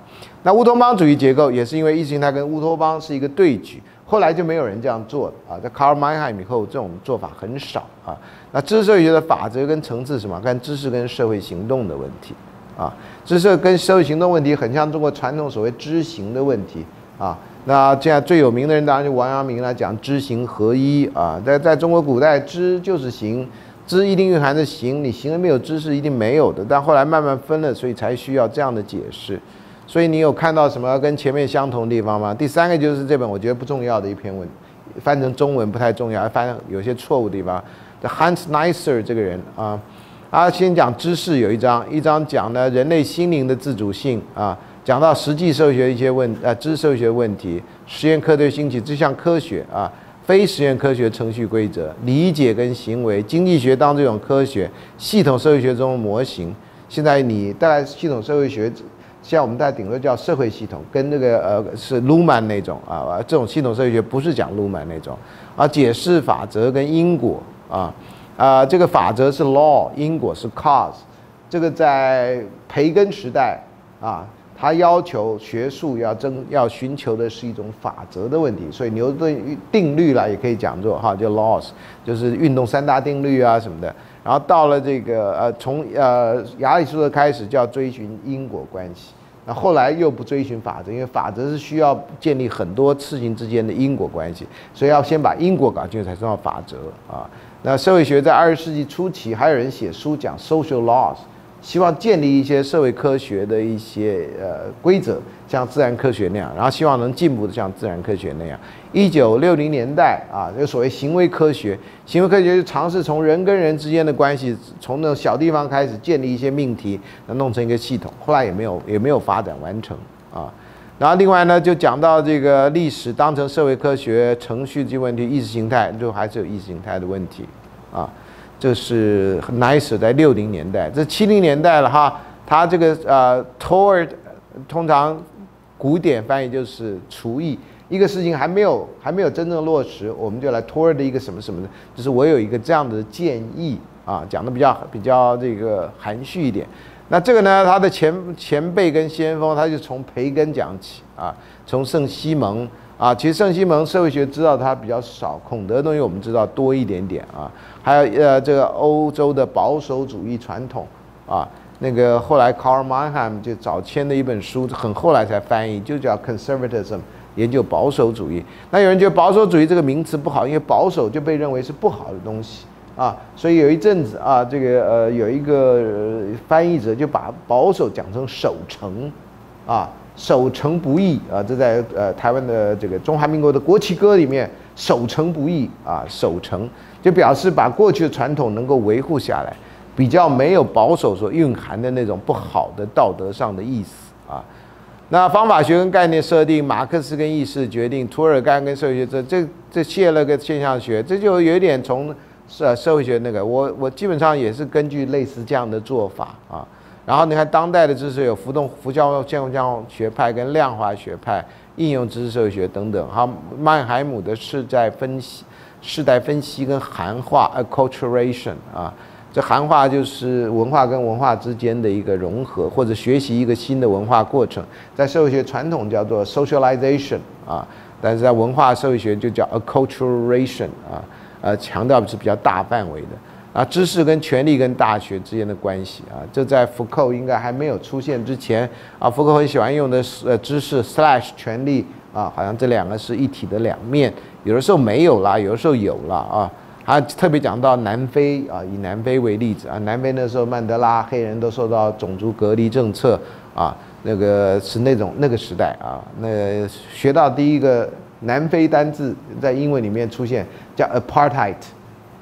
那乌托邦主义结构也是因为意识形态跟乌托邦是一个对举，后来就没有人这样做了啊。在 Karl m a y h e m 以后，这种做法很少啊。那知识社会学的法则跟层次什么？看知识跟社会行动的问题啊，知识跟社会行动问题很像中国传统所谓知行的问题啊。那这样最有名的人当然就王阳明来讲知行合一啊，在在中国古代，知就是行，知一定蕴含着行，你行了没有知是一定没有的。但后来慢慢分了，所以才需要这样的解释。所以你有看到什么跟前面相同的地方吗？第三个就是这本我觉得不重要的一篇文，翻成中文不太重要，翻有些错误地方。The Hans Neisser 这个人啊，啊先讲知识有一章，一章讲呢人类心灵的自主性啊。讲到实际社会学一些问呃知识社会学问题，实验科学兴起，这项科学啊，非实验科学程序规则理解跟行为，经济学当这种科学，系统社会学中的模型。现在你大概系统社会学，像我们大家顶多叫社会系统，跟那个呃是 Luhmann 那种啊，这种系统社会学不是讲 Luhmann 那种啊，解释法则跟因果啊啊，这个法则是 law，因果是 cause，这个在培根时代啊。他要求学术要争要寻求的是一种法则的问题，所以牛顿定律啦也可以讲作哈，叫 laws，就是运动三大定律啊什么的。然后到了这个呃从呃亚里士多德开始就要追寻因果关系，那后来又不追寻法则，因为法则是需要建立很多事情之间的因果关系，所以要先把因果搞清楚才知道法则啊。那社会学在二十世纪初期还有人写书讲 social laws。希望建立一些社会科学的一些呃规则，像自然科学那样，然后希望能进步的像自然科学那样。一九六零年代啊，就所谓行为科学，行为科学就尝试从人跟人之间的关系，从那种小地方开始建立一些命题，那弄成一个系统。后来也没有也没有发展完成啊。然后另外呢，就讲到这个历史当成社会科学程序这问题，意识形态就还是有意识形态的问题啊。这是 Nice 在六零年代，这七零年代了哈。他这个呃，toward 通常古典翻译就是厨艺，一个事情还没有还没有真正落实，我们就来 toward 一个什么什么的，就是我有一个这样的建议啊，讲的比较比较这个含蓄一点。那这个呢，他的前前辈跟先锋，他就从培根讲起啊，从圣西蒙。啊，其实圣西蒙社会学知道它比较少，孔德的东西我们知道多一点点啊。还有呃，这个欧洲的保守主义传统啊，那个后来 Karl Mannheim 就早签的一本书，很后来才翻译，就叫 Conservatism，研究保守主义。那有人觉得保守主义这个名词不好，因为保守就被认为是不好的东西啊，所以有一阵子啊，这个呃有一个翻译者就把保守讲成守成啊。守成不易啊，这在呃台湾的这个中华民国的国旗歌里面，守成不易啊，守成就表示把过去的传统能够维护下来，比较没有保守所蕴含的那种不好的道德上的意思啊。那方法学跟概念设定，马克思跟意识决定，涂尔干跟社会学这这这卸了个现象学，这就有点从社社会学那个，我我基本上也是根据类似这样的做法啊。然后你看，当代的知识有浮动、浮教、现象学派跟量化学派、应用知识社会学等等。好，曼海姆的世代分析、世代分析跟含化 （acculturation） 啊，这含化就是文化跟文化之间的一个融合，或者学习一个新的文化过程，在社会学传统叫做 socialization 啊，但是在文化社会学就叫 acculturation 啊，呃，强调的是比较大范围的。啊，知识跟权力跟大学之间的关系啊，这在福寇应该还没有出现之前啊，福寇很喜欢用的是呃知识 slash 权力啊，好像这两个是一体的两面，有的时候没有啦，有的时候有了啊。他特别讲到南非啊，以南非为例子啊，南非那时候曼德拉黑人都受到种族隔离政策啊，那个是那种那个时代啊，那学到第一个南非单字在英文里面出现叫 apartheid。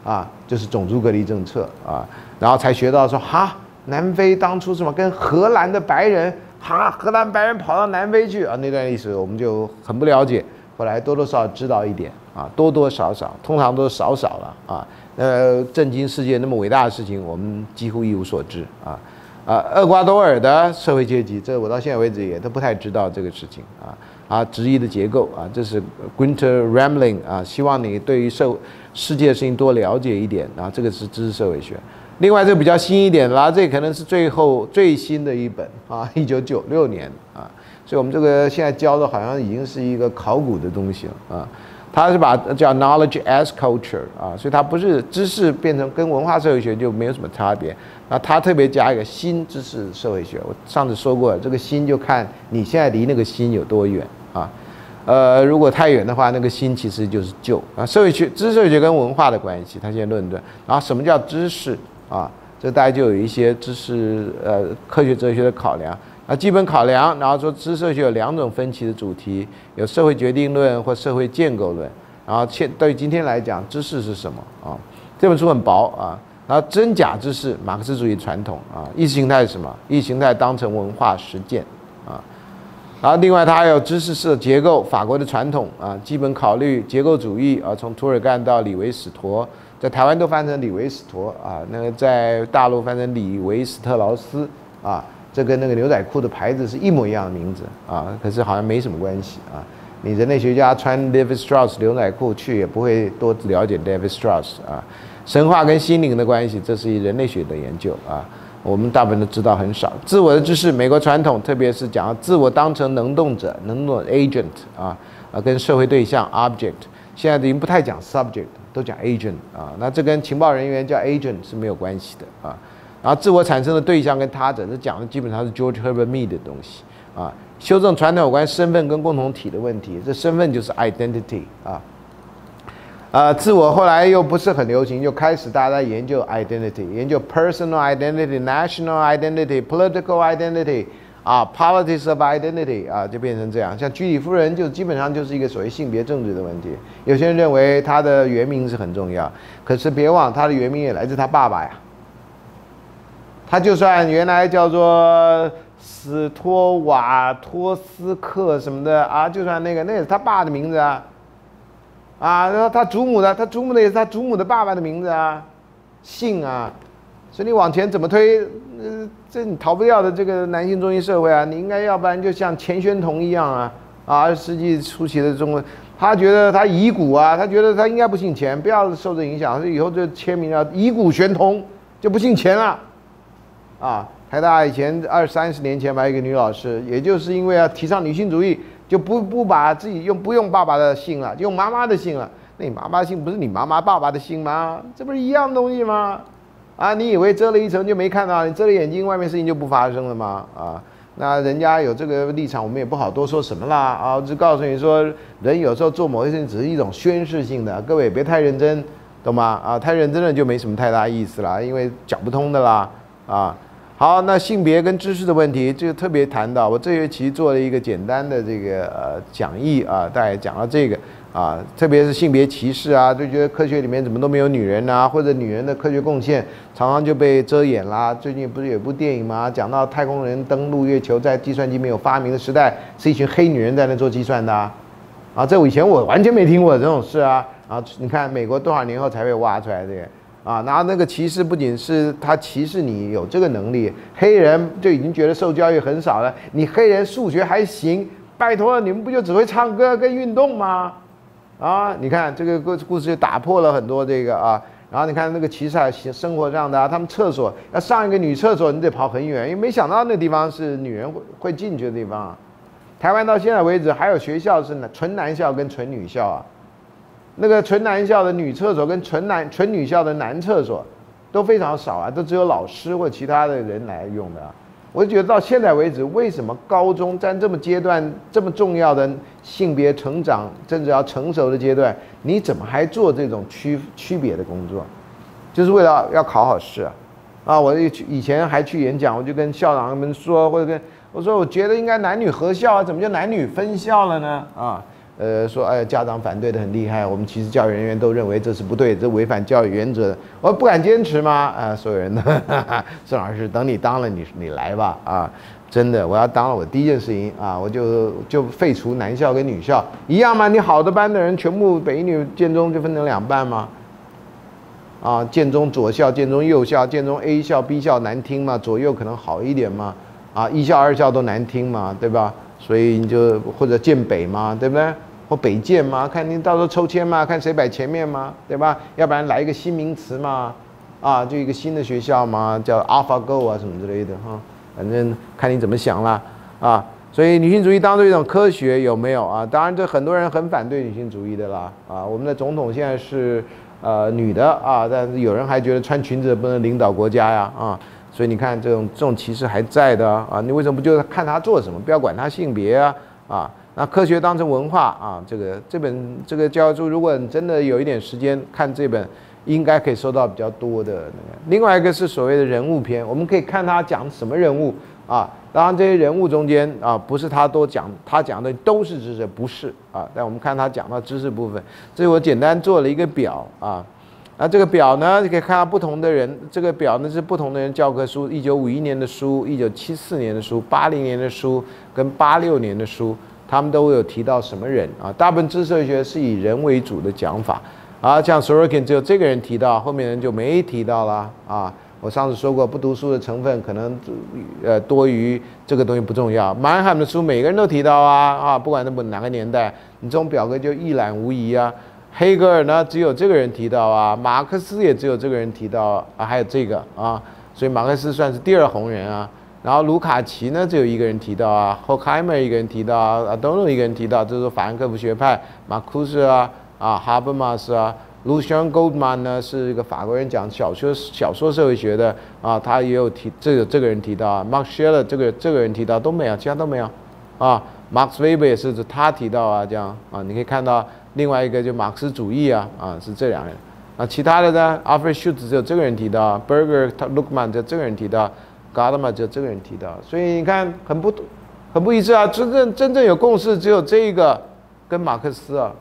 啊，就是种族隔离政策啊，然后才学到说哈，南非当初什么跟荷兰的白人哈，荷兰白人跑到南非去啊，那段历史我们就很不了解，后来多多少少知道一点啊，多多少少，通常都是少少了啊，呃，震惊世界那么伟大的事情，我们几乎一无所知啊，啊，厄瓜多尔的社会阶级，这我到现在为止也都不太知道这个事情啊。啊，直译的结构啊，这是 Winter Ramling 啊，希望你对于社世界的事情多了解一点啊，这个是知识社会学。另外，这比较新一点啦，这可能是最后最新的一本啊，一九九六年啊，所以我们这个现在教的好像已经是一个考古的东西了啊。他是把叫 Knowledge as Culture 啊，所以它不是知识变成跟文化社会学就没有什么差别。那他特别加一个新知识社会学，我上次说过，这个新就看你现在离那个新有多远。啊，呃，如果太远的话，那个新其实就是旧啊。社会学、知识社会学跟文化的关系，他现在论断。然后什么叫知识啊？这大家就有一些知识呃科学哲学的考量啊，基本考量。然后说知识社会学有两种分歧的主题，有社会决定论或社会建构论。然后现对于今天来讲，知识是什么啊？这本书很薄啊。然后真假知识，马克思主义传统啊，意识形态是什么？意识形态当成文化实践。然后另外它还有知识式的结构，法国的传统啊，基本考虑结构主义啊，从图尔干到李维史陀，在台湾都翻成李维史陀啊，那个在大陆翻成李维斯特劳斯啊，这跟那个牛仔裤的牌子是一模一样的名字啊，可是好像没什么关系啊。你人类学家穿 Levi Strauss 牛仔裤去也不会多了解 Levi Strauss 啊，神话跟心灵的关系，这是人类学的研究啊。我们大部分都知道很少。自我的知识，美国传统，特别是讲自我当成能动者，能动 agent 啊啊，跟社会对象 object，现在已经不太讲 subject，都讲 agent 啊。那这跟情报人员叫 agent 是没有关系的啊。然后自我产生的对象跟他者，这讲的基本上是 George Herbert Mead 的东西啊。修正传统有关身份跟共同体的问题，这身份就是 identity 啊。呃，自我后来又不是很流行，就开始大家研究 identity，研究 personal identity、national identity、political identity，啊，politics of identity，啊，就变成这样。像居里夫人就基本上就是一个所谓性别政治的问题。有些人认为她的原名是很重要，可是别忘她的原名也来自她爸爸呀。她就算原来叫做斯托瓦托斯克什么的啊，就算那个那也是他爸的名字啊。啊，然后他祖母的，他祖母的也是他祖母的爸爸的名字啊，姓啊，所以你往前怎么推，呃，这你逃不掉的这个男性中心社会啊，你应该要不然就像钱玄同一样啊，啊，二十世纪初期的中国，他觉得他遗骨啊，他觉得他应该不姓钱，不要受这影响，所以以后就签名啊，遗骨玄同就不姓钱了，啊，台大以前二三十年前吧，一个女老师，也就是因为要提倡女性主义。就不不把自己用不用爸爸的姓了，用妈妈的姓了。那你妈妈姓不是你妈妈爸爸的姓吗？这不是一样东西吗？啊，你以为遮了一层就没看到？你遮了眼睛，外面事情就不发生了吗？啊，那人家有这个立场，我们也不好多说什么啦。啊，我只告诉你说，人有时候做某些事情只是一种宣示性的，各位别太认真，懂吗？啊，太认真了就没什么太大意思了，因为讲不通的啦。啊。好，那性别跟知识的问题，这个特别谈到。我这学期做了一个简单的这个呃讲义啊，大概讲到这个啊，特别是性别歧视啊，就觉得科学里面怎么都没有女人呐，或者女人的科学贡献常常就被遮掩啦。最近不是有部电影吗？讲到太空人登陆月球，在计算机没有发明的时代，是一群黑女人在那做计算的啊。啊，这我以前我完全没听过这种事啊。啊，你看美国多少年后才被挖出来这个？啊，然后那个歧视不仅是他歧视你有这个能力，黑人就已经觉得受教育很少了。你黑人数学还行，拜托你们不就只会唱歌跟运动吗？啊，你看这个故故事就打破了很多这个啊。然后你看那个歧视生生活上的啊，他们厕所要上一个女厕所，你得跑很远，因为没想到那地方是女人会会进去的地方。啊台湾到现在为止还有学校是纯男校跟纯女校啊。那个纯男校的女厕所跟纯男纯女校的男厕所都非常少啊，都只有老师或其他的人来用的。我就觉得到现在为止，为什么高中在这么阶段这么重要的性别成长，甚至要成熟的阶段，你怎么还做这种区区别的工作？就是为了要考好试啊！啊，我以以前还去演讲，我就跟校长们说，或者跟我说，我觉得应该男女合校啊，怎么就男女分校了呢？啊！呃，说哎，家长反对的很厉害，我们其实教育人员都认为这是不对，这违反教育原则。我不敢坚持吗？啊，所有人都，[laughs] 郑老师，等你当了，你你来吧啊！真的，我要当了，我第一件事情啊，我就就废除男校跟女校一样吗？你好的班的人全部北一女、建中就分成两半吗？啊，建中左校、建中右校、建中 A 校、B 校难听嘛？左右可能好一点嘛？啊，一校二校都难听嘛？对吧？所以你就或者建北嘛，对不对？或北建嘛，看你到时候抽签嘛，看谁摆前面嘛，对吧？要不然来一个新名词嘛，啊，就一个新的学校嘛，叫 AlphaGo 啊什么之类的哈，反正看你怎么想啦，啊，所以女性主义当做一种科学有没有？啊？当然，这很多人很反对女性主义的啦，啊，我们的总统现在是呃女的啊，但是有人还觉得穿裙子不能领导国家呀，啊，所以你看这种这种歧视还在的啊，你为什么不就看她做什么，不要管她性别啊，啊？那科学当成文化啊，这个这本这个教科书，如果你真的有一点时间看这本，应该可以收到比较多的那个。另外一个是所谓的人物篇，我们可以看他讲什么人物啊。当然这些人物中间啊，不是他多讲，他讲的都是知识，不是啊。但我们看他讲到知识部分，这是我简单做了一个表啊。那这个表呢，你可以看到不同的人，这个表呢是不同的人教科书，一九五一年的书，一九七四年的书，八零年的书跟八六年的书。他们都有提到什么人啊？大部分知识学是以人为主的讲法啊，像 Sorokin 只有这个人提到，后面人就没提到了啊。我上次说过，不读书的成分可能呃多于这个东西不重要。马恩海姆的书每个人都提到啊啊，不管那么哪个年代，你这种表格就一览无遗啊。黑格尔呢，只有这个人提到啊，马克思也只有这个人提到啊，还有这个啊，所以马克思算是第二红人啊。然后卢卡奇呢，只有一个人提到啊，霍克海默一个人提到啊，啊都有一个人提到，就是法兰克福学派，马库斯啊，啊哈伯马斯啊，Lucian Goldman 呢是一个法国人讲小说小说社会学的啊，他也有提这个这个人提到啊，Max Scheler 这个这个人提到都没有，其他都没有啊，Max Weber 也是他提到啊，这样啊，你可以看到另外一个就马克思主义啊啊是这两人啊，其他的呢，Alfred Schutz 只有这个人提到，Berger Luckman 就这个人提到。嘎的嘛，就这个人提到，所以你看很不很不一致啊！真正真正有共识只有这一个跟马克思啊。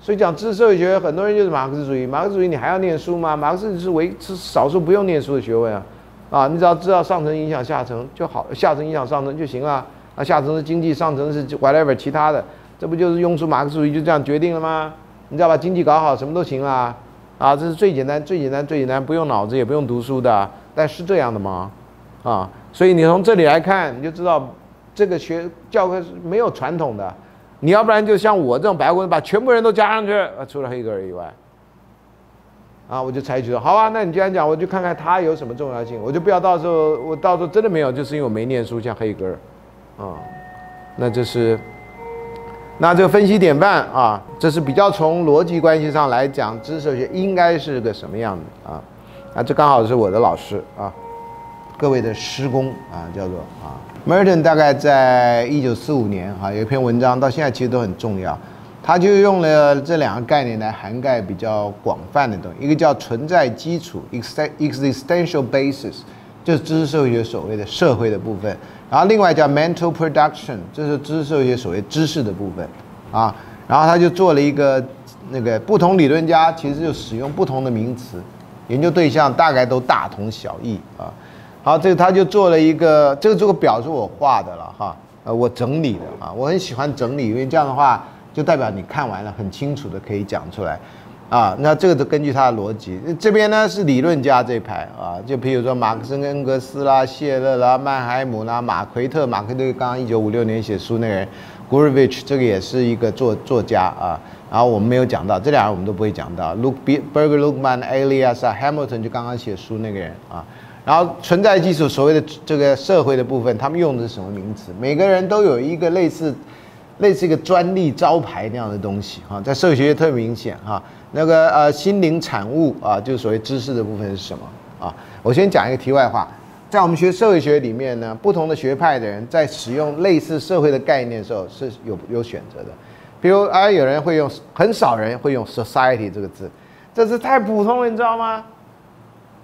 所以讲知识社会学，很多人就是马克思主义。马克思主义你还要念书吗？马克思是唯是少数不用念书的学问啊！啊，你只要知道上层影响下层就好，下层影响上层就行了。啊，下层是经济，上层是 whatever 其他的，这不就是庸俗马克思主义就这样决定了吗？你只要把经济搞好，什么都行啦！啊，这是最简单、最简单、最简单，不用脑子也不用读书的，但是这样的吗？啊，所以你从这里来看，你就知道这个学教科是没有传统的。你要不然就像我这种白文把全部人都加上去，呃，除了黑格尔以外，啊，我就采取了，好啊，那你既然讲，我就看看他有什么重要性，我就不要到时候我到时候真的没有，就是因为我没念书，像黑格尔，啊，那这是，那这个分析典范啊，这是比较从逻辑关系上来讲，知识学应该是个什么样的啊？啊，这刚好是我的老师啊。各位的施工啊，叫做啊，Merton 大概在一九四五年哈有一篇文章，到现在其实都很重要。他就用了这两个概念来涵盖比较广泛的东西，一个叫存在基础 （existential basis），就是知识社会学所谓的社会的部分；然后另外叫 mental production，这是知识社会学所谓知识的部分啊。然后他就做了一个那个不同理论家其实就使用不同的名词，研究对象大概都大同小异啊。好，这个他就做了一个，这个这个表是我画的了哈，呃，我整理的啊，我很喜欢整理，因为这样的话就代表你看完了很清楚的可以讲出来，啊，那这个都根据他的逻辑，这边呢是理论家这一排啊，就比如说马克思、恩格斯啦、谢勒啦、曼海姆啦、马奎特，马奎特刚刚一九五六年写书那个人 g u r v i c h 这个也是一个作作家啊，然后我们没有讲到，这俩人我们都不会讲到 Luke Berger Lukman Alias、Hamilton 就刚刚写书那个人啊。然后存在技术所谓的这个社会的部分，他们用的是什么名词？每个人都有一个类似类似一个专利招牌那样的东西哈，在社会学特别明显哈。那个呃心灵产物啊，就是所谓知识的部分是什么啊？我先讲一个题外话，在我们学社会学里面呢，不同的学派的人在使用类似社会的概念的时候是有有选择的。比如啊，有人会用，很少人会用 society 这个字，这是太普通了，你知道吗？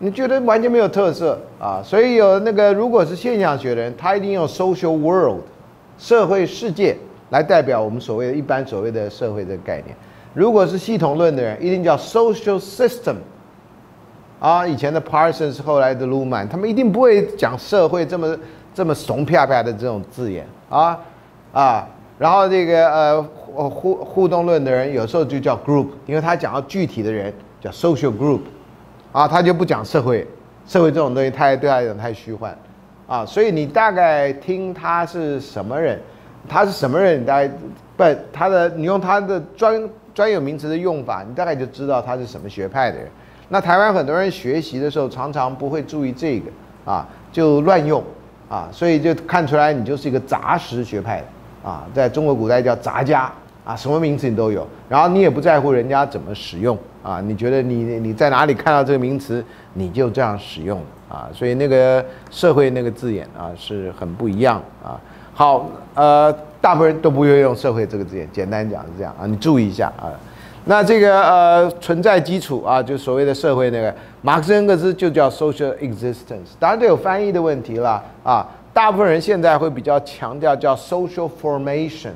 你觉得完全没有特色啊？所以有那个，如果是现象学的人，他一定用 social world 社会世界来代表我们所谓的一般所谓的社会的概念。如果是系统论的人，一定叫 social system 啊。以前的 Parsons，后来的 Luman，他们一定不会讲社会这么这么怂啪啪的这种字眼啊啊。然后这个呃哦互互动论的人，有时候就叫 group，因为他讲到具体的人叫 social group。啊，他就不讲社会，社会这种东西太对他来讲太虚幻，啊，所以你大概听他是什么人，他是什么人，你大概不他的你用他的专专有名词的用法，你大概就知道他是什么学派的人。那台湾很多人学习的时候常常不会注意这个，啊，就乱用，啊，所以就看出来你就是一个杂食学派的，啊，在中国古代叫杂家。啊，什么名词你都有，然后你也不在乎人家怎么使用啊？你觉得你你在哪里看到这个名词，你就这样使用啊？所以那个社会那个字眼啊是很不一样啊。好，呃，大。部分人都不会用社会这个字眼。简单讲是这样啊，你注意一下啊。那这个呃存在基础啊，就所谓的社会那个，马克思恩格斯就叫 social existence。当然这有翻译的问题了啊。大部分人现在会比较强调叫 social formation，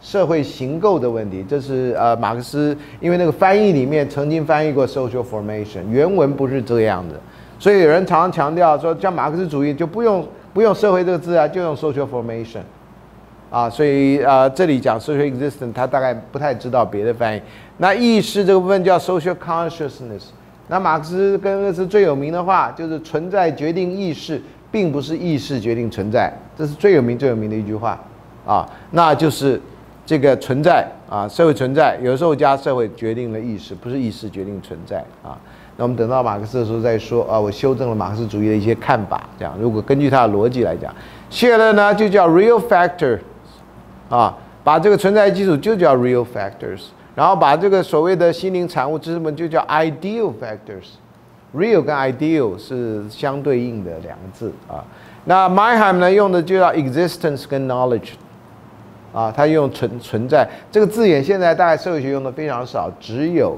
社会形构的问题。这是呃马克思因为那个翻译里面曾经翻译过 social formation，原文不是这样的，所以有人常常强调说，像马克思主义就不用不用社会这个字啊，就用 social formation。啊，所以呃这里讲 social existence，他大概不太知道别的翻译。那意识这个部分叫 social consciousness。那马克思跟恩格斯最有名的话就是存在决定意识。并不是意识决定存在，这是最有名最有名的一句话，啊，那就是这个存在啊，社会存在，有时候加社会决定了意识，不是意识决定存在啊。那我们等到马克思的时候再说啊，我修正了马克思主义的一些看法，这样如果根据他的逻辑来讲，谢勒呢就叫 real factors，啊，把这个存在基础就叫 real factors，然后把这个所谓的心灵产物知识们就叫 ideal factors。Real 跟 ideal 是相对应的两个字啊。那 Myheim 呢用的就叫 existence 跟 knowledge，啊，他用存存在这个字眼，现在大概社会学用的非常少，只有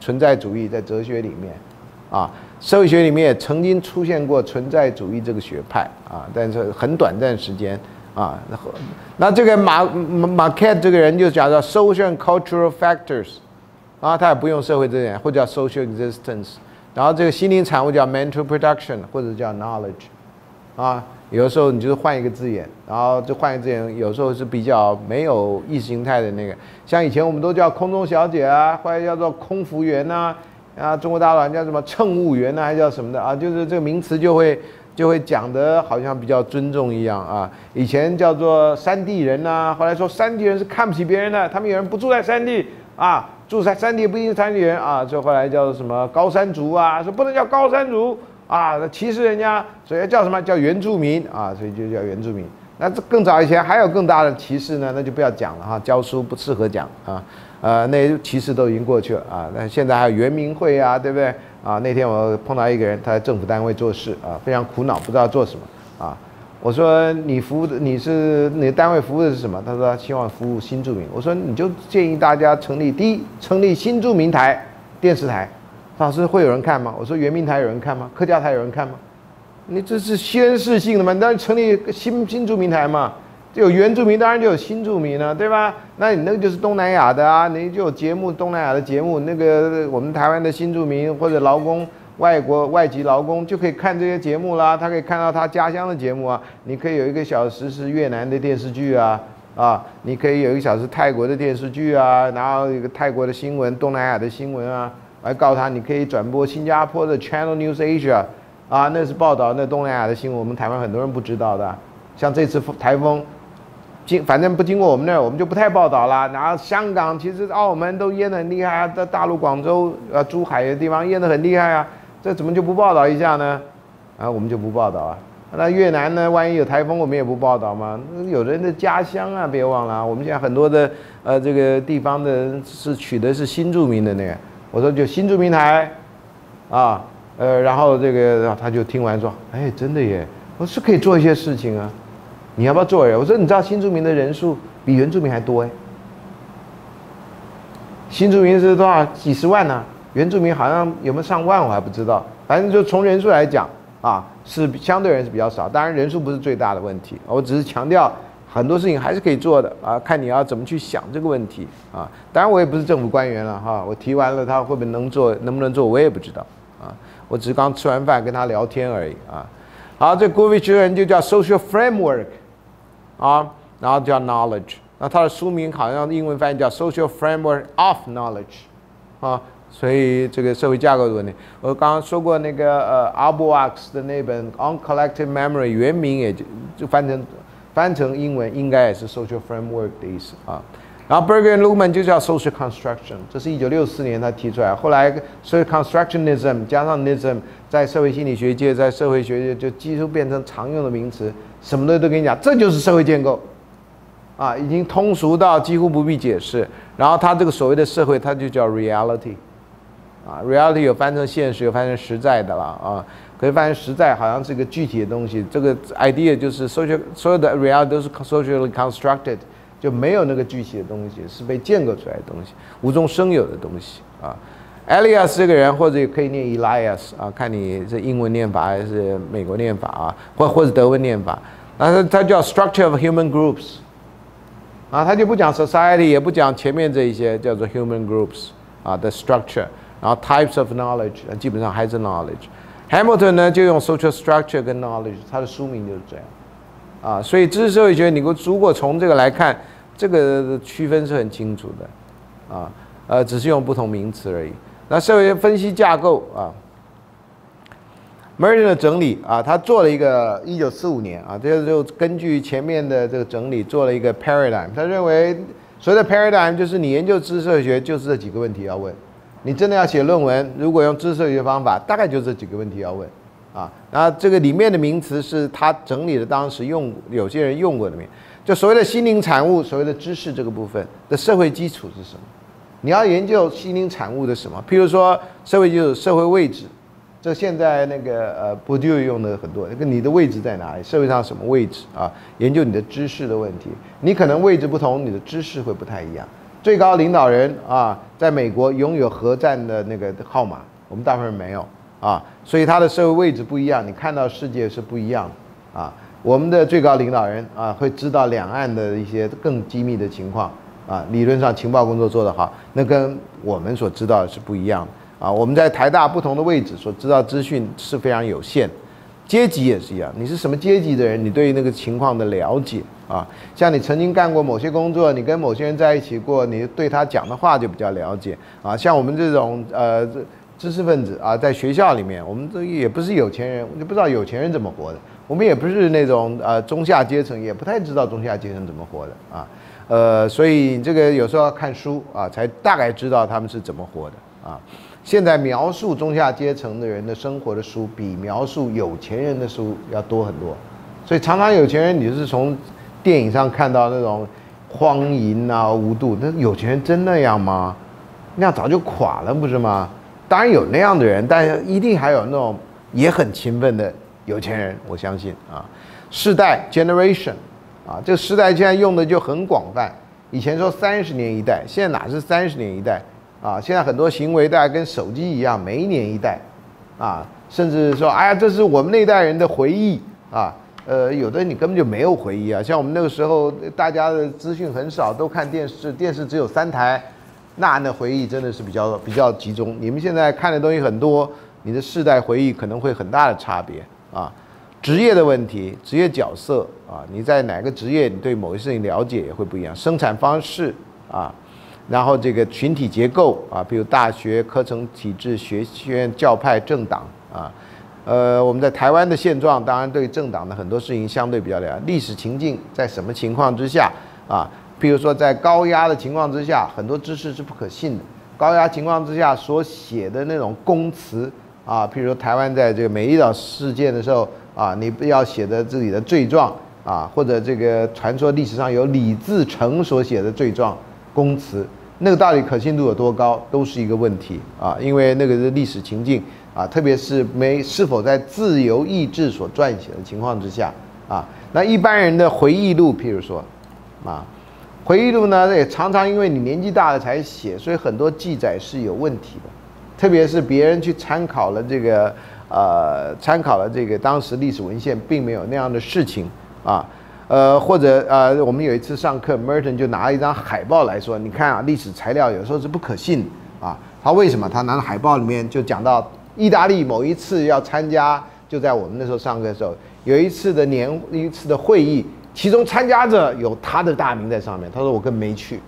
存在主义在哲学里面，啊，社会学里面也曾经出现过存在主义这个学派啊，但是很短暂时间啊。那那这个马马 Marquette 这个人就讲到 social cultural factors，啊，他也不用社会这点，或者叫 social existence。然后这个心灵产物叫 mental production，或者叫 knowledge，啊，有的时候你就是换一个字眼，然后就换一个字眼，有时候是比较没有意识形态的那个，像以前我们都叫空中小姐啊，或者叫做空服员呐，啊，中国大陆叫什么乘务员呐，还叫什么的啊，就是这个名词就会就会讲的好像比较尊重一样啊。以前叫做山地人呐，后来说山地人是看不起别人的，他们有人不住在山地啊。住在山地不一定是山地人啊，就后来叫做什么高山族啊，说不能叫高山族啊，歧视人家，所以叫什么叫原住民啊，所以就叫原住民。那这更早以前还有更大的歧视呢，那就不要讲了哈，教书不适合讲啊，呃，那些歧视都已经过去了啊。那现在还有原民会啊，对不对啊？那天我碰到一个人，他在政府单位做事啊，非常苦恼，不知道做什么啊。我说你服务的你是你的单位服务的是什么？他说希望服务新住民。我说你就建议大家成立第一成立新住民台电视台，老师会有人看吗？我说原民台有人看吗？客家台有人看吗？你这是宣誓性的嘛？那成立新新住民台嘛？有原住民当然就有新住民了，对吧？那你那个就是东南亚的啊，你就有节目东南亚的节目，那个我们台湾的新住民或者劳工。外国外籍劳工就可以看这些节目啦，他可以看到他家乡的节目啊。你可以有一个小时是越南的电视剧啊，啊，你可以有一个小时泰国的电视剧啊，然后一个泰国的新闻、东南亚的新闻啊，来告诉他你可以转播新加坡的 Channel News Asia，啊，那是报道那东南亚的新闻，我们台湾很多人不知道的。像这次台风经，反正不经过我们那儿，我们就不太报道了。然后香港其实澳门都淹得很厉害啊，在大陆广州呃珠海的地方淹得很厉害啊。这怎么就不报道一下呢？啊，我们就不报道啊。那越南呢？万一有台风，我们也不报道吗？有人的家乡啊，别忘了。我们现在很多的呃这个地方的人是取的是新住民的那个。我说就新住民台，啊，呃，然后这个他就听完说，哎，真的耶，我是可以做一些事情啊。你要不要做呀？我说你知道新住民的人数比原住民还多哎。新住民是多少？几十万呢？原住民好像有没有上万，我还不知道。反正就从人数来讲啊，是相对人是比较少。当然人数不是最大的问题，我只是强调很多事情还是可以做的啊，看你要怎么去想这个问题啊。当然我也不是政府官员了哈，我提完了他会不会能做，能不能做我也不知道啊。我只是刚吃完饭跟他聊天而已啊。好，这 g o v i c h 的人就叫 social framework 啊，然后叫 knowledge。那他的书名好像英文翻译叫 social framework of knowledge 啊。所以这个社会架构的问题，我刚刚说过那个呃 a l b o x 的那本《On Collective Memory》，原名也就就翻成翻成英文应该也是 Social Framework 的意思啊。然后 Berger and Luhmann 就叫 Social Construction，这是一九六四年他提出来，后来 Social Constructionism 加上 Nism 在社会心理学界、在社会学界就几乎变成常用的名词，什么东西都跟你讲，这就是社会建构啊，已经通俗到几乎不必解释。然后他这个所谓的社会，它就叫 Reality。啊，reality 有翻成现实，有翻成实在的了啊。可以发现实在好像是一个具体的东西，这个 idea 就是 social 所有的 reality 都是 socially constructed，就没有那个具体的东西，是被建构出来的东西，无中生有的东西啊。Elias 这个人，或者也可以念 Elias 啊，看你是英文念法还是美国念法啊，或或者德文念法。那他他叫 structure of human groups，啊，他就不讲 society，也不讲前面这一些，叫做 human groups 啊的 structure，然后 types of knowledge，基本上还是 knowledge。Hamilton 呢就用 social structure 跟 knowledge，他的书名就是这样，啊，所以知识社会学，你如果从这个来看，这个区分是很清楚的，啊，呃，只是用不同名词而已。那社会分析架构啊，Merton 的整理啊，他做了一个一九四五年啊，这就根据前面的这个整理做了一个 paradigm，他认为所谓的 paradigm 就是你研究知识社会学就是这几个问题要问。你真的要写论文，如果用知识学方法，大概就这几个问题要问，啊，那这个里面的名词是他整理的，当时用有些人用过的名，就所谓的心灵产物，所谓的知识这个部分的社会基础是什么？你要研究心灵产物的什么？譬如说社会就是社会位置，这现在那个呃不就用的很多，那个你的位置在哪里？社会上什么位置啊？研究你的知识的问题，你可能位置不同，你的知识会不太一样。最高领导人啊，在美国拥有核战的那个号码，我们大部分人没有啊，所以他的社会位置不一样，你看到世界是不一样的啊。我们的最高领导人啊，会知道两岸的一些更机密的情况啊，理论上情报工作做得好，那跟我们所知道的是不一样的啊。我们在台大不同的位置所知道资讯是非常有限，阶级也是一样，你是什么阶级的人，你对于那个情况的了解。啊，像你曾经干过某些工作，你跟某些人在一起过，你对他讲的话就比较了解啊。像我们这种呃知识分子啊，在学校里面，我们这也不是有钱人，就不知道有钱人怎么活的。我们也不是那种呃中下阶层，也不太知道中下阶层怎么活的啊。呃，所以这个有时候要看书啊，才大概知道他们是怎么活的啊。现在描述中下阶层的人的生活的书，比描述有钱人的书要多很多。所以常常有钱人，你是从电影上看到那种荒淫啊、无度，那有钱人真那样吗？那样早就垮了，不是吗？当然有那样的人，但一定还有那种也很勤奋的有钱人。我相信啊，世代 （generation） 啊，这个世代现在用的就很广泛。以前说三十年一代，现在哪是三十年一代啊？现在很多行为大家跟手机一样，每一年一代啊，甚至说，哎呀，这是我们那代人的回忆啊。呃，有的你根本就没有回忆啊，像我们那个时候，大家的资讯很少，都看电视，电视只有三台，那那回忆真的是比较比较集中。你们现在看的东西很多，你的世代回忆可能会很大的差别啊。职业的问题，职业角色啊，你在哪个职业，你对某些事情了解也会不一样。生产方式啊，然后这个群体结构啊，比如大学课程体制、学院、教派、政党啊。呃，我们在台湾的现状，当然对政党的很多事情相对比较了解。历史情境在什么情况之下啊？譬如说，在高压的情况之下，很多知识是不可信的。高压情况之下所写的那种公词啊，譬如说台湾在这个美丽岛事件的时候啊，你不要写的自己的罪状啊，或者这个传说历史上有李自成所写的罪状公词，那个到底可信度有多高，都是一个问题啊，因为那个是历史情境。啊，特别是没是否在自由意志所撰写的情况之下，啊，那一般人的回忆录，譬如说，啊，回忆录呢，也常常因为你年纪大了才写，所以很多记载是有问题的，特别是别人去参考了这个，呃，参考了这个当时历史文献，并没有那样的事情，啊，呃，或者呃，我们有一次上课，Merton 就拿了一张海报来说，你看啊，历史材料有时候是不可信，啊，他为什么？他拿着海报里面就讲到。意大利某一次要参加，就在我们那时候上课的时候，有一次的年一次的会议，其中参加者有他的大名在上面。他说我更没去。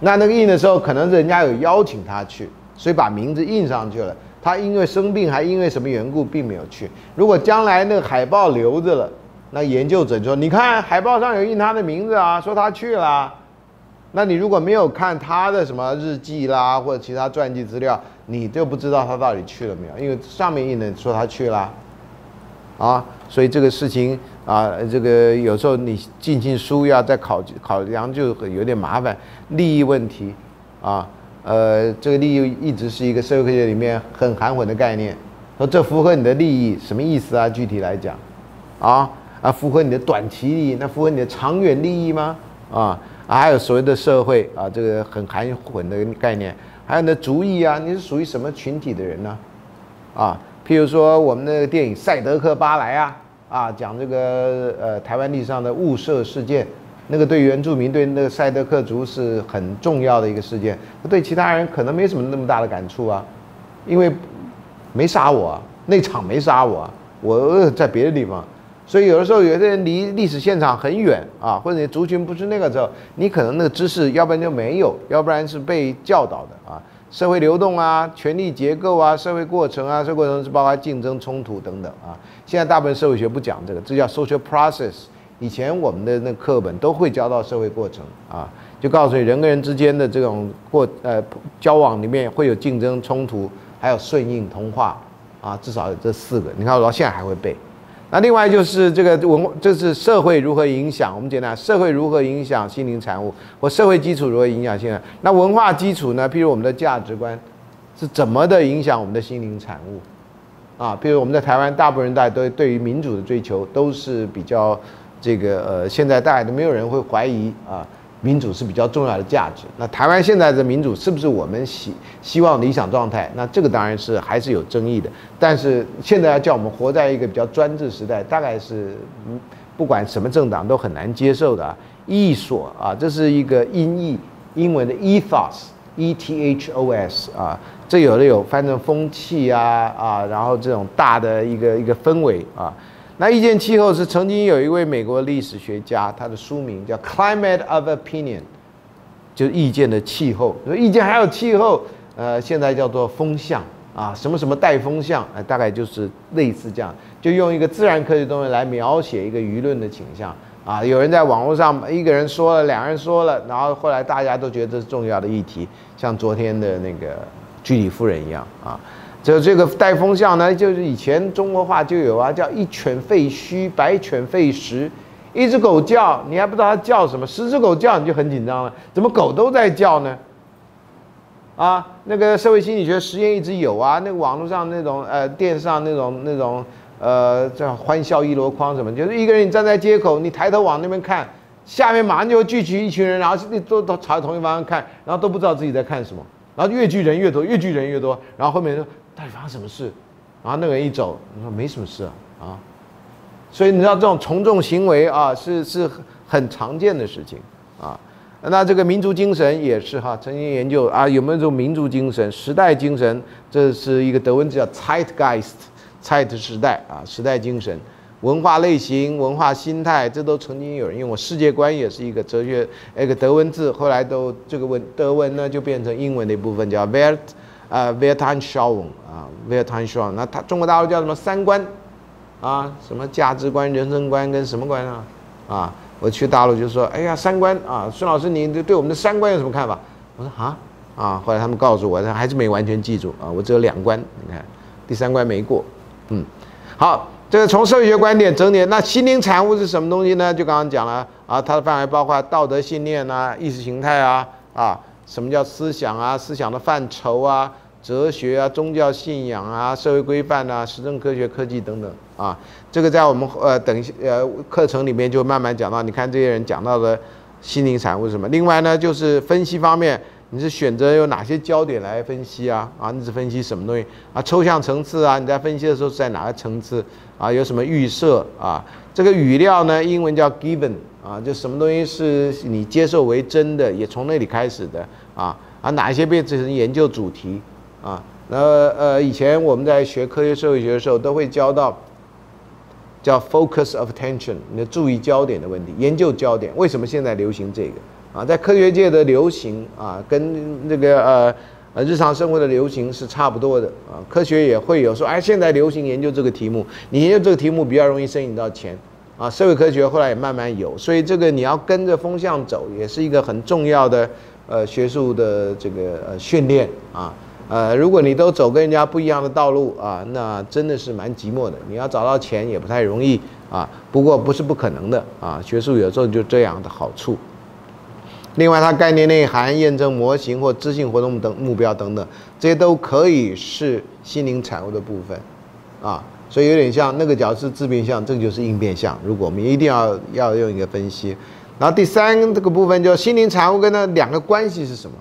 那那个印的时候，可能人家有邀请他去，所以把名字印上去了。他因为生病还因为什么缘故，并没有去。如果将来那个海报留着了，那研究者说：你看海报上有印他的名字啊，说他去了。那你如果没有看他的什么日记啦，或者其他传记资料，你就不知道他到底去了没有，因为上面印的说他去了，啊，所以这个事情啊，这个有时候你进进书要再考考量就很有点麻烦，利益问题，啊，呃，这个利益一直是一个社会科学里面很含混的概念。说这符合你的利益，什么意思啊？具体来讲，啊啊，符合你的短期利益，那符合你的长远利益吗？啊，还有所谓的社会啊，这个很含混的概念。还有你的主意啊，你是属于什么群体的人呢？啊，譬如说我们那个电影《赛德克巴莱》啊，啊，讲这个呃台湾历史上的雾社事件，那个对原住民对那个赛德克族是很重要的一个事件，对其他人可能没什么那么大的感触啊，因为。没杀我，那场没杀我，我在别的地方，所以有的时候有些人离历史现场很远啊，或者你族群不是那个时候，你可能那个知识要不然就没有，要不然是被教导的啊。社会流动啊，权力结构啊，社会过程啊，社会过程是包括竞争、冲突等等啊。现在大部分社会学不讲这个，这叫 social process。以前我们的那课本都会教到社会过程啊，就告诉你人跟人之间的这种过呃交往里面会有竞争、冲突。还有顺应同化啊，至少有这四个。你看我到现在还会背。那另外就是这个文，这是社会如何影响我们简单，社会如何影响心灵产物，或社会基础如何影响现在。那文化基础呢？譬如我们的价值观是怎么的影响我们的心灵产物啊？譬如我们在台湾，大部分人大家都对于民主的追求都是比较这个呃，现在大家都没有人会怀疑啊。民主是比较重要的价值。那台湾现在的民主是不是我们希希望理想状态？那这个当然是还是有争议的。但是现在要叫我们活在一个比较专制时代，大概是，不管什么政党都很难接受的啊。意所啊，这是一个音译，英文的 ethos，e t h o s 啊，这有的有翻成风气啊啊，然后这种大的一个一个氛围啊。那意见气候是曾经有一位美国历史学家，他的书名叫《Climate of Opinion》，就是意见的气候。说意见还有气候，呃，现在叫做风向啊，什么什么带风向，呃，大概就是类似这样，就用一个自然科学东西来描写一个舆论的倾向啊。有人在网络上一个人说了，两人说了，然后后来大家都觉得这是重要的议题，像昨天的那个居里夫人一样啊。就这个带风向呢，就是以前中国话就有啊，叫一犬吠虚，百犬吠实。一只狗叫，你还不知道它叫什么；十只狗叫，你就很紧张了。怎么狗都在叫呢？啊，那个社会心理学实验一直有啊，那个网络上那种呃，电视上那种那种呃，叫欢笑一箩筐什么，就是一个人你站在街口，你抬头往那边看，下面马上就聚集一群人，然后都都朝同一方向看，然后都不知道自己在看什么，然后越聚人越多，越聚人越多，然后后面说。到底发生什么事？然后那个人一走，你说没什么事啊啊，所以你知道这种从众行为啊，是是很常见的事情啊。那这个民族精神也是哈，曾经研究啊有没有这种民族精神、时代精神？这是一个德文字叫 Zeitgeist，Zeit 时代啊，时代精神、文化类型、文化心态，这都曾经有人用过。世界观也是一个哲学，一个德文字，后来都这个文德文呢就变成英文的一部分，叫 Welt。啊 v e r t a n s h a w n 啊 v e r t a n s h a w n 那他中国大陆叫什么三观啊？什么价值观、人生观跟什么观啊？啊，我去大陆就说，哎呀，三观啊，孙老师，你对我们的三观有什么看法？我说啊啊，后来他们告诉我，他还是没完全记住啊，我只有两关，你看，第三关没过。嗯，好，这个从社会学观点整理，那心灵产物是什么东西呢？就刚刚讲了啊，它的范围包括道德信念啊、意识形态啊啊。什么叫思想啊？思想的范畴啊，哲学啊，宗教信仰啊，社会规范啊，实证科学、科技等等啊，这个在我们呃等呃课程里面就慢慢讲到。你看这些人讲到的心灵产物是什么？另外呢，就是分析方面，你是选择有哪些焦点来分析啊？啊，你是分析什么东西啊？抽象层次啊？你在分析的时候是在哪个层次啊？有什么预设啊？这个语料呢？英文叫 given。啊，就什么东西是你接受为真的，也从那里开始的啊啊，哪一些变成研究主题啊？那呃，以前我们在学科学社会学的时候，都会教到叫 focus of attention，你的注意焦点的问题，研究焦点。为什么现在流行这个啊？在科学界的流行啊，跟这个呃呃日常生活的流行是差不多的啊。科学也会有说，哎，现在流行研究这个题目，你研究这个题目比较容易申请到钱。啊，社会科学后来也慢慢有，所以这个你要跟着风向走，也是一个很重要的呃学术的这个呃训练啊。呃，如果你都走跟人家不一样的道路啊，那真的是蛮寂寞的。你要找到钱也不太容易啊。不过不是不可能的啊，学术有时候就这样的好处。另外，它概念内涵、验证模型或知性活动等目标等等，这些都可以是心灵产物的部分，啊，所以有点像那个角是自变相，这个就是应变相。如果我们一定要要用一个分析，然后第三这个部分就心灵产物跟那两个关系是什么？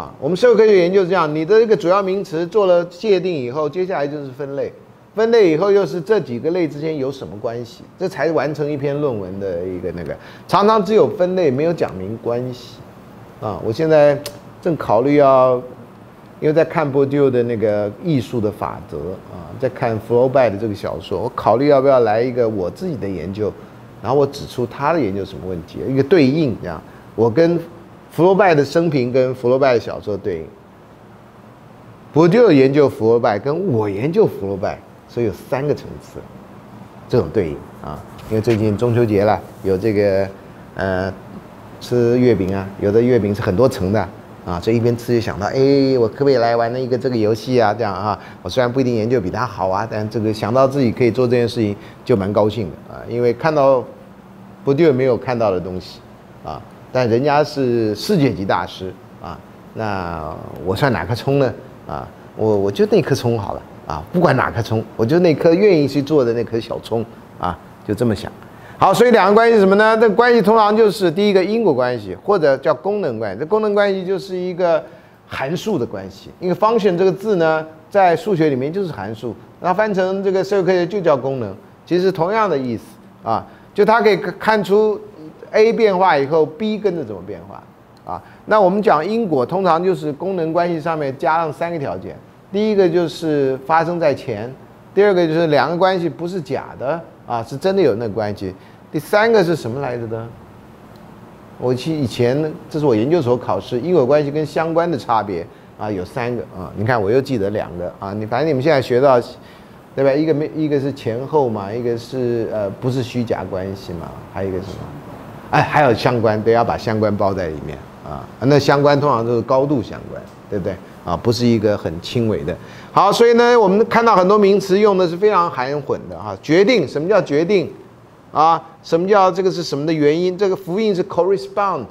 啊，我们社会科学研究是这样，你的一个主要名词做了界定以后，接下来就是分类。分类以后又是这几个类之间有什么关系？这才完成一篇论文的一个那个。常常只有分类，没有讲明关系。啊，我现在正考虑要，因为在看波丢的那个艺术的法则啊，在看弗洛拜的这个小说，我考虑要不要来一个我自己的研究，然后我指出他的研究什么问题，一个对应这样。我跟弗洛拜的生平跟弗洛拜的小说对应，波丢研究弗洛拜跟我研究弗洛拜。所以有三个层次，这种对应啊，因为最近中秋节了，有这个呃吃月饼啊，有的月饼是很多层的啊，所以一边吃就想到，哎，我可不可以来玩那一个这个游戏啊？这样啊，我虽然不一定研究比他好啊，但这个想到自己可以做这件事情就蛮高兴的啊，因为看到不对没有看到的东西啊，但人家是世界级大师啊，那我算哪颗葱呢？啊，我我就那颗葱好了。啊，不管哪颗葱，我就那颗愿意去做的那颗小葱啊，就这么想。好，所以两个关系是什么呢？这关系通常就是第一个因果关系，或者叫功能关系。这功能关系就是一个函数的关系。因为 function 这个字呢，在数学里面就是函数，那翻成这个社会科学就叫功能，其实同样的意思啊。就它可以看出 A 变化以后，B 跟着怎么变化啊？那我们讲因果，通常就是功能关系上面加上三个条件。第一个就是发生在前，第二个就是两个关系不是假的啊，是真的有那个关系。第三个是什么来着的？我去以前这是我研究所考试因果关系跟相关的差别啊，有三个啊。你看我又记得两个啊，你反正你们现在学到，对吧？一个没一个是前后嘛，一个是呃不是虚假关系嘛，还有一个什么？哎，还有相关，对，要把相关包在里面啊。那相关通常都是高度相关，对不对？啊，不是一个很轻微的。好，所以呢，我们看到很多名词用的是非常含混的哈。决定，什么叫决定？啊，什么叫这个是什么的原因？这个复印是 correspond，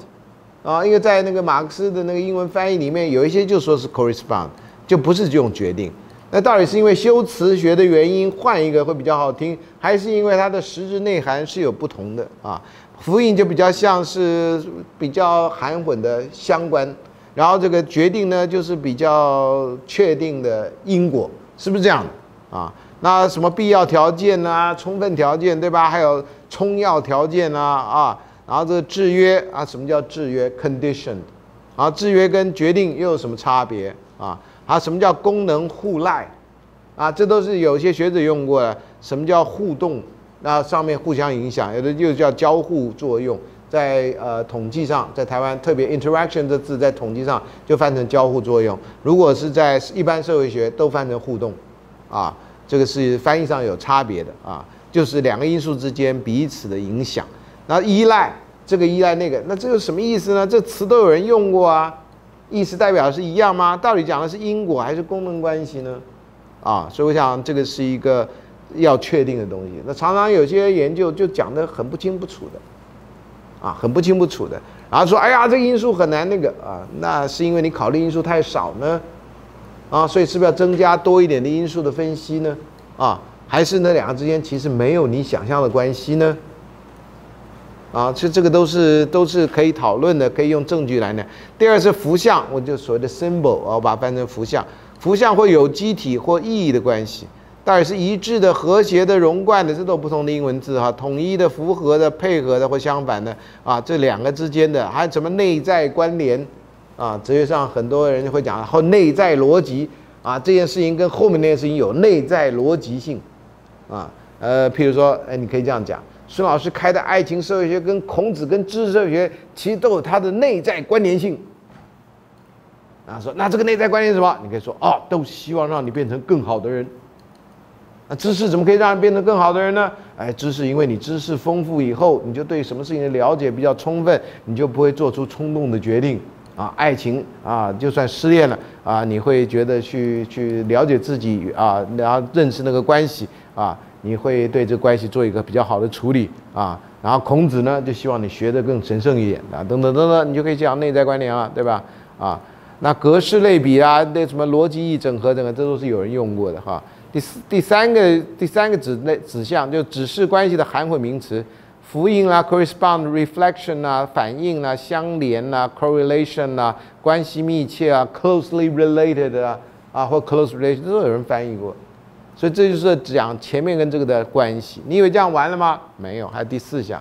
啊，因为在那个马克思的那个英文翻译里面，有一些就说是 correspond，就不是这种决定。那到底是因为修辞学的原因，换一个会比较好听，还是因为它的实质内涵是有不同的啊？复印就比较像是比较含混的相关。然后这个决定呢，就是比较确定的因果，是不是这样的啊？那什么必要条件啊，充分条件对吧？还有充要条件啊啊，然后这个制约啊，什么叫制约？condition，啊，制约跟决定又有什么差别啊？啊，什么叫功能互赖？啊，这都是有些学者用过的。什么叫互动？那上面互相影响，有的就叫交互作用。在呃统计上，在台湾特别 interaction 这字在统计上就翻成交互作用。如果是在一般社会学都翻成互动，啊，这个是翻译上有差别的啊，就是两个因素之间彼此的影响。那依赖这个依赖那个，那这个什么意思呢？这词都有人用过啊，意思代表是一样吗？到底讲的是因果还是功能关系呢？啊，所以我想这个是一个要确定的东西。那常常有些研究就讲得很不清不楚的。啊，很不清不楚的，然后说，哎呀，这个因素很难那个啊，那是因为你考虑因素太少呢，啊，所以是不是要增加多一点的因素的分析呢？啊，还是那两个之间其实没有你想象的关系呢？啊，其实这个都是都是可以讨论的，可以用证据来呢。第二是符像，我就所谓的 symbol，啊我把它翻成符像，符像会有机体或意义的关系。到底是一致的、和谐的、融贯的，这都不同的英文字哈。统一的、符合的、配合的或相反的啊，这两个之间的还有什么内在关联啊？哲学上很多人会讲后内在逻辑啊，这件事情跟后面那件事情有内在逻辑性啊。呃，譬如说，哎，你可以这样讲，孙老师开的爱情社会学跟孔子跟知识社会学其实都有它的内在关联性。然后说，那这个内在关联是什么？你可以说，哦，都希望让你变成更好的人。那知识怎么可以让人变得更好的人呢？哎，知识，因为你知识丰富以后，你就对什么事情的了解比较充分，你就不会做出冲动的决定啊。爱情啊，就算失恋了啊，你会觉得去去了解自己啊，然后认识那个关系啊，你会对这关系做一个比较好的处理啊。然后孔子呢就希望你学得更神圣一点啊，等等等等，你就可以讲内在观念啊，对吧？啊，那格式类比啊，那什么逻辑意整合等等，这都是有人用过的哈。第四第三个第三个指类指向就指示关系的含混名词，福音啦，correspond reflection 啊，反应啦，相连啦，correlation 啦，关系密切啊，closely related 啊，啊或 close relation 都有人翻译过。所以这就是讲前面跟这个的关系。你以为这样完了吗？没有，还有第四项，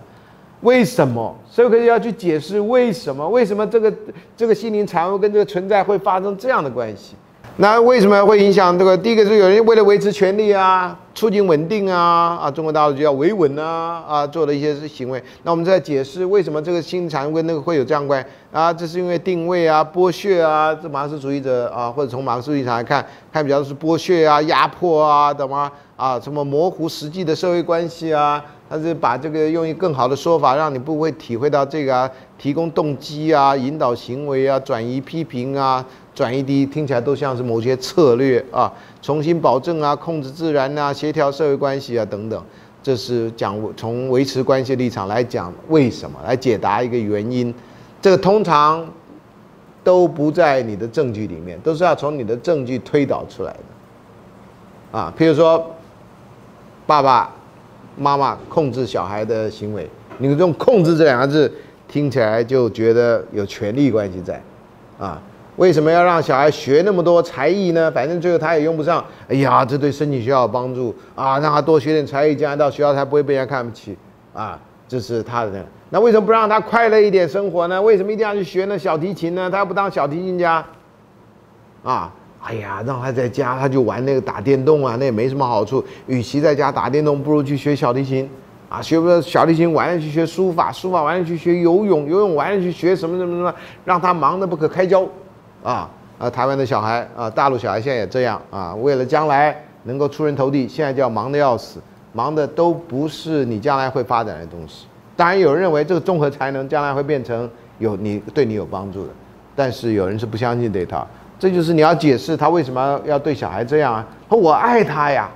为什么？所以可以要去解释为什么？为什么这个这个心灵产物跟这个存在会发生这样的关系？那为什么会影响这个？第一个是有人为了维持权力啊，促进稳定啊，啊，中国大陆就要维稳啊，啊，做了一些行为。那我们再解释为什么这个心灵产物跟那个会有这样关啊？这是因为定位啊、剥削啊，这马克思主义者啊，或者从马克思主义上来看，看比较是剥削啊、压迫啊，懂吗？啊，什么模糊实际的社会关系啊？他是把这个用一更好的说法，让你不会体会到这个啊，提供动机啊，引导行为啊，转移批评啊。转移低听起来都像是某些策略啊，重新保证啊，控制自然啊，协调社会关系啊等等，这是讲从维持关系立场来讲为什么来解答一个原因，这个通常都不在你的证据里面，都是要从你的证据推导出来的啊。譬如说，爸爸妈妈控制小孩的行为，你用“控制”这两个字听起来就觉得有权力关系在啊。为什么要让小孩学那么多才艺呢？反正最后他也用不上。哎呀，这对申请学校有帮助啊！让他多学点才艺，将来到学校才不会被人家看不起啊！这是他的。那为什么不让他快乐一点生活呢？为什么一定要去学那小提琴呢？他要不当小提琴家啊？哎呀，让他在家他就玩那个打电动啊，那也没什么好处。与其在家打电动，不如去学小提琴啊！学不小提琴，完了去学书法，书法完了去学游泳，游泳完了去学什么什么什么，让他忙得不可开交。啊啊！台湾的小孩啊，大陆小孩现在也这样啊。为了将来能够出人头地，现在就要忙得要死，忙的都不是你将来会发展的东西。当然，有人认为这个综合才能将来会变成有你对你有帮助的，但是有人是不相信这套。这就是你要解释他为什么要对小孩这样啊？我爱他呀，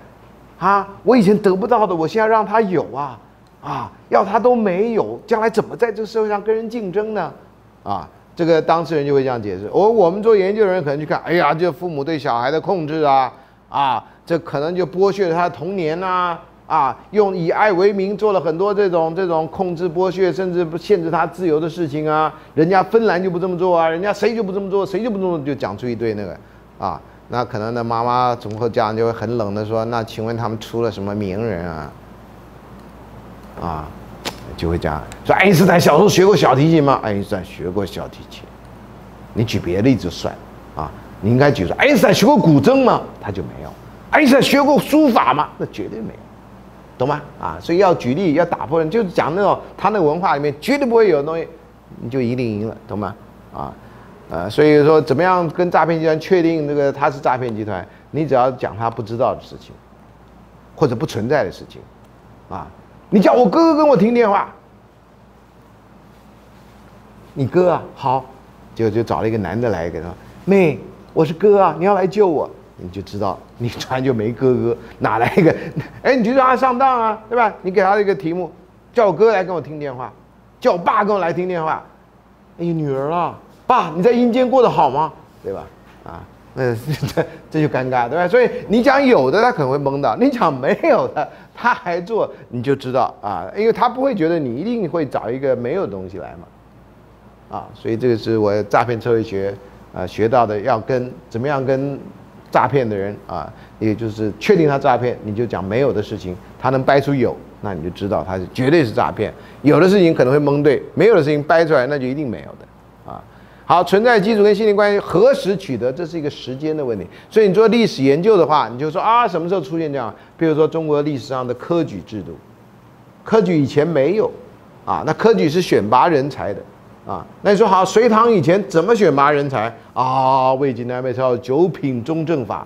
啊，我以前得不到的，我现在让他有啊，啊，要他都没有，将来怎么在这个社会上跟人竞争呢？啊？这个当事人就会这样解释。我我们做研究的人可能去看，哎呀，这父母对小孩的控制啊，啊，这可能就剥削了他的童年呐，啊，用以爱为名做了很多这种这种控制、剥削，甚至不限制他自由的事情啊。人家芬兰就不这么做啊，人家谁就不这么做，谁就不这么就讲出一堆那个，啊，那可能那妈妈综合家长就会很冷的说，那请问他们出了什么名人啊？啊？就会讲说爱因斯坦小时候学过小提琴吗？爱因斯坦学过小提琴。你举别的例子算啊？你应该举说爱因斯坦学过古筝吗？他就没有。爱因斯坦学过书法吗？那绝对没有，懂吗？啊，所以要举例要打破人，就是讲那种他那文化里面绝对不会有东西，你就一定赢了，懂吗？啊，呃，所以说怎么样跟诈骗集团确定那个他是诈骗集团？你只要讲他不知道的事情，或者不存在的事情，啊。你叫我哥哥跟我听电话，你哥啊，好，就就找了一个男的来给他，妹，我是哥啊，你要来救我，你就知道你船就没哥哥，哪来一个？[laughs] 哎，你就让他上当啊，对吧？你给他一个题目，叫我哥来跟我听电话，叫我爸跟我来听电话，哎呀，女儿啊，爸，你在阴间过得好吗？对吧？啊。那 [laughs] 这这就尴尬，对吧？所以你讲有的，他可能会懵到；你讲没有的，他还做，你就知道啊，因为他不会觉得你一定会找一个没有东西来嘛，啊，所以这个是我诈骗社会学啊学到的，要跟怎么样跟诈骗的人啊，也就是确定他诈骗，你就讲没有的事情，他能掰出有，那你就知道他是绝对是诈骗；有的事情可能会蒙对，没有的事情掰出来，那就一定没有的。好，存在基础跟心理关系何时取得，这是一个时间的问题。所以你做历史研究的话，你就说啊，什么时候出现这样？比如说中国历史上的科举制度，科举以前没有，啊，那科举是选拔人才的，啊，那你说好，隋唐以前怎么选拔人才啊？魏晋南北朝九品中正法，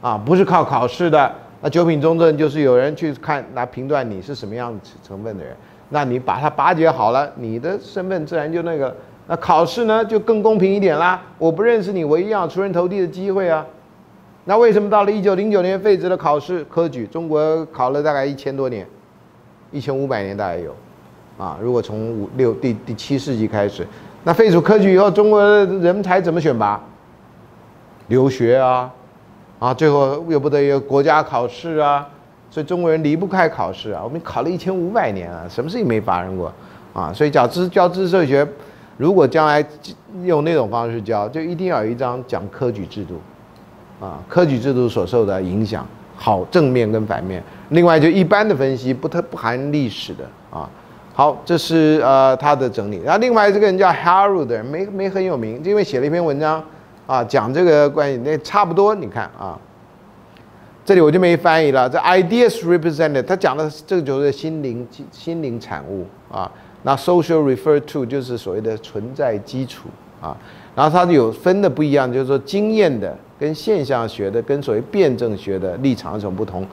啊，不是靠考试的。那九品中正就是有人去看来评断你是什么样子成分的人，那你把它巴结好了，你的身份自然就那个。那考试呢就更公平一点啦，我不认识你，我一样出人头地的机会啊。那为什么到了一九零九年废止了考试科举？中国考了大概一千多年，一千五百年大概有啊，如果从五六第第七世纪开始，那废除科举以后，中国人才怎么选拔？留学啊，啊，最后又不得有国家考试啊，所以中国人离不开考试啊。我们考了一千五百年啊，什么事情没发生过啊？所以教知教知识社会学，如果将来用那种方式教，就一定要有一章讲科举制度，啊，科举制度所受的影响，好正面跟反面。另外就一般的分析，不特不含历史的啊。好，这是呃他的整理。然后另外这个人叫 Harold 的人，没没很有名，因为写了一篇文章。啊，讲这个关系那差不多，你看啊，这里我就没翻译了。这 ideas represented，他讲的这个就是心灵心灵产物啊。那 social refer to 就是所谓的存在基础啊。然后它有分的不一样，就是说经验的跟现象学的跟所谓辩证学的立场有什么不同？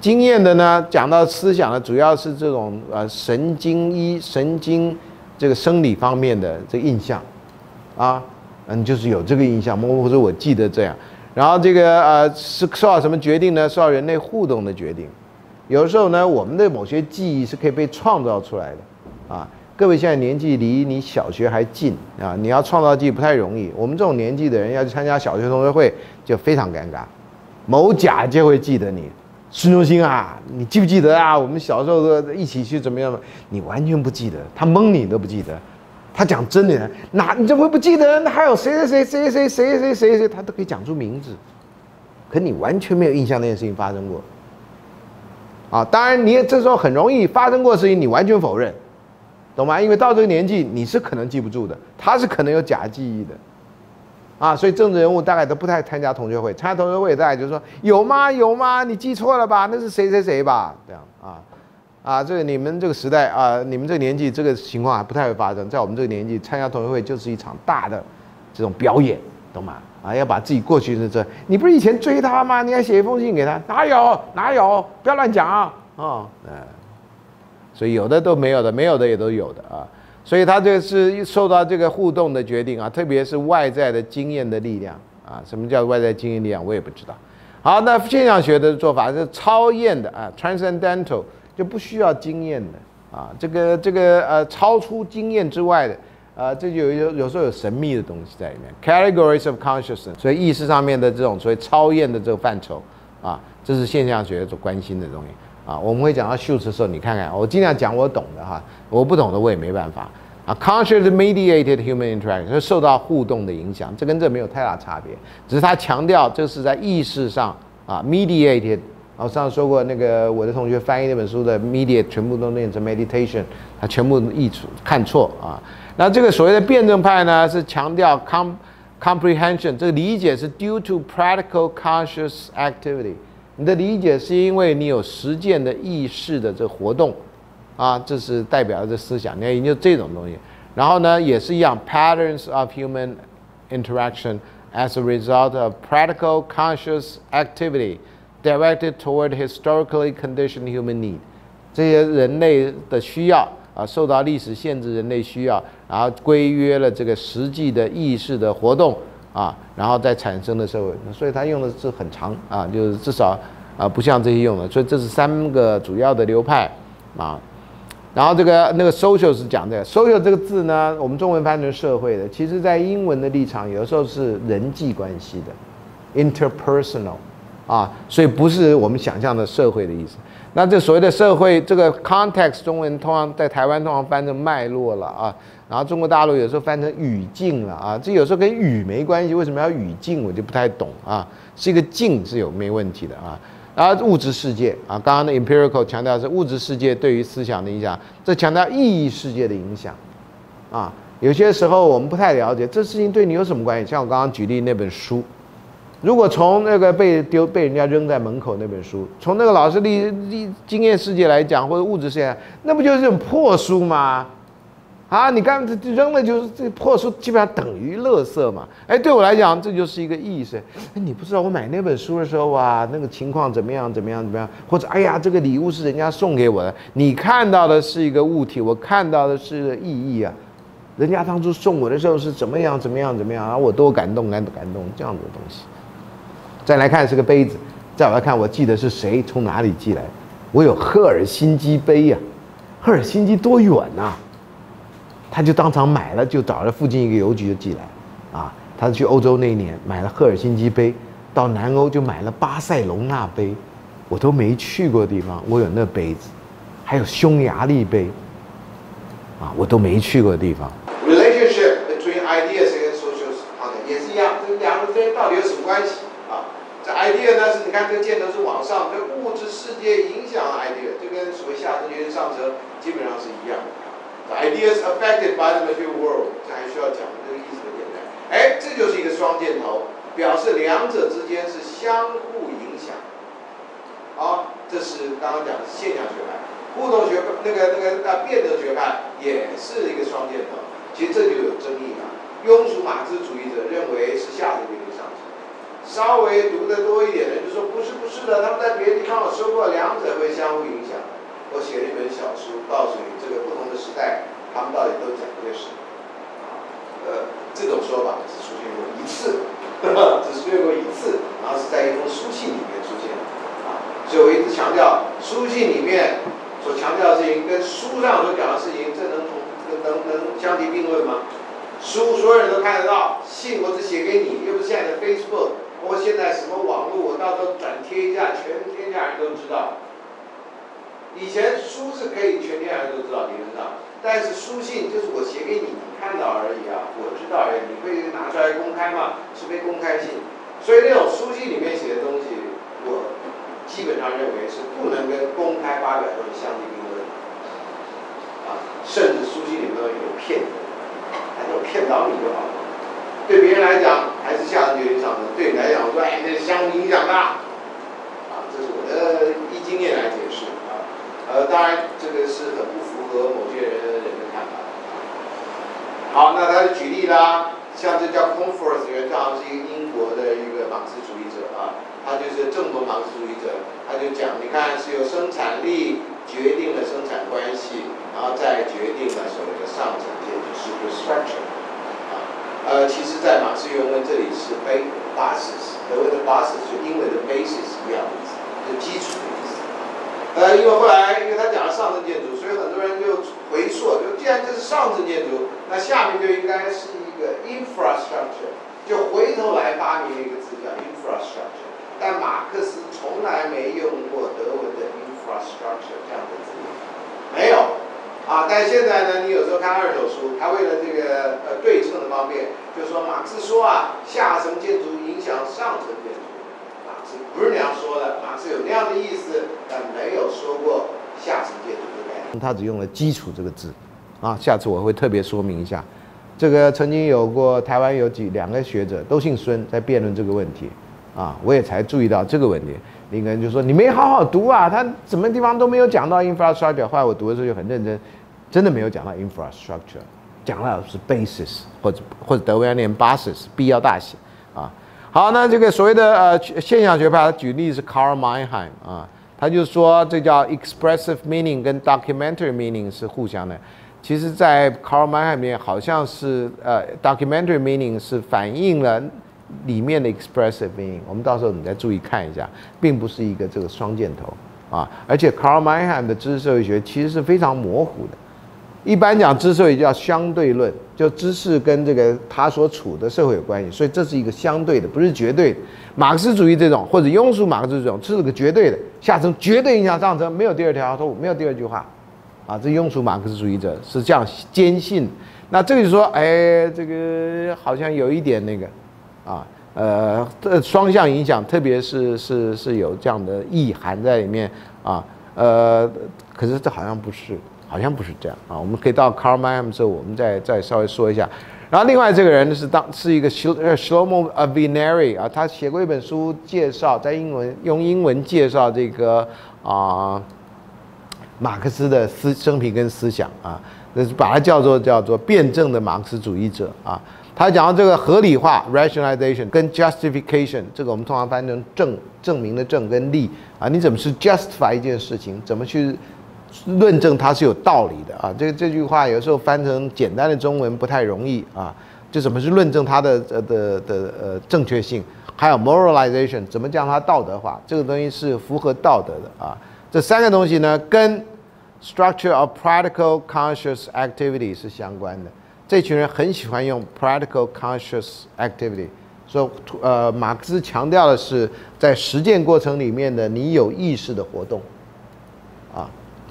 经验的呢，讲到思想呢，主要是这种呃神经医神经这个生理方面的这印象啊。嗯，就是有这个印象，或者我记得这样。然后这个呃是受到什么决定呢？受到人类互动的决定。有时候呢，我们的某些记忆是可以被创造出来的。啊，各位现在年纪离你小学还近啊，你要创造记忆不太容易。我们这种年纪的人要去参加小学同学会就非常尴尬。某甲就会记得你，孙中兴啊，你记不记得啊？我们小时候都一起去怎么样？你完全不记得，他蒙你都不记得。他讲真的，哪你怎么会不记得？那还有谁谁谁谁谁谁谁谁谁，他都可以讲出名字，可你完全没有印象那件事情发生过。啊，当然你这时候很容易发生过事情，你完全否认，懂吗？因为到这个年纪，你是可能记不住的，他是可能有假记忆的。啊，所以政治人物大概都不太参加同学会，参加同学会大概就是说有吗？有吗？你记错了吧？那是谁谁谁吧？这样啊。啊，这个你们这个时代啊，你们这个年纪，这个情况还不太会发生。在我们这个年纪，参加同学会就是一场大的这种表演，懂吗？啊，要把自己过去的这，你不是以前追他吗？你还写一封信给他，哪有哪有？不要乱讲啊！啊，嗯，所以有的都没有的，没有的也都有的啊。所以他这是受到这个互动的决定啊，特别是外在的经验的力量啊。什么叫外在经验力量？我也不知道。好，那现象学的做法是超验的啊，transcendental。就不需要经验的啊，这个这个呃，超出经验之外的啊，这就有有有时候有神秘的东西在里面，categories of consciousness，所以意识上面的这种所谓超验的这个范畴啊，这是现象学所关心的东西啊。我们会讲到秀词的时候，你看看，我尽量讲我懂的哈，我不懂的我也没办法啊。conscious mediated human interaction 是受到互动的影响，这跟这没有太大差别，只是他强调这是在意识上啊，mediated。我上次说过，那个我的同学翻译那本书的 media 全部都念成 meditation，他全部译出看错啊。那这个所谓的辩证派呢，是强调 com comprehension，这个理解是 due to practical conscious activity。你的理解是因为你有实践的意识的这活动啊，这是代表的思想。你要研究这种东西，然后呢，也是一样 patterns of human interaction as a result of practical conscious activity。Directed toward historically conditioned human need，这些人类的需要啊，受到历史限制，人类需要，然后规约了这个实际的意识的活动啊，然后再产生的社会。所以他用的是很长啊，就是至少啊，不像这些用的。所以这是三个主要的流派啊。然后这个那个 social 是讲的 social 这个字呢，我们中文翻成社会的，其实在英文的立场，有的时候是人际关系的，interpersonal。啊，所以不是我们想象的社会的意思。那这所谓的社会，这个 context 中文通常在台湾通常翻成脉络了啊，然后中国大陆有时候翻成语境了啊，这有时候跟语没关系，为什么要语境？我就不太懂啊。是一个境是有没问题的啊。然后物质世界啊，刚刚的 empirical 强调是物质世界对于思想的影响，这强调意义世界的影响啊。有些时候我们不太了解这事情对你有什么关系，像我刚刚举例那本书。如果从那个被丢被人家扔在门口那本书，从那个老师历历经验世界来讲，或者物质世界，那不就是种破书吗？啊，你刚扔了就是这破书，基本上等于垃圾嘛。哎，对我来讲，这就是一个意思。哎，你不知道我买那本书的时候啊，那个情况怎么样怎么样怎么样？或者哎呀，这个礼物是人家送给我的，你看到的是一个物体，我看到的是个意义啊。人家当初送我的时候是怎么样怎么样怎么样啊？我多感动，难感动这样子的东西。再来看是个杯子，再来看我记得是谁从哪里寄来，我有赫尔辛基杯呀，赫尔辛基多远呐？他就当场买了，就找了附近一个邮局就寄来，啊，他去欧洲那一年买了赫尔辛基杯，到南欧就买了巴塞隆纳杯，我都没去过的地方，我有那杯子，还有匈牙利杯，啊，我都没去过的地方。Relationship between ideas and social content 也是一样，这两个之间到底有什么关系啊？这 idea 呢是，你看这个箭头是往上，这物质世界影响 idea，这跟所谓下层决定上车基本上是一样的。Ideas affected by the material world，这还需要讲，这个意思很简单。哎，这就是一个双箭头，表示两者之间是相互影响。好，这是刚刚讲的现象学派，互动学那个那个那辩证学派也是一个双箭头。其实这就有争议了。庸俗马克思主义者认为是下层决定上层。稍微读得多一点的就说不是不是的，他们在别的地方我说过，两者会相互影响。我写了一本小书，告诉你这个不同的时代，他们到底都讲些什么。呃，这种说法只出现过一次，[laughs] 只出现过一次，然后是在一封书信里面出现的。啊，所以我一直强调，书信里面所强调的事情跟书上所讲的事情，这能同能能相提并论吗？书所有人都看得到，信我只写给你，又不是现在的 Facebook。我现在什么网络，我到时候转贴一下，全天下人都知道。以前书是可以全天下人都知道，理论上，但是书信就是我写给你，你看到而已啊，我知道而已，你会拿出来公开吗？是非公开信，所以那种书信里面写的东西，我基本上认为是不能跟公开发表东西相提并论。啊，甚至书信里面有骗，反正骗到你就好了。对别人来讲还是下决定上升，对你来讲我说哎那是相互影响的，啊，这是我的一经验来解释，呃当然这个是很不符合某些人人的看法。好，那他就举例啦，像这叫 Comfort 原创是一个英国的一个马克思主义者啊，他就是正统马克思主义者，他就讲你看是由生产力决定了生产关系，然后再决定了所谓的上层阶级是不是 structure？。呃，其实，在马克思原文这里是 basis，德文的 basis 就英文的 basis 一样的意思，就基础。呃，因为后来，因为他讲了上层建筑，所以很多人就回溯，就既然这是上层建筑，那下面就应该是一个 infrastructure，就回头来发明了一个字叫 infrastructure。但马克思从来没用过德文的 infrastructure 这样的字，没有。啊，但现在呢，你有时候看二手书，他为了这个呃对称的方便，就说马克思说啊，下层建筑影响上层建筑，不是那样说的，马克思有那样的意思，但没有说过下层建筑的概念。他只用了基础这个字，啊，下次我会特别说明一下。这个曾经有过台湾有几两个学者都姓孙，在辩论这个问题，啊，我也才注意到这个问题。林根就说：“你没好好读啊，他什么地方都没有讲到 infrastructure。”后来我读的时候就很认真，真的没有讲到 infrastructure，讲到是 basis 或者或者德文要念 basis，必要大写啊。好，那这个所谓的呃现象学派，举例是 Carl Meinheim 啊，他就说这叫 expressive meaning 跟 documentary meaning 是互相的。其实，在 Carl Meinheim 里面，好像是呃 documentary meaning 是反映了。里面的 expressive meaning，我们到时候你再注意看一下，并不是一个这个双箭头啊。而且 Carl Meinheim 的知识社会学其实是非常模糊的。一般讲知识社会叫相对论，就知识跟这个他所处的社会有关系，所以这是一个相对的，不是绝对的。马克思主义这种或者庸俗马克思这种，这是个绝对的，下层绝对影响上层，没有第二条，说没有第二句话啊。这庸俗马克思主义者是这样坚信。那这个就说，哎，这个好像有一点那个。啊，呃，这双向影响，特别是是是有这样的意涵在里面啊，呃，可是这好像不是，好像不是这样啊。我们可以到 Carl m a m 之后，我们再再稍微说一下。然后另外这个人是当是一个 Shlomo Avineri 啊，他写过一本书介绍，在英文用英文介绍这个啊马克思的思生平跟思想啊，那是把它叫做叫做辩证的马克思主义者啊。他讲到这个合理化 （rationalization） 跟 justification，这个我们通常翻译成证证明的证跟利啊，你怎么去 justify 一件事情？怎么去论证它是有道理的啊？这这句话有时候翻成简单的中文不太容易啊。就怎么去论证它的呃的的呃正确性？还有 moralization，怎么将它道德化？这个东西是符合道德的啊。这三个东西呢，跟 structure of practical conscious activity 是相关的。这群人很喜欢用 practical conscious activity，所以呃，马克思强调的是在实践过程里面的你有意识的活动，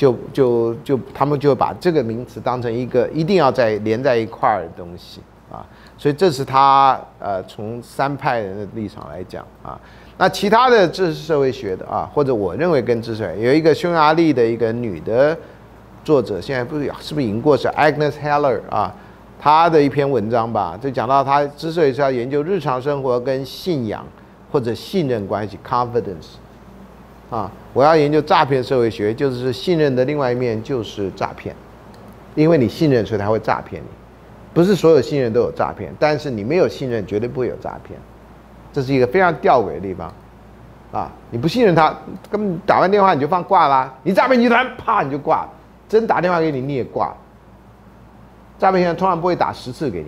就就就他们就把这个名词当成一个一定要在连在一块儿的东西啊，所以这是他呃从三派人的立场来讲啊，那其他的知识社会学的啊，或者我认为跟知识有一个匈牙利的一个女的作者，现在不是是不是已经过世 Agnes Heller 啊？他的一篇文章吧，就讲到他之所以是要研究日常生活跟信仰或者信任关系 （confidence） 啊，我要研究诈骗社会学，就是信任的另外一面就是诈骗，因为你信任，所以他会诈骗你。不是所有信任都有诈骗，但是你没有信任，绝对不会有诈骗。这是一个非常吊诡的地方啊！你不信任他，根本打完电话你就放挂啦，你诈骗集团啪你就挂，真打电话给你你也挂。诈骗集团通常不会打十次给你，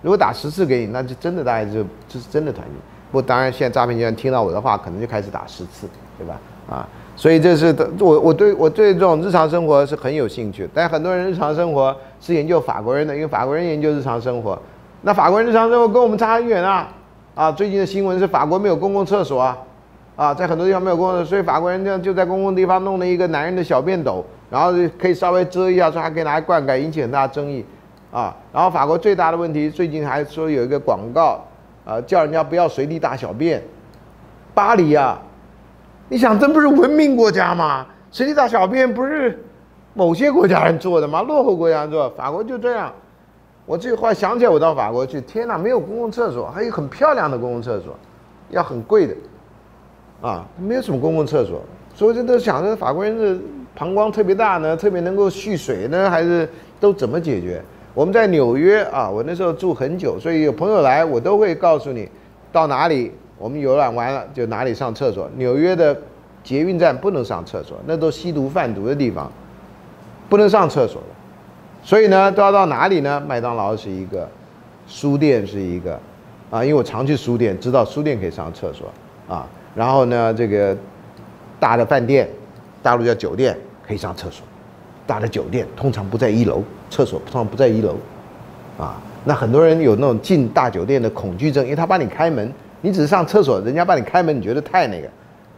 如果打十次给你，那就真的大概就就是真的团结。不当然，现在诈骗集团听到我的话，可能就开始打十次，对吧？啊，所以这是的我我对我对这种日常生活是很有兴趣。但很多人日常生活是研究法国人的，因为法国人研究日常生活，那法国人日常生活跟我们差很远啊！啊，最近的新闻是法国没有公共厕所啊，啊，在很多地方没有公共，所以法国人这样就在公共地方弄了一个男人的小便斗，然后可以稍微遮一下，说还可以拿来灌溉，引起很大争议。啊，然后法国最大的问题，最近还说有一个广告，啊，叫人家不要随地大小便。巴黎啊，你想，这不是文明国家吗？随地大小便不是某些国家人做的吗？落后国家做，法国就这样。我这话想起来，我到法国去，天哪，没有公共厕所，还有很漂亮的公共厕所，要很贵的，啊，没有什么公共厕所，所以这都想着法国人的膀胱特别大呢，特别能够蓄水呢，还是都怎么解决？我们在纽约啊，我那时候住很久，所以有朋友来，我都会告诉你，到哪里我们游览完了就哪里上厕所。纽约的捷运站不能上厕所，那都吸毒贩毒的地方，不能上厕所。所以呢，都要到哪里呢？麦当劳是一个，书店是一个，啊，因为我常去书店，知道书店可以上厕所啊。然后呢，这个大的饭店，大陆叫酒店，可以上厕所。大的酒店通常不在一楼，厕所通常不在一楼，啊，那很多人有那种进大酒店的恐惧症，因为他帮你开门，你只是上厕所，人家帮你开门，你觉得太那个，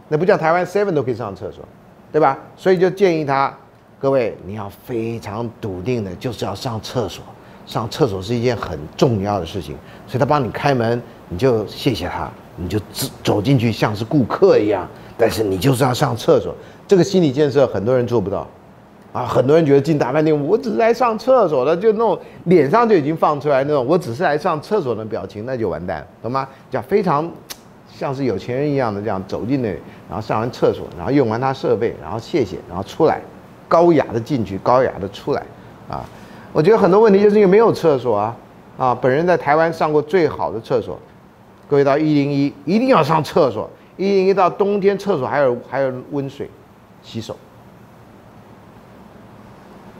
那不叫台湾 seven 都可以上厕所，对吧？所以就建议他，各位你要非常笃定的，就是要上厕所，上厕所是一件很重要的事情，所以他帮你开门，你就谢谢他，你就走进去像是顾客一样，但是你就是要上厕所，这个心理建设很多人做不到。啊，很多人觉得进大饭店，我只是来上厕所的，就那种脸上就已经放出来那种，我只是来上厕所的表情，那就完蛋，懂吗？叫非常像是有钱人一样的这样走进那，然后上完厕所，然后用完他设备，然后谢谢，然后出来，高雅的进去，高雅的出来，啊，我觉得很多问题就是因为没有厕所啊，啊，本人在台湾上过最好的厕所，各位到一零一一定要上厕所，一零一到冬天厕所还有还有温水洗手。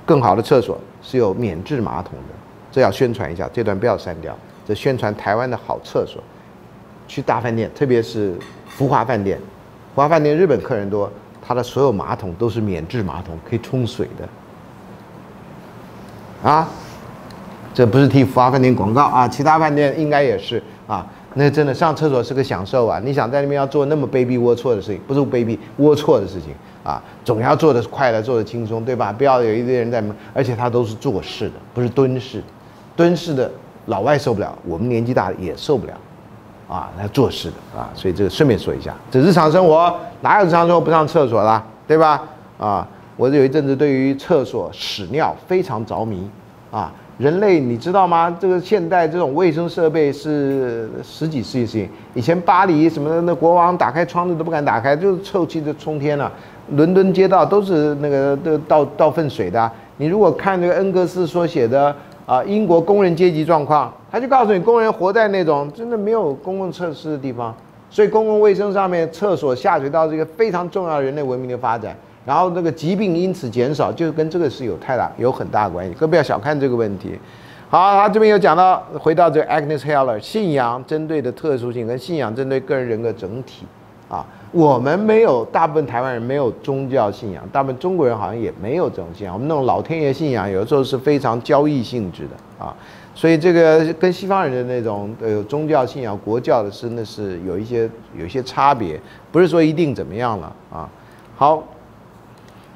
更好的厕所是有免治马桶的，这要宣传一下，这段不要删掉。这宣传台湾的好厕所。去大饭店，特别是福华饭店，福华饭店日本客人多，它的所有马桶都是免治马桶，可以冲水的。啊，这不是替福华饭店广告啊，其他饭店应该也是啊。那真的上厕所是个享受啊！你想在那边要做那么卑鄙龌龊的事情，不是卑鄙龌龊的事情啊，总要做的快乐，做的轻松，对吧？不要有一堆人在门，而且他都是坐式的，不是蹲式。蹲式的老外受不了，我们年纪大的也受不了，啊，他坐式的啊，所以这个顺便说一下，这日常生活哪有日常生活不上厕所啦，对吧？啊，我有一阵子对于厕所屎尿非常着迷，啊。人类，你知道吗？这个现代这种卫生设备是十几世纪事情。以前巴黎什么的那国王打开窗子都不敢打开，就是臭气就冲天了。伦敦街道都是那个都倒倒粪水的。你如果看这个恩格斯所写的啊英国工人阶级状况，他就告诉你工人活在那种真的没有公共设施的地方，所以公共卫生上面厕所下水道是一个非常重要人类文明的发展。然后那个疾病因此减少，就跟这个是有太大有很大关系，可不要小看这个问题。好，他这边有讲到，回到这个 Agnes Heller，信仰针对的特殊性跟信仰针对个人人格整体啊。我们没有，大部分台湾人没有宗教信仰，大部分中国人好像也没有这种信仰。我们那种老天爷信仰，有的时候是非常交易性质的啊。所以这个跟西方人的那种呃宗教信仰、国教的真的是有一些有一些差别，不是说一定怎么样了啊。好，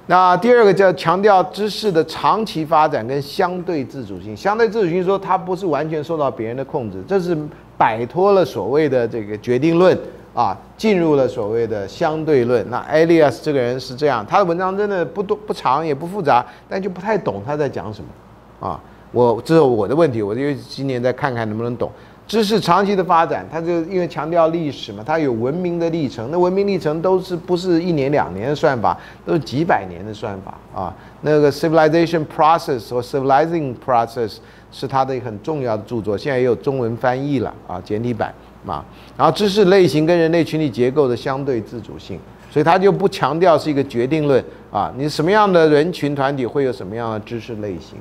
那第二个叫强调知识的长期发展跟相对自主性。相对自主性说它不是完全受到别人的控制，这是摆脱了所谓的这个决定论。啊，进入了所谓的相对论。那 Elias 这个人是这样，他的文章真的不多不长也不复杂，但就不太懂他在讲什么。啊，我这是我的问题，我就今年再看看能不能懂。知识长期的发展，他就因为强调历史嘛，它有文明的历程。那文明历程都是不是一年两年的算法，都是几百年的算法啊。那个 civilization process 或 civilizing process 是他的很重要的著作，现在也有中文翻译了啊，简体版。啊，然后知识类型跟人类群体结构的相对自主性，所以他就不强调是一个决定论啊，你什么样的人群团体会有什么样的知识类型，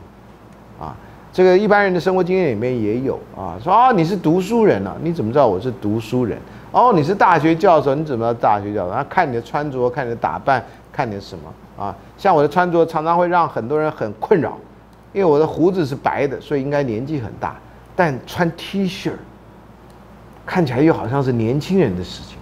啊，这个一般人的生活经验里面也有啊，说啊你是读书人啊，你怎么知道我是读书人？哦，你是大学教授，你怎么知道大学教授？然后看你的穿着，看你的打扮，看你的什么啊？像我的穿着常常会让很多人很困扰，因为我的胡子是白的，所以应该年纪很大，但穿 T 恤。看起来又好像是年轻人的事情，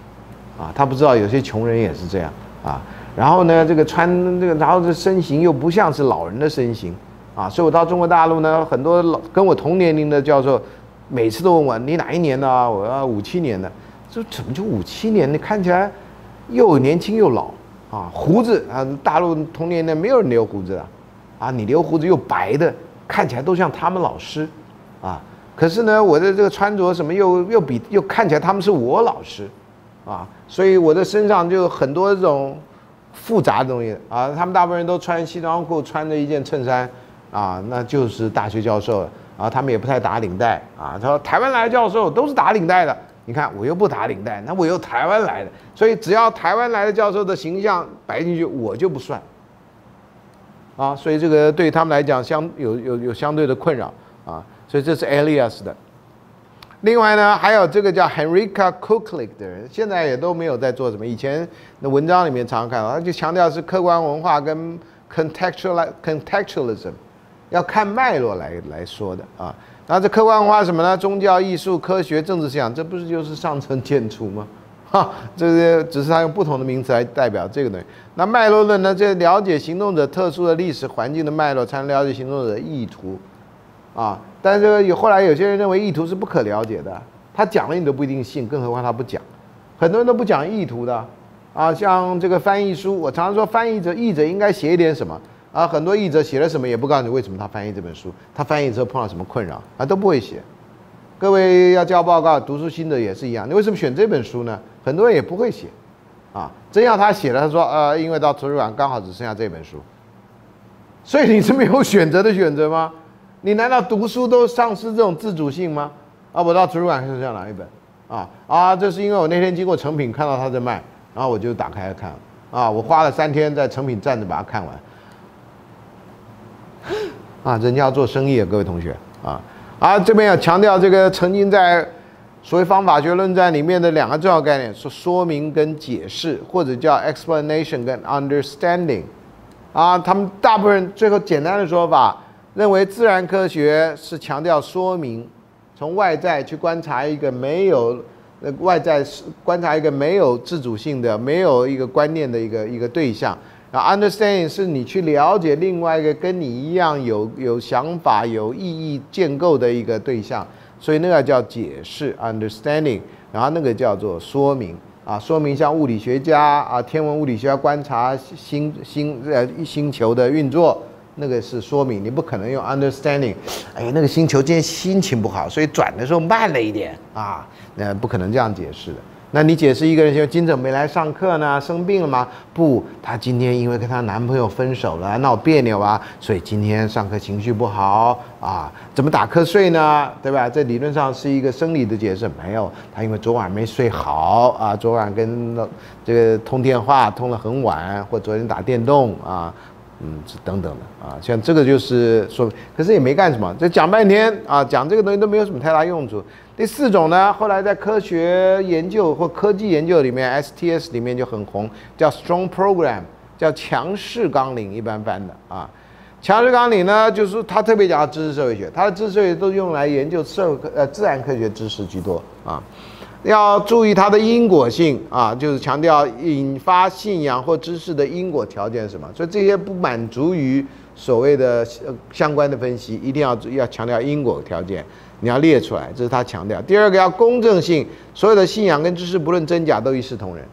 啊，他不知道有些穷人也是这样啊。然后呢，这个穿这个，然后这身形又不像是老人的身形，啊，所以我到中国大陆呢，很多老跟我同年龄的教授，每次都问我你哪一年的？我要五七年的。这怎么就五七年？你看起来又年轻又老啊，胡子啊，大陆同年的没有人留胡子的，啊，你留胡子又白的，看起来都像他们老师，啊。可是呢，我的这个穿着什么又又比又看起来他们是我老师，啊，所以我的身上就很多这种复杂的东西啊。他们大部分人都穿西装裤，穿着一件衬衫，啊，那就是大学教授了啊。他们也不太打领带啊。他说台湾来的教授都是打领带的，你看我又不打领带，那我又台湾来的，所以只要台湾来的教授的形象摆进去，我就不算，啊，所以这个对他们来讲相有有有相对的困扰啊。所以这是 Alias 的。另外呢，还有这个叫 Henrika Cooklick 的人，现在也都没有在做什么。以前的文章里面常常看到，他就强调是客观文化跟 contextual contextualism，要看脉络来来说的啊。那这客观文化什么呢？宗教、艺术、科学、政治思想，这不是就是上层建筑吗？[laughs] 哈，这些只是他用不同的名词来代表这个东西。那脉络论呢？这了解行动者特殊的历史环境的脉络，才能了解行动者的意图。啊，但是这个有后来有些人认为意图是不可了解的，他讲了你都不一定信，更何况他不讲，很多人都不讲意图的，啊，像这个翻译书，我常常说翻译者译者应该写一点什么，啊，很多译者写了什么也不告诉你为什么他翻译这本书，他翻译之后碰到什么困扰，啊都不会写。各位要交报告，读书心得也是一样，你为什么选这本书呢？很多人也不会写，啊，真要他写了，他说呃，因为到图书馆刚好只剩下这本书，所以你是没有选择的选择吗？你难道读书都丧失这种自主性吗？啊，我到图书馆是要哪一本？啊啊，这是因为我那天经过成品看到他在卖，然后我就打开来看。啊，我花了三天在成品站着把它看完。[laughs] 啊，人家要做生意啊，各位同学啊啊，这边要强调这个曾经在所谓方法学论战里面的两个重要概念，说说明跟解释，或者叫 explanation 跟 understanding。啊，他们大部分最后简单的说法。认为自然科学是强调说明，从外在去观察一个没有呃外在是观察一个没有自主性的、没有一个观念的一个一个对象，然后 understanding 是你去了解另外一个跟你一样有有想法、有意义建构的一个对象，所以那个叫解释 understanding，然后那个叫做说明啊，说明像物理学家啊、天文物理学家观察星星呃星球的运作。那个是说明，你不可能用 understanding。哎呀，那个星球今天心情不好，所以转的时候慢了一点啊，那不可能这样解释的。那你解释一个人，就今早没来上课呢，生病了吗？不，她今天因为跟她男朋友分手了，闹别扭啊，所以今天上课情绪不好啊。怎么打瞌睡呢？对吧？这理论上是一个生理的解释，没有，她因为昨晚没睡好啊，昨晚跟这个通电话通了很晚，或昨天打电动啊。嗯，等等的啊，像这个就是说，可是也没干什么，这讲半天啊，讲这个东西都没有什么太大用处。第四种呢，后来在科学研究或科技研究里面，STS 里面就很红，叫 Strong Program，叫强势纲领，一般般的啊。强势纲领呢，就是他特别讲知识社会学，他的知识社会都用来研究社会科呃自然科学知识居多啊。要注意它的因果性啊，就是强调引发信仰或知识的因果条件是什么。所以这些不满足于所谓的相关的分析，一定要要强调因果条件，你要列出来，这是他强调。第二个要公正性，所有的信仰跟知识不论真假都一视同仁。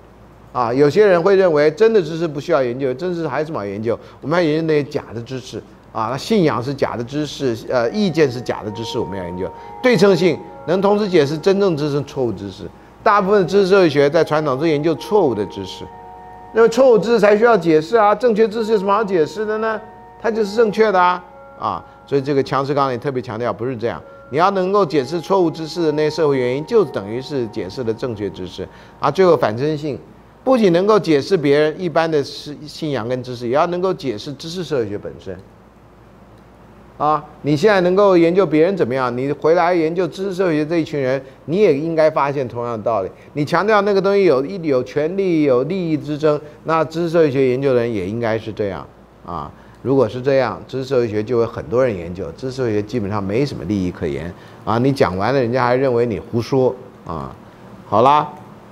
啊，有些人会认为真的知识不需要研究，真知识还是么研究？我们要研究那些假的知识啊，那信仰是假的知识，呃，意见是假的知识，我们要研究对称性。能同时解释真正知识、错误知识。大部分知识社会学在传统中研究错误的知识，因为错误知识才需要解释啊，正确知识有什么好解释的呢？它就是正确的啊啊！所以这个强势纲领特别强调，不是这样。你要能够解释错误知识的那些社会原因，就等于是解释了正确知识啊。最后反身性，不仅能够解释别人一般的信信仰跟知识，也要能够解释知识社会学本身。啊，你现在能够研究别人怎么样？你回来研究知识社会学这一群人，你也应该发现同样的道理。你强调那个东西有一有权利、有利益之争，那知识社会学研究的人也应该是这样啊。如果是这样，知识社会学就会很多人研究，知识社会学基本上没什么利益可言啊。你讲完了，人家还认为你胡说啊。好啦，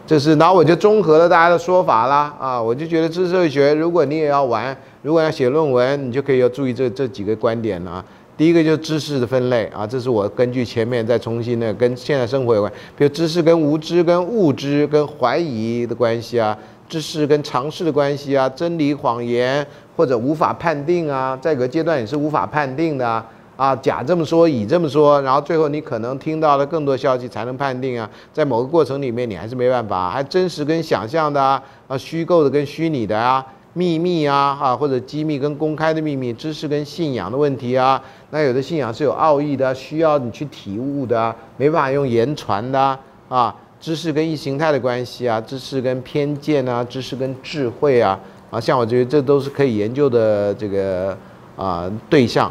这是，然后我就综合了大家的说法啦啊，我就觉得知识社会学，如果你也要玩。如果要写论文，你就可以要注意这这几个观点了啊。第一个就是知识的分类啊，这是我根据前面再重新的跟现在生活有关，比如知识跟无知、跟物知、跟怀疑的关系啊，知识跟常识的关系啊，真理、谎言或者无法判定啊，在个阶段也是无法判定的啊。啊，甲这么说，乙这么说，然后最后你可能听到了更多消息才能判定啊，在某个过程里面你还是没办法，还真实跟想象的啊，啊虚构的跟虚拟的啊。秘密啊，哈，或者机密跟公开的秘密，知识跟信仰的问题啊，那有的信仰是有奥义的，需要你去体悟的，没办法用言传的啊。知识跟意形态的关系啊，知识跟偏见啊，知识跟智慧啊，啊，像我觉得这都是可以研究的这个啊对象。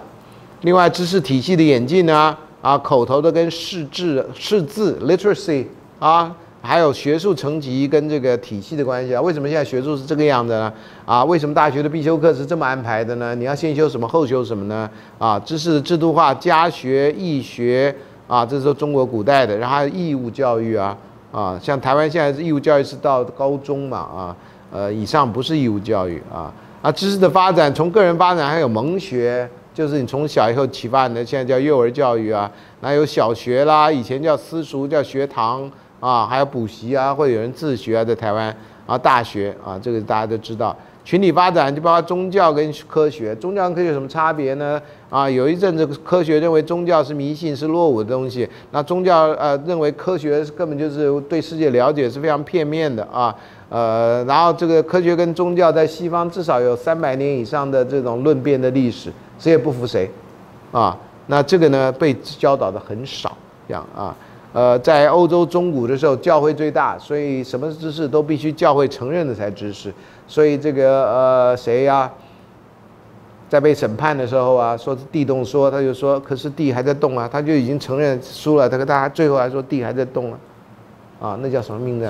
另外，知识体系的演进呢，啊，口头的跟识字识字 literacy 啊。还有学术层级跟这个体系的关系啊？为什么现在学术是这个样子呢？啊，为什么大学的必修课是这么安排的呢？你要先修什么，后修什么呢？啊，知识制度化，家学、义学啊，这是中国古代的。然后还有义务教育啊，啊，像台湾现在是义务教育是到高中嘛，啊，呃，以上不是义务教育啊。啊，知识的发展从个人发展还有蒙学，就是你从小以后启发你的，现在叫幼儿教育啊。那有小学啦，以前叫私塾，叫学堂。啊，还有补习啊，或者有人自学啊，在台湾啊，大学啊，这个大家都知道。群体发展就包括宗教跟科学，宗教跟科学有什么差别呢？啊，有一阵子科学认为宗教是迷信，是落伍的东西，那宗教呃认为科学根本就是对世界了解是非常片面的啊，呃，然后这个科学跟宗教在西方至少有三百年以上的这种论辩的历史，谁也不服谁，啊，那这个呢被教导的很少，这样啊。呃，在欧洲中古的时候，教会最大，所以什么知识都必须教会承认的才知识。所以这个呃谁呀，在被审判的时候啊，说地动说，他就说，可是地还在动啊，他就已经承认输了。他跟大家最后还说地还在动啊，啊，那叫什么名字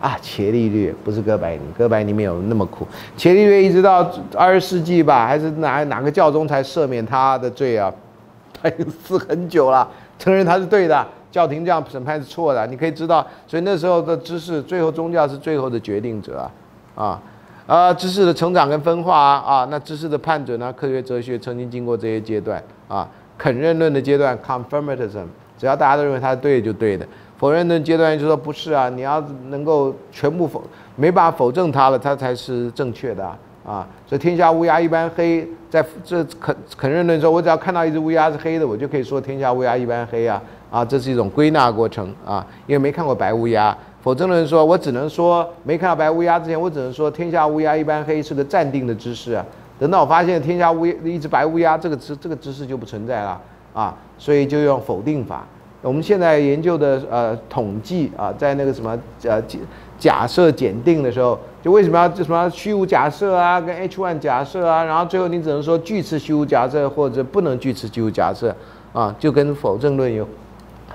啊？伽利略不是哥白尼，哥白尼没有那么苦。伽利略一直到二十世纪吧，还是哪哪个教宗才赦免他的罪啊？[laughs] 他已经死很久了，承认他是对的。教廷这样审判是错的，你可以知道，所以那时候的知识，最后宗教是最后的决定者啊，啊，啊，知识的成长跟分化啊啊，那知识的判准呢？科学哲学曾经经过这些阶段啊，肯认论的阶段 （confirmatism），只要大家都认为它是对的就对的；否认论阶段就说不是啊，你要能够全部否，没办法否证它了，它才是正确的啊。所以天下乌鸦一般黑，在这肯肯认论说，我只要看到一只乌鸦是黑的，我就可以说天下乌鸦一般黑啊。啊，这是一种归纳过程啊，因为没看过白乌鸦。否则的人说，我只能说没看到白乌鸦之前，我只能说天下乌鸦一般黑是个暂定的知识啊。等到我发现天下乌鸦一只白乌鸦，这个知这个知识就不存在了啊，所以就用否定法。我们现在研究的呃统计啊，在那个什么呃假假设检定的时候，就为什么要什么虚无假设啊，跟 H1 假设啊，然后最后你只能说句次虚无假设或者不能句次虚无假设啊，就跟否证论有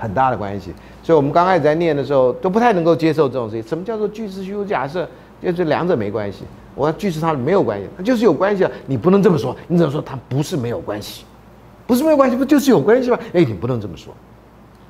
很大的关系。所以我们刚开始在念的时候都不太能够接受这种事情。什么叫做句式虚无假设？就是两者没关系。我句式它没有关系，它就是有关系啊！你不能这么说，你只能说它不是没有关系，不是没有关系，不就是有关系吗？哎，你不能这么说。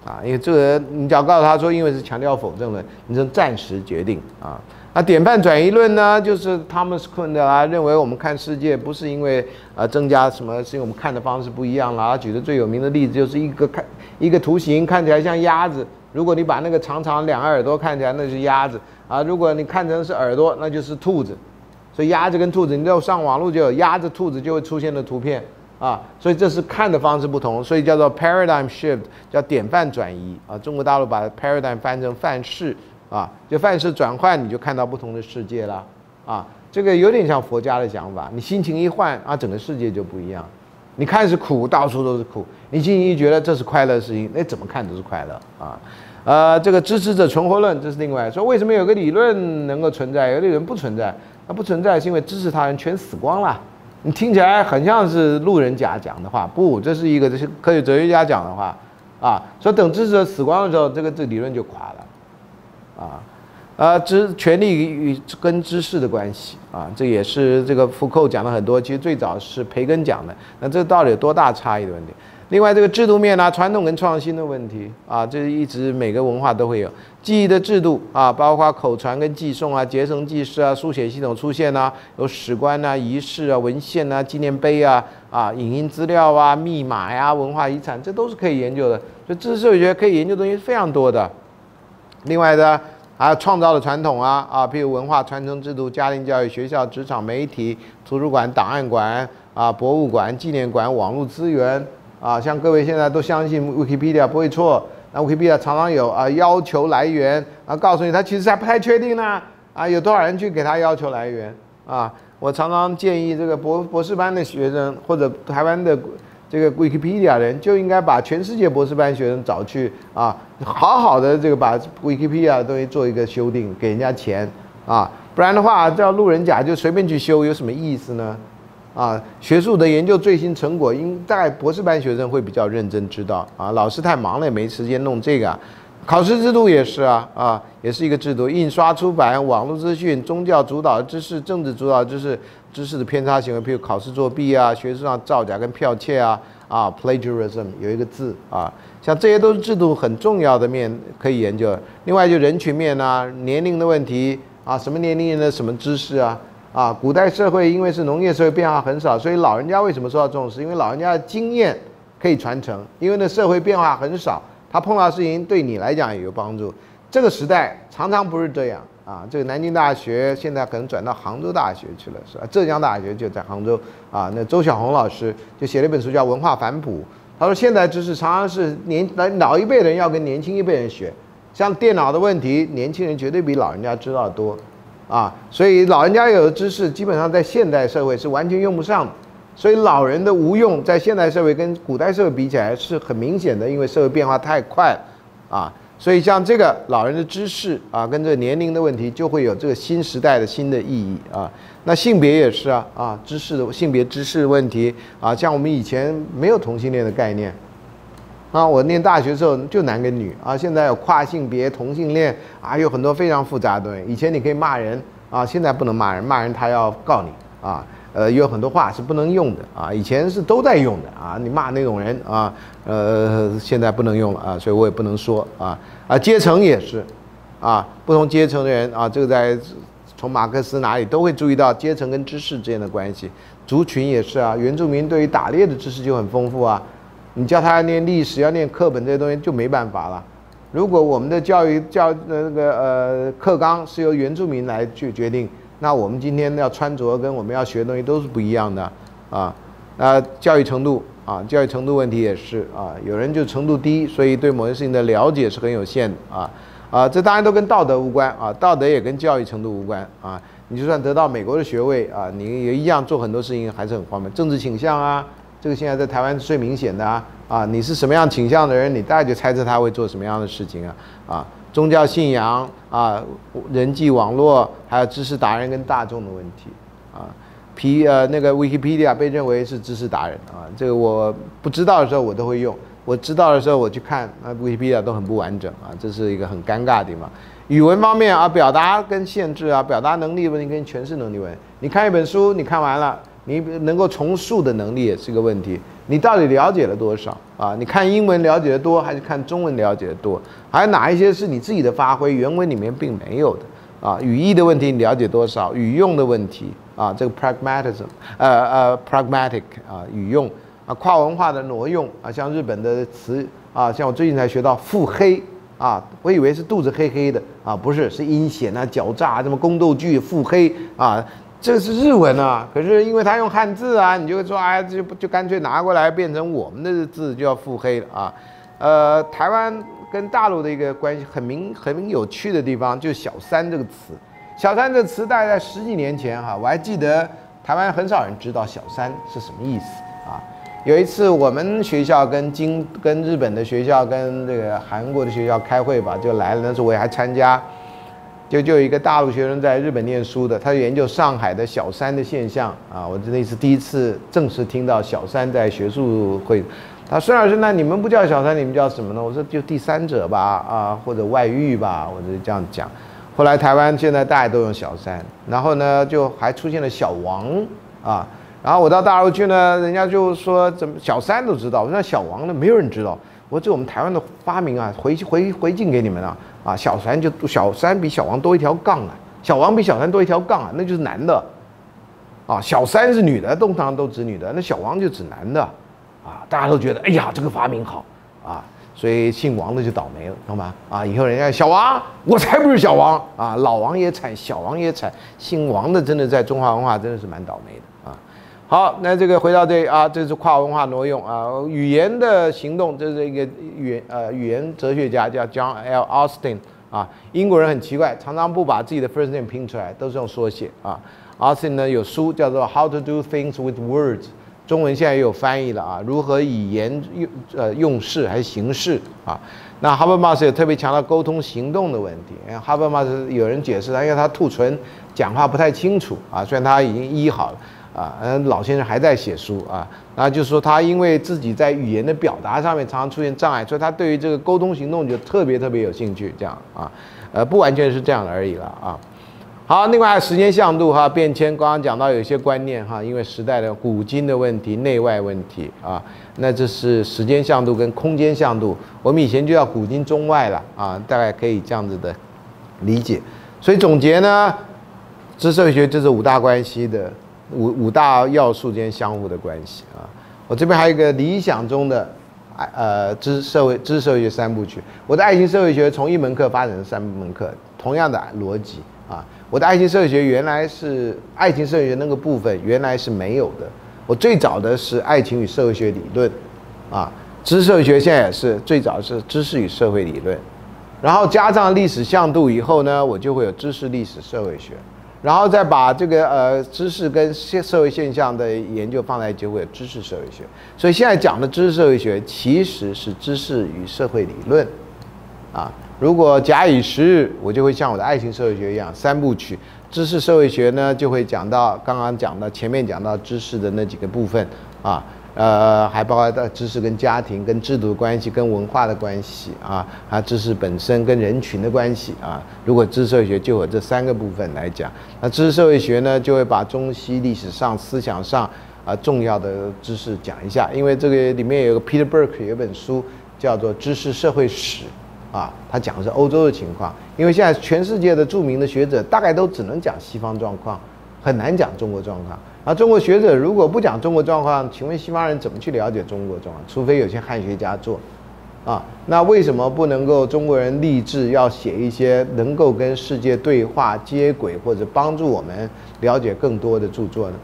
啊，因为这个你只要告诉他说，因为是强调否证论，你只能暂时决定啊。那典范转移论呢，就是他们是困的啊，认为我们看世界不是因为呃增加什么，是因为我们看的方式不一样了。他举的最有名的例子就是一个看一个图形看起来像鸭子，如果你把那个长长两个耳朵看起来那是鸭子啊，如果你看成是耳朵那就是兔子。所以鸭子跟兔子，你要上网络就有鸭子、兔子就会出现的图片。啊，所以这是看的方式不同，所以叫做 paradigm shift，叫典范转移啊。中国大陆把 paradigm 翻成范式啊，就范式转换，你就看到不同的世界了啊。这个有点像佛家的想法，你心情一换啊，整个世界就不一样。你看是苦，到处都是苦；你心情一觉得这是快乐的事情，那怎么看都是快乐啊。呃，这个支持者存活论这是另外说，为什么有个理论能够存在，有的理论不存在？那不存在是因为支持他人全死光了。你听起来很像是路人甲讲的话，不，这是一个这些科学哲学家讲的话，啊，说等知识者死光的时候，这个这理论就垮了，啊，呃，知权力与跟知识的关系，啊，这也是这个福寇讲了很多，其实最早是培根讲的，那这到底有多大差异的问题？另外，这个制度面啊，传统跟创新的问题啊，这是一直每个文化都会有记忆的制度啊，包括口传跟寄送啊，结绳记事啊，书写系统出现啊，有史官啊、仪式啊、文献啊、纪念碑啊、啊影音资料啊、密码呀、文化遗产，这都是可以研究的。所以知识社会学可以研究东西是非常多的。另外的还有创造的传统啊啊，譬如文化传承制度、家庭教育、学校、职场、媒体、图书馆、档案馆啊、博物馆、纪念馆、网络资源。啊，像各位现在都相信 Wikipedia 不会错，那 Wikipedia 常常有啊要求来源啊，告诉你他其实还不太确定呢。啊，有多少人去给他要求来源啊？我常常建议这个博博士班的学生或者台湾的这个 Wikipedia 人就应该把全世界博士班学生找去啊，好好的这个把 Wikipedia 的东西做一个修订，给人家钱啊，不然的话叫路人甲就随便去修，有什么意思呢？啊，学术的研究最新成果，应在博士班学生会比较认真知道啊。老师太忙了，也没时间弄这个。考试制度也是啊，啊，也是一个制度。印刷出版、网络资讯、宗教主导知识、政治主导知识、知识的偏差行为，譬如考试作弊啊、学术上造假跟剽窃啊，啊，plagiarism 有一个字啊，像这些都是制度很重要的面可以研究。另外就人群面啊，年龄的问题啊，什么年龄人的什么知识啊。啊，古代社会因为是农业社会，变化很少，所以老人家为什么受到重视？因为老人家的经验可以传承，因为那社会变化很少，他碰到事情对你来讲也有帮助。这个时代常常不是这样啊。这个南京大学现在可能转到杭州大学去了，是吧？浙江大学就在杭州啊。那周小红老师就写了一本书叫《文化反哺》，他说现在知识常常是年老老一辈人要跟年轻一辈人学，像电脑的问题，年轻人绝对比老人家知道多。啊，所以老人家有的知识基本上在现代社会是完全用不上，所以老人的无用在现代社会跟古代社会比起来是很明显的，因为社会变化太快，啊，所以像这个老人的知识啊，跟这个年龄的问题就会有这个新时代的新的意义啊。那性别也是啊，啊，知识的性别知识问题啊，像我们以前没有同性恋的概念。啊，我念大学的时候就男跟女啊，现在有跨性别、同性恋啊，有很多非常复杂的东西。以前你可以骂人啊，现在不能骂人，骂人他要告你啊。呃，有很多话是不能用的啊，以前是都在用的啊。你骂那种人啊，呃，现在不能用了啊，所以我也不能说啊。啊，阶层也是啊，不同阶层的人啊，这个在从马克思哪里都会注意到阶层跟知识之间的关系。族群也是啊，原住民对于打猎的知识就很丰富啊。你叫他要念历史，要念课本这些东西就没办法了。如果我们的教育教那个呃课纲是由原住民来去决定，那我们今天要穿着跟我们要学的东西都是不一样的啊。那教育程度啊，教育程度问题也是啊。有人就程度低，所以对某些事情的了解是很有限的啊啊。这当然都跟道德无关啊，道德也跟教育程度无关啊。你就算得到美国的学位啊，你也一样做很多事情还是很方便。政治倾向啊。这个现在在台湾是最明显的啊啊，你是什么样倾向的人，你大概就猜测他会做什么样的事情啊啊，宗教信仰啊，人际网络，还有知识达人跟大众的问题啊。P 呃那个 Wikipedia 被认为是知识达人啊，这个我不知道的时候我都会用，我知道的时候我去看，那 Wikipedia 都很不完整啊，这是一个很尴尬的地方。语文方面啊，表达跟限制啊，表达能力问题跟诠释能力问题。你看一本书，你看完了，你能够重塑的能力也是个问题。你到底了解了多少啊？你看英文了解的多，还是看中文了解的多？还有哪一些是你自己的发挥，原文里面并没有的啊？语义的问题你了解多少？语用的问题啊，这个 pragmatism，呃呃 pragmatic 啊，语用啊，跨文化的挪用啊，像日本的词啊，像我最近才学到腹黑。啊，我以为是肚子黑黑的啊，不是，是阴险啊、狡诈，什么宫斗剧、腹黑啊，这是日文啊。可是因为他用汉字啊，你就会说，哎，就就干脆拿过来变成我们的字，就要腹黑了啊。呃，台湾跟大陆的一个关系很明很有趣的地方，就是“小三”这个词。“小三”这个词大概在十几年前哈，我还记得台湾很少人知道“小三”是什么意思啊。有一次，我们学校跟京、跟日本的学校、跟这个韩国的学校开会吧，就来了。那时候我也还参加，就就有一个大陆学生在日本念书的，他研究上海的小三的现象啊。我那次第一次正式听到小三在学术会。他孙老师，那你们不叫小三，你们叫什么呢？我说就第三者吧，啊，或者外遇吧，我就这样讲。后来台湾现在大家都用小三，然后呢，就还出现了小王啊。然后我到大陆去呢，人家就说怎么小三都知道，我说小王呢没有人知道。我说这我们台湾的发明啊，回回回敬给你们啊啊，小三就小三比小王多一条杠啊，小王比小三多一条杠啊，那就是男的啊，小三是女的，通常都指女的，那小王就指男的啊，大家都觉得哎呀这个发明好啊，所以姓王的就倒霉了，懂吗？啊，以后人家小王，我才不是小王啊，老王也惨，小王也惨，姓王的真的在中华文化真的是蛮倒霉的啊。好，那这个回到这啊，这是跨文化挪用啊，语言的行动，这是一个语呃语言哲学家叫 John L. Austin 啊，英国人很奇怪，常常不把自己的 first name 拼出来，都是用缩写啊。Austin 呢有书叫做 How to Do Things with Words，中文现在也有翻译了啊，如何以言用呃用事还是行事啊？那 Habermas 有特别强调沟通行动的问题，Habermas 有人解释他，因为他兔唇，讲话不太清楚啊，虽然他已经医好了。啊，嗯，老先生还在写书啊，那就是说他因为自己在语言的表达上面常常出现障碍，所以他对于这个沟通行动就特别特别有兴趣，这样啊，呃，不完全是这样的而已了啊。好，另外时间向度哈变迁，刚刚讲到有一些观念哈，因为时代的古今的问题、内外问题啊，那这是时间向度跟空间向度，我们以前就叫古今中外了啊，大概可以这样子的理解。所以总结呢，知社会学就是五大关系的。五五大要素间相互的关系啊，我这边还有一个理想中的爱呃知社会知识社会学三部曲。我的爱情社会学从一门课发展成三门课，同样的逻辑啊。我的爱情社会学原来是爱情社会学那个部分原来是没有的。我最早的是爱情与社会学理论啊，知识社会学现在也是最早是知识与社会理论，然后加上历史向度以后呢，我就会有知识历史社会学。然后再把这个呃知识跟现社会现象的研究放在一起，会有知识社会学。所以现在讲的知识社会学其实是知识与社会理论，啊，如果假以时日，我就会像我的爱情社会学一样三部曲。知识社会学呢，就会讲到刚刚讲到前面讲到知识的那几个部分，啊。呃，还包括的知识跟家庭、跟制度的关系、跟文化的关系啊，还有知识本身跟人群的关系啊。如果知识社会学就有这三个部分来讲，那知识社会学呢，就会把中西历史上、思想上啊重要的知识讲一下。因为这个里面有个 Peter Burke 有本书叫做《知识社会史》啊，他讲的是欧洲的情况。因为现在全世界的著名的学者大概都只能讲西方状况，很难讲中国状况。啊，中国学者如果不讲中国状况，请问西方人怎么去了解中国状况？除非有些汉学家做，啊，那为什么不能够中国人立志要写一些能够跟世界对话、接轨或者帮助我们了解更多的著作呢？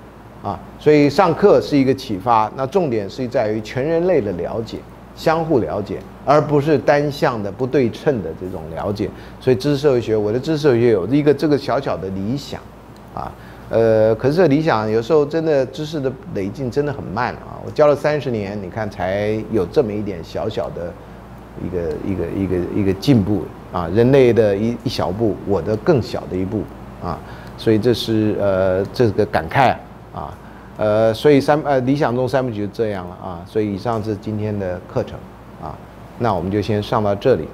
啊，所以上课是一个启发，那重点是在于全人类的了解、相互了解，而不是单向的、不对称的这种了解。所以知识社会学，我的知识社会学有一个这个小小的理想，啊。呃，可是理想有时候真的知识的累进真的很慢啊。我教了三十年，你看才有这么一点小小的一个一个一个一个进步啊。人类的一一小步，我的更小的一步啊。所以这是呃这个感慨啊。呃，所以三呃理想中三部曲就这样了啊。所以以上是今天的课程啊。那我们就先上到这里。